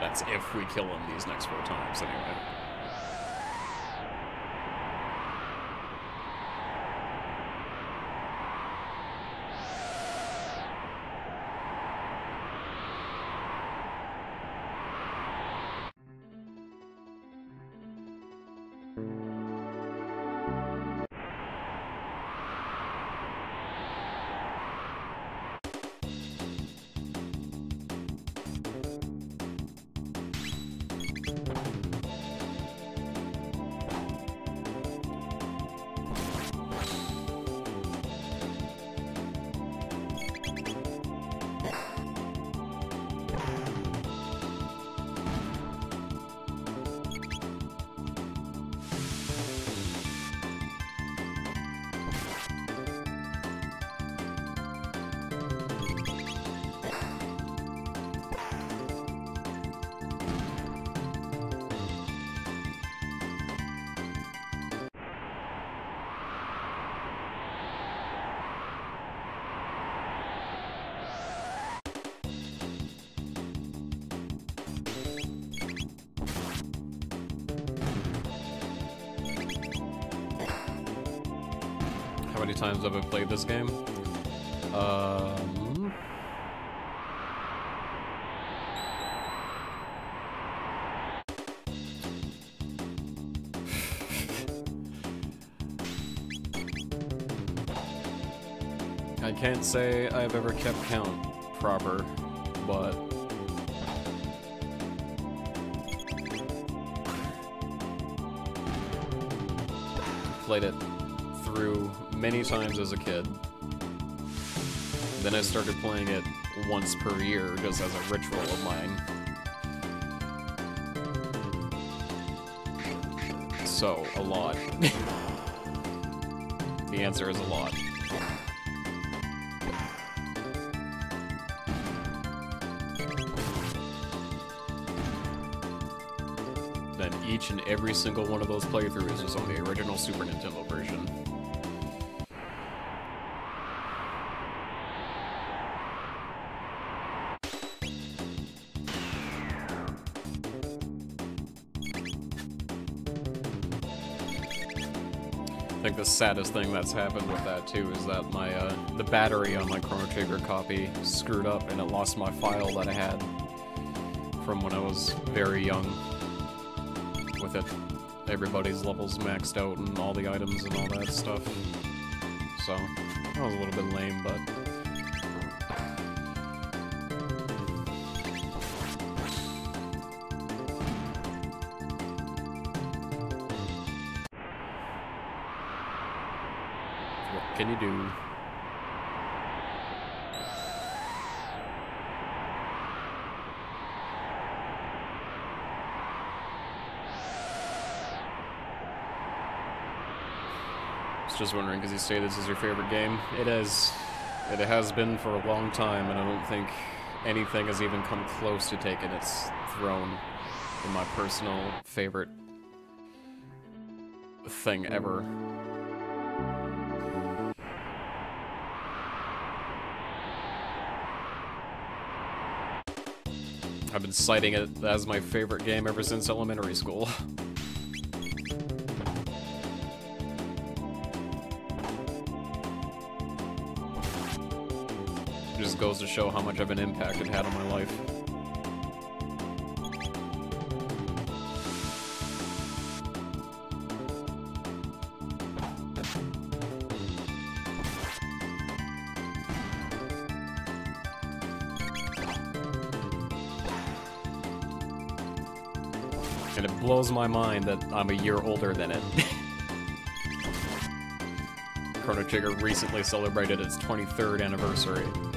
That's if we kill him these next four times, anyway. This game? Um, [SIGHS] I can't say I've ever kept count proper, but [SIGHS] played it many times as a kid. Then I started playing it once per year just as a ritual of mine. So, a lot. [LAUGHS] the answer is a lot. Then each and every single one of those playthroughs was on the original Super Nintendo version. Saddest thing that's happened with that too is that my uh, the battery on my Chrono Trigger copy screwed up and it lost my file that I had from when I was very young. With it, everybody's levels maxed out and all the items and all that stuff. So that was a little bit lame, but just wondering because you say this is your favorite game. It is. It has been for a long time, and I don't think anything has even come close to taking its throne in my personal favorite thing ever. I've been citing it as my favorite game ever since elementary school. [LAUGHS] goes to show how much of an impact it had on my life. And it blows my mind that I'm a year older than it. [LAUGHS] Chrono Trigger recently celebrated its 23rd anniversary.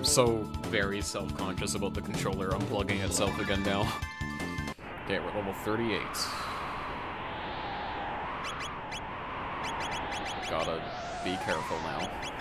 I'm so very self-conscious about the controller unplugging itself again now. Okay, we're level 38. Gotta be careful now.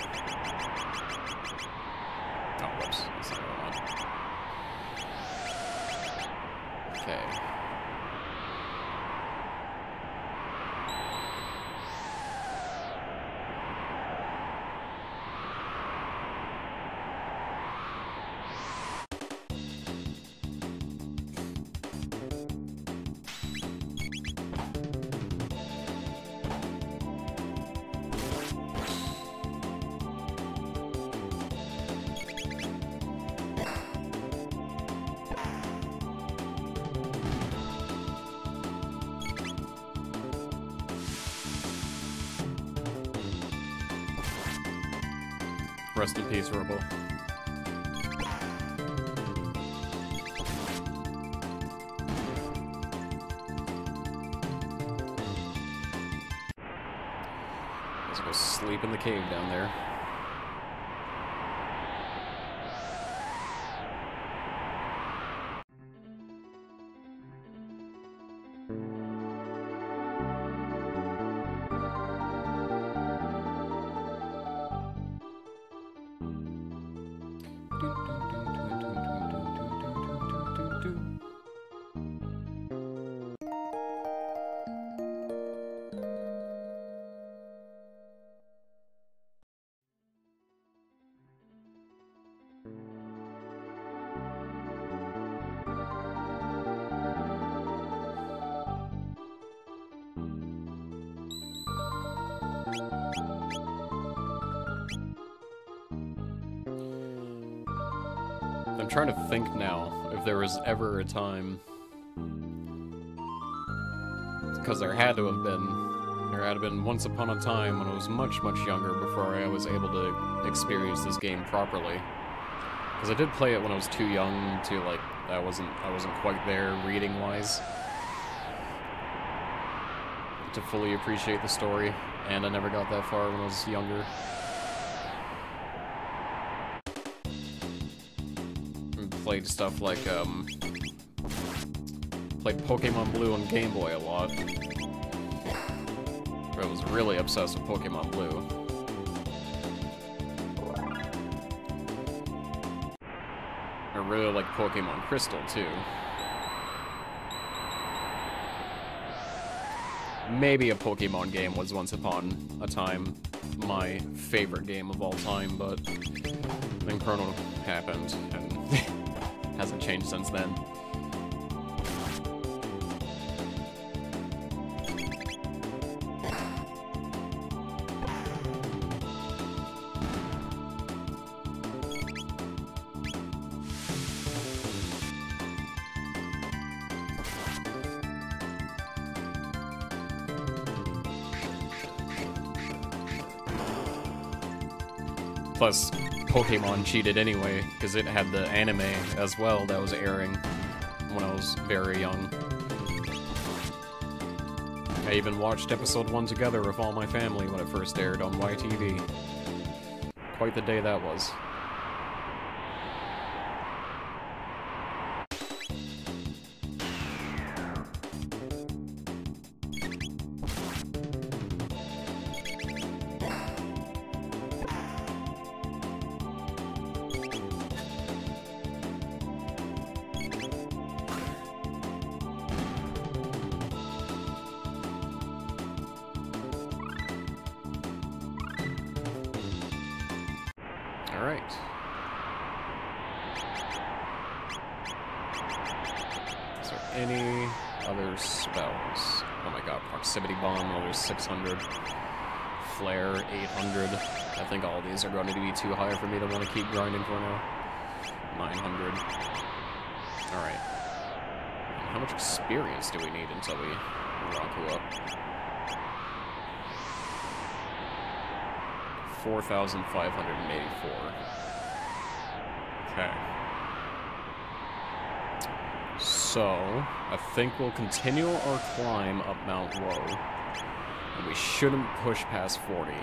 Think now if there was ever a time. Because there had to have been. There had been once upon a time when I was much, much younger before I was able to experience this game properly. Because I did play it when I was too young to, like, I wasn't, I wasn't quite there reading-wise. To fully appreciate the story, and I never got that far when I was younger. Played stuff like um played Pokemon Blue on Game Boy a lot. I was really obsessed with Pokemon Blue. I really like Pokemon Crystal too. Maybe a Pokemon game was once upon a time my favorite game of all time, but then Chrono happened and [LAUGHS] hasn't changed since then. Pokemon cheated anyway, because it had the anime as well that was airing when I was very young. I even watched episode 1 together with all my family when it first aired on YTV. Quite the day that was. Too high for me to want to keep grinding for now. 900. Alright. How much experience do we need until we Raku up? 4,584. Okay. So, I think we'll continue our climb up Mount Woe. And we shouldn't push past 40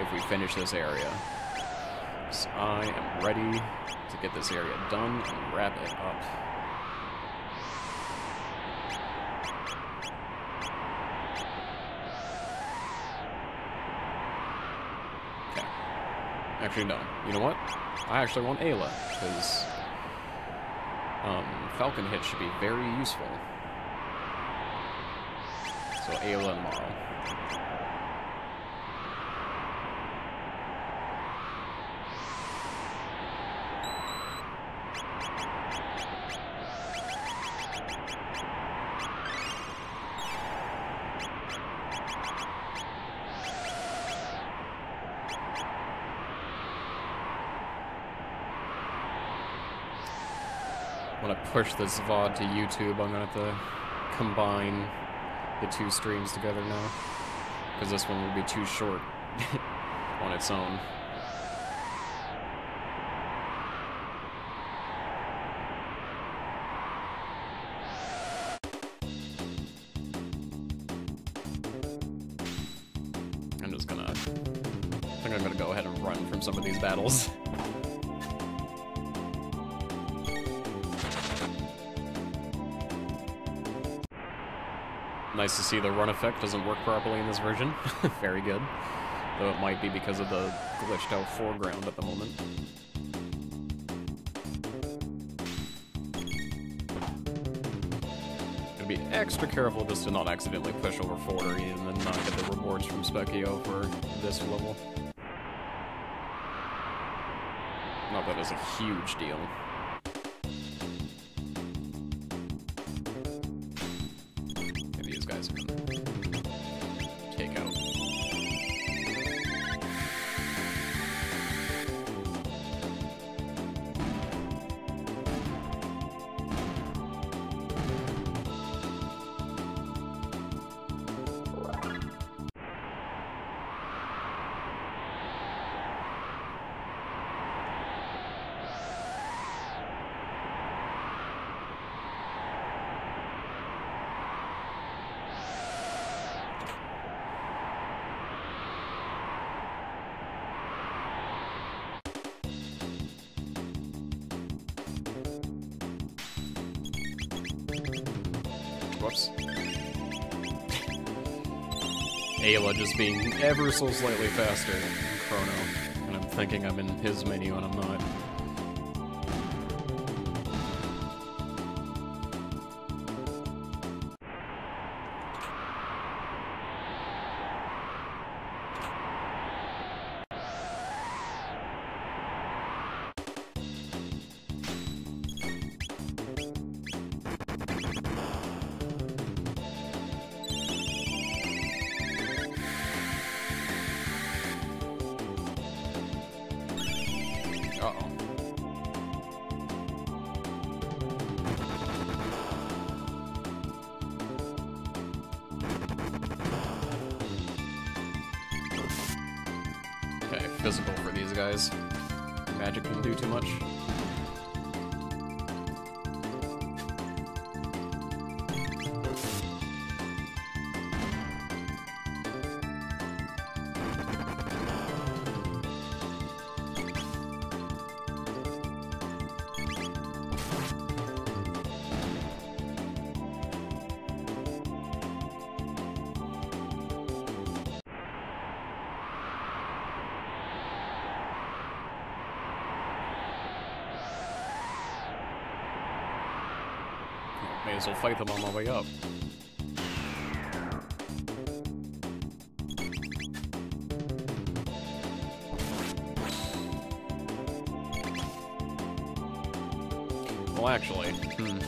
if we finish this area. I am ready to get this area done and wrap it up. Okay. Actually, no. You know what? I actually want Ayla, because um, Falcon Hit should be very useful. So Ayla and push this VOD to YouTube, I'm gonna have to combine the two streams together now. Because this one would be too short [LAUGHS] on its own. I'm just gonna... I think I'm gonna go ahead and run from some of these battles. [LAUGHS] Nice to see the run effect doesn't work properly in this version. [LAUGHS] Very good. Though it might be because of the glitched out foreground at the moment. Gotta be extra careful just to not accidentally push over 40 and then not get the rewards from Spekkio for this level. Not that it's a huge deal. Being ever so slightly faster than Chrono. And I'm thinking I'm in his menu and I'm not. Well fight them on my way up. Well, actually, hmm.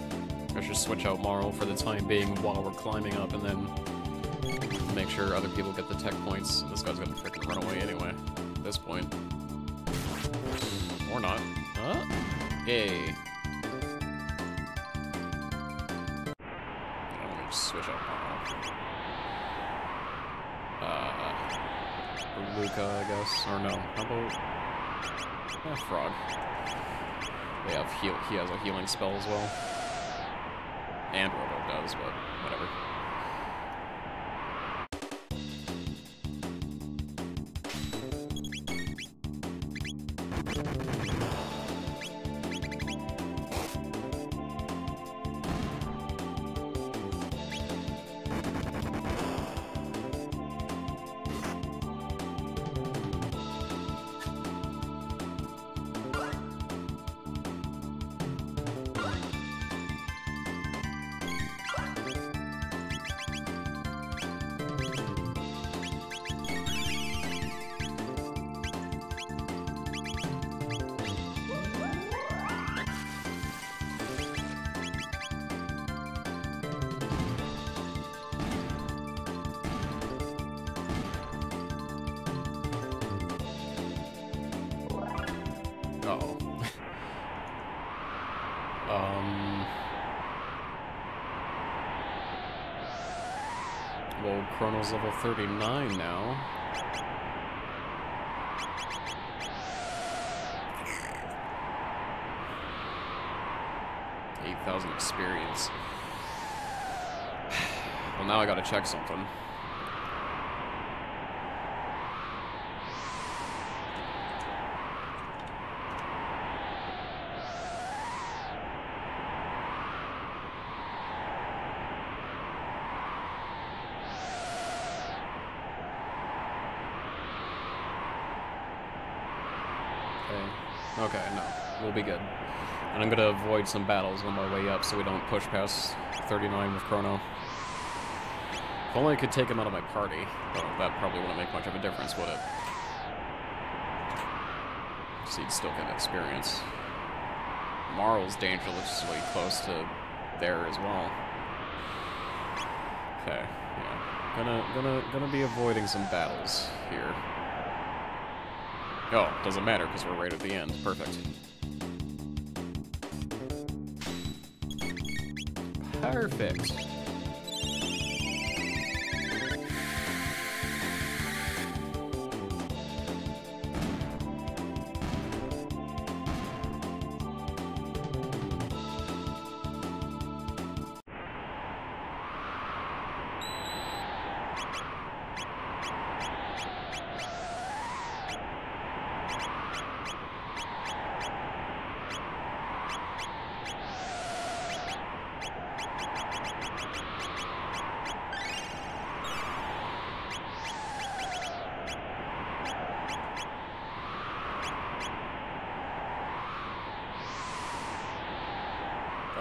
I should switch out Marle for the time being while we're climbing up and then make sure other people get the tech points. This guy's gonna Or no. How about... Eh, Frog. They have heal he has a healing spell as well. And Robo does, but 39 now. Eight thousand experience. [SIGHS] Well, now I gotta check something. Gonna avoid some battles on my way up so we don't push past 39 with Chrono. If only I could take him out of my party. That probably wouldn't make much of a difference, would it? So he'd still get experience. Marle's dangerously close to there as well. Okay, yeah. Gonna, gonna, gonna be avoiding some battles here. Oh, doesn't matter because we're right at the end. Perfect. Perfect.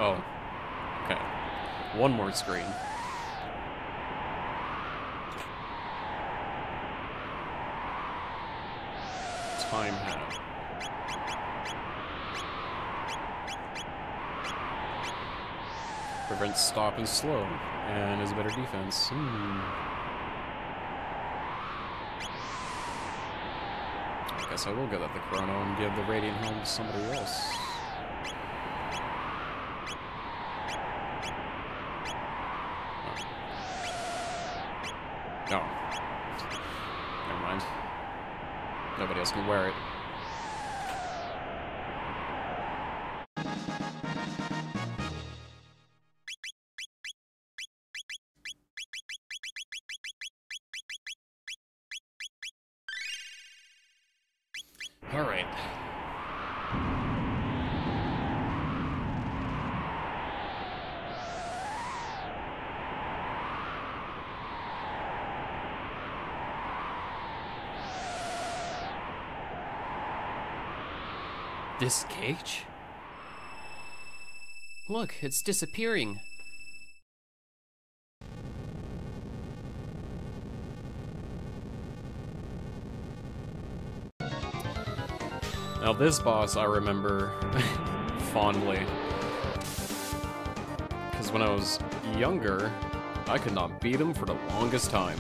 Oh. Okay. One more screen. Time hat. Prevents stop and slow, and is a better defense. Hmm. I guess I will give that the Chrono and give the Radiant Helm to somebody else. Cage? Look, it's disappearing. Now this boss I remember [LAUGHS] fondly. Because when I was younger, I could not beat him for the longest time.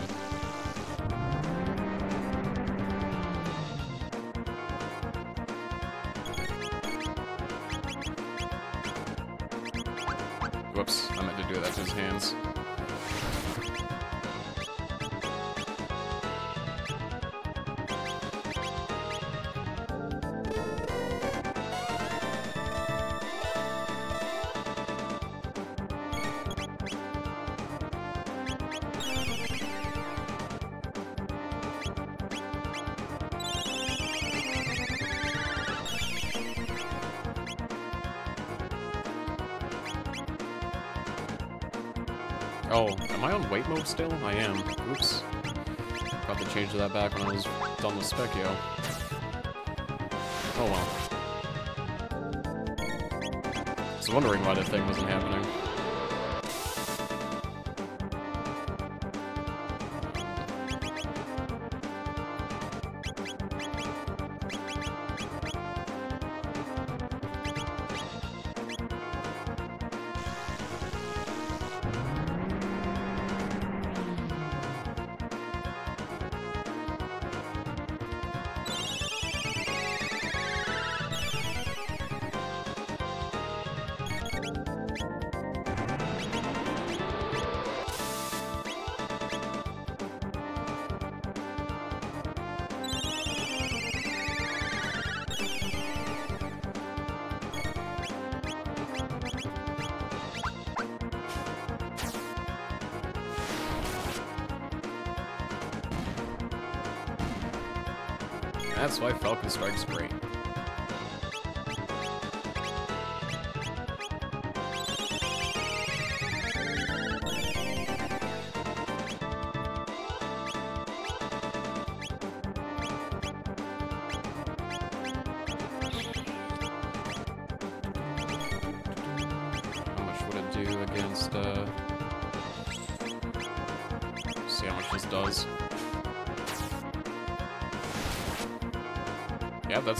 Still? I am. Oops. Got to change that back when I was done with Spekkio. Oh well. I was wondering why the thing wasn't happening.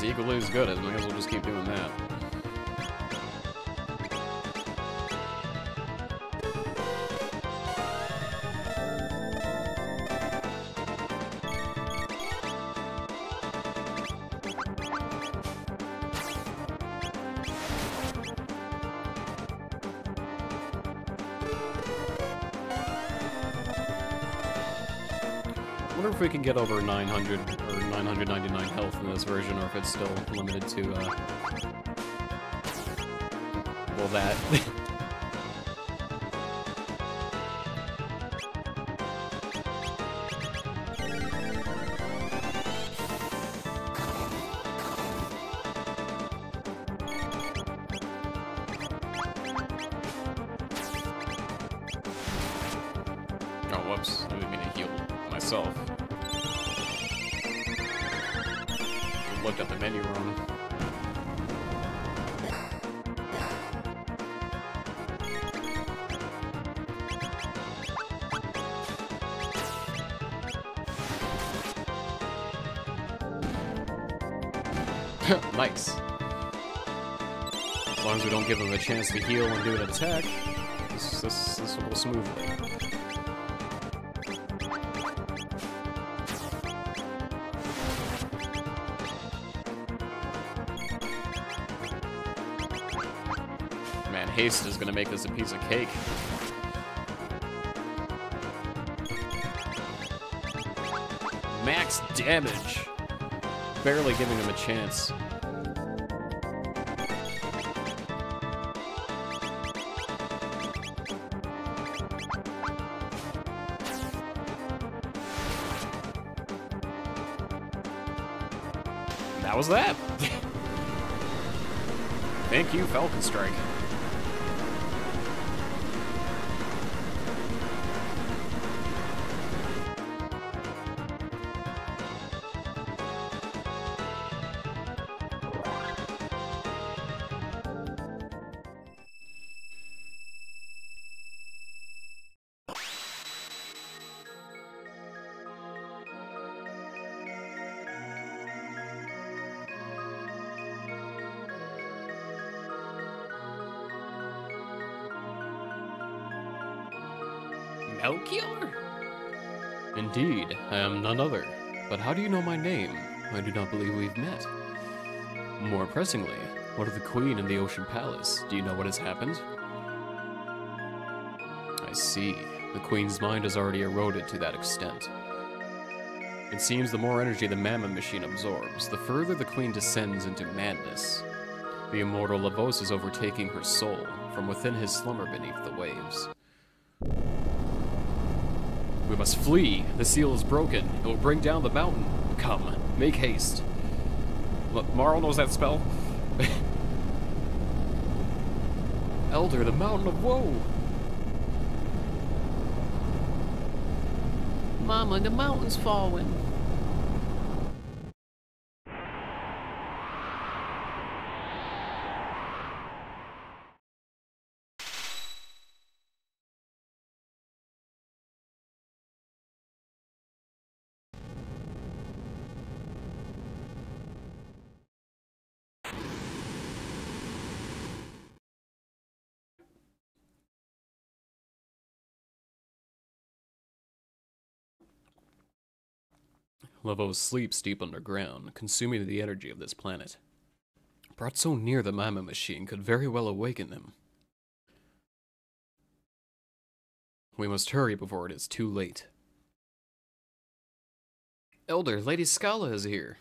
That's equally as good. I may as well just keep doing that. wonder if we can get over 900 or 999 health in this version, or if it's still limited to, uh... Well, that. [LAUGHS] chance to heal and do an attack, this, this, this will go smoothly. Man, haste is gonna make this a piece of cake. Max damage! Barely giving him a chance. That was that. Thank you, Falcon Strike. Know my name? I do not believe we've met. More pressingly, what of the Queen in the Ocean Palace? Do you know what has happened? I see. The Queen's mind has already eroded to that extent. It seems the more energy the Mammon machine absorbs, the further the Queen descends into madness. The immortal Lavos is overtaking her soul from within his slumber beneath the waves. We must flee. The seal is broken. It will bring down the mountain. Come, make haste. Look, Marle knows that spell. [LAUGHS] Elder, the mountain of woe. Mama, the mountain's falling. Lavos sleeps deep underground, consuming the energy of this planet. Brought so near the Mammon machine could very well awaken him. We must hurry before it is too late. Elder, Lady Schala is here.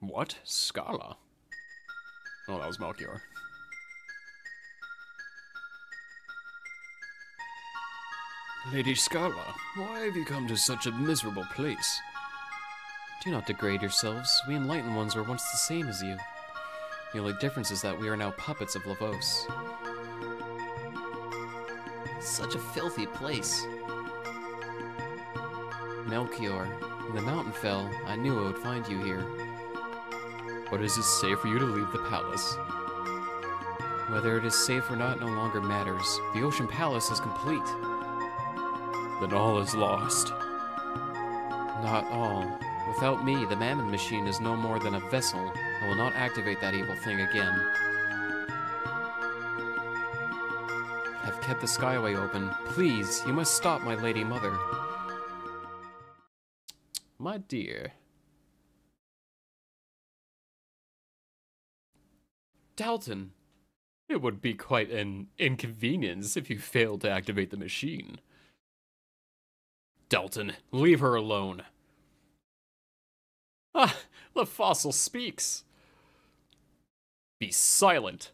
What? Schala? Oh, that was Melchior. Lady Schala, why have you come to such a miserable place? Do not degrade yourselves. We enlightened ones were once the same as you. The only difference is that we are now puppets of Lavos. Such a filthy place. Melchior, when the mountain fell, I knew I would find you here. What does it say for you to leave the palace? Whether it is safe or not no longer matters. The Ocean Palace is complete. Then all is lost. Not all. Without me, the Mammon machine is no more than a vessel. I will not activate that evil thing again. I've kept the Skyway open. Please, you must stop my lady mother. My dear. Dalton! It would be quite an inconvenience if you failed to activate the machine. Dalton, leave her alone. Ah, the fossil speaks. Be silent.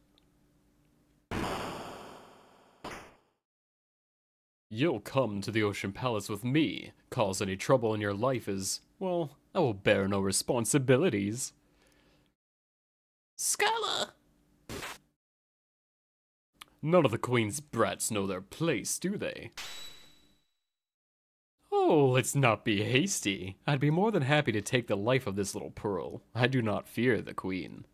You'll come to the Ocean Palace with me. Cause any trouble in your life is, well, I will bear no responsibilities. Schala! None of the Queen's brats know their place, do they? Oh, let's not be hasty. I'd be more than happy to take the life of this little pearl. I do not fear the Queen.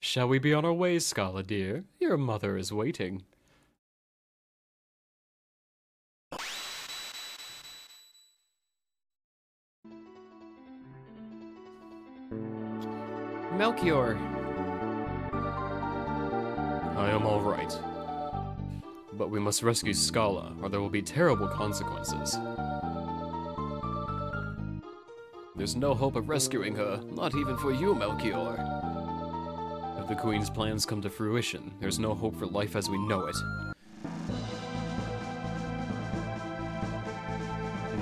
Shall we be on our way, Schala dear? Your mother is waiting. Melchior! I am all right. But we must rescue Schala, or there will be terrible consequences. There's no hope of rescuing her, not even for you, Melchior. If the Queen's plans come to fruition, there's no hope for life as we know it.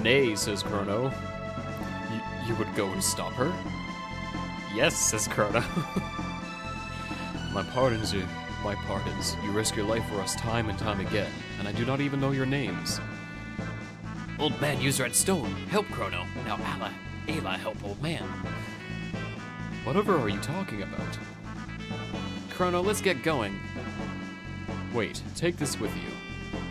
Nay, says Chrono. You would go and stop her? Yes, says Chrono. [LAUGHS] My pardons, you. My pardons. You risk your life for us time and time again, and I do not even know your names. Old man, use red stone. Help Chrono. Now Ala, Ayla, help old man. Whatever are you talking about? Chrono, let's get going. Wait, take this with you.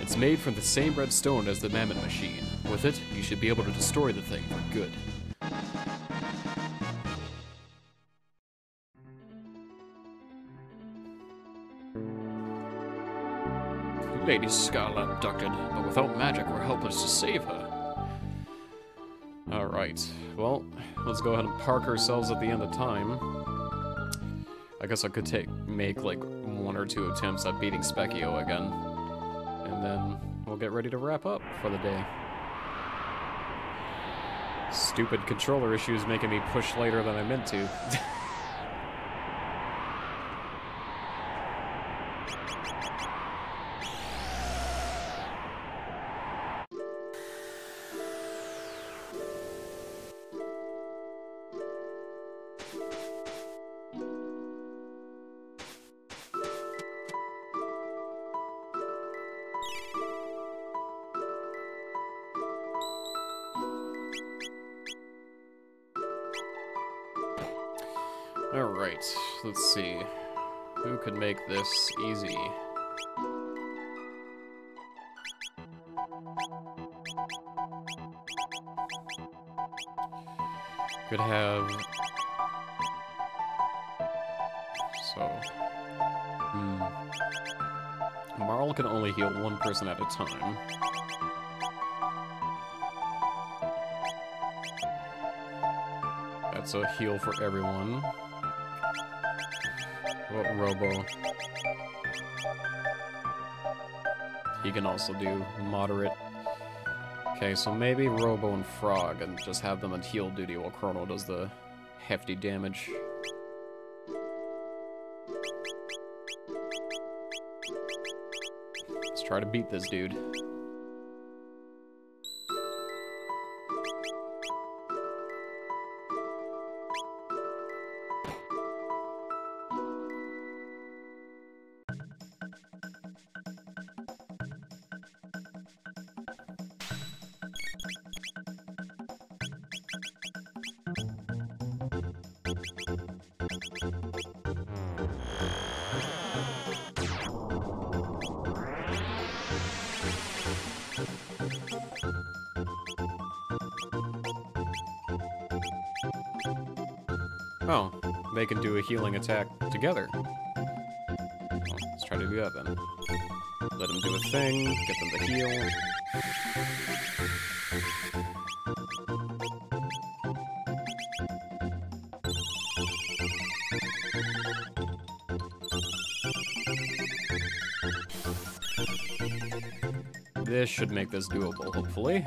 It's made from the same red stone as the Mammon Machine. With it, you should be able to destroy the thing for good. Schala abducted, but without magic, we're helpless to save her. Alright, well, let's go ahead and park ourselves at the end of time. I guess I could take make like one or two attempts at beating Spekkio again. And then we'll get ready to wrap up for the day. Stupid controller issues making me push later than I meant to. [LAUGHS] Alright, let's see. Who could make this easy? Could have... So... Hmm... Marle can only heal one person at a time. That's a heal for everyone. Robo? He can also do moderate. Okay, so maybe Robo and Frog and just have them on heal duty while Chrono does the hefty damage. Let's try to beat this dude. Healing attack together. Let's try to do that then. Let them do a thing, get them to heal. This should make this doable, hopefully.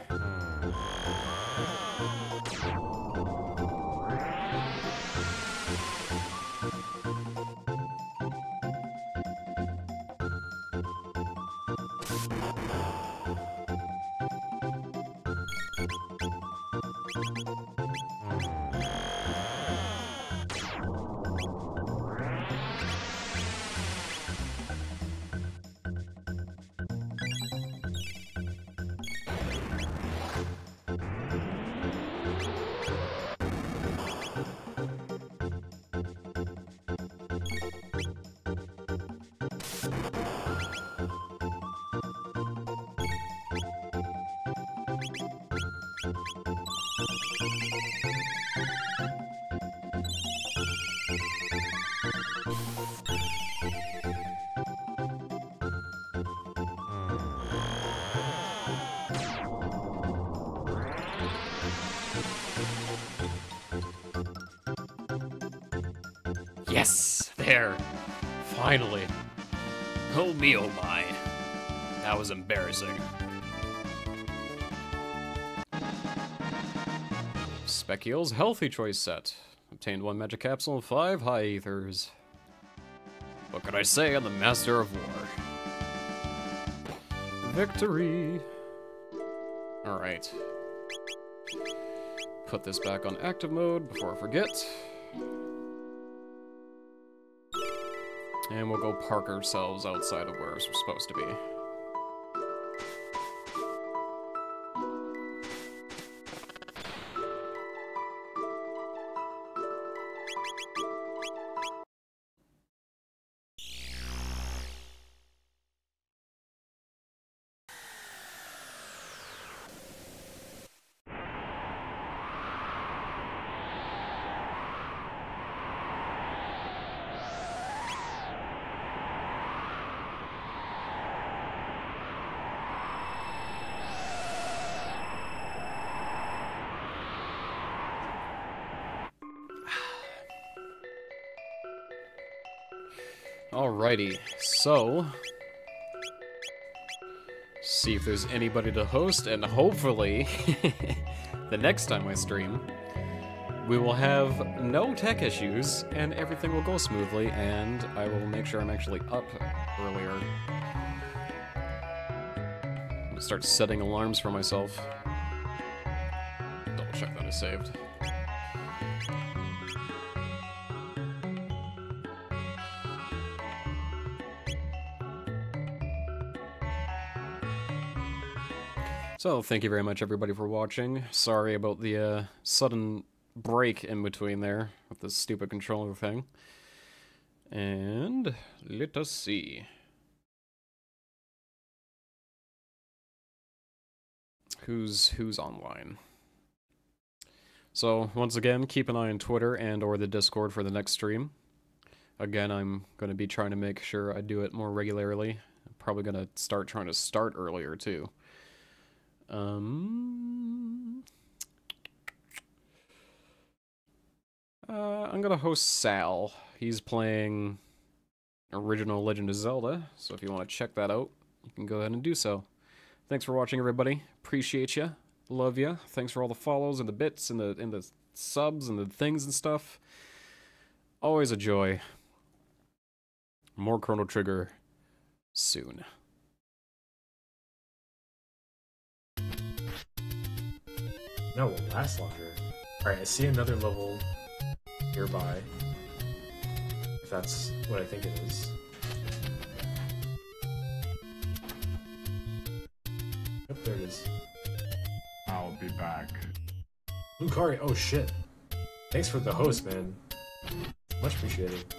Spekkio's Healthy Choice set. Obtained one magic capsule and five high ethers. What could I say on the Master of War? Victory! Alright. Put this back on active mode before I forget. And we'll go park ourselves outside of where we're supposed to be. Alrighty, so see if there's anybody to host, and hopefully, [LAUGHS] the next time I stream, we will have no tech issues, and everything will go smoothly, and I will make sure I'm actually up earlier. I'm gonna start setting alarms for myself. Double check that I saved. So, thank you very much, everybody, for watching. Sorry about the uh, sudden break in between there with this stupid controller thing. And let us see. Who's who's online? So once again, keep an eye on Twitter and or the Discord for the next stream. Again, I'm going to be trying to make sure I do it more regularly. I'm probably going to start trying to start earlier too. Um, uh, I'm gonna host Sal. He's playing original Legend of Zelda, so if you want to check that out, you can go ahead and do so. Thanks for watching, everybody. Appreciate you. Love you. Thanks for all the follows and the bits and the and the subs and the things and stuff. Always a joy. More Chrono Trigger soon. No, it will last longer. Alright, I see another level nearby. If that's what I think it is. Yep, there it is. I'll be back. Lucari, oh shit. Thanks for the host, man. Much appreciated.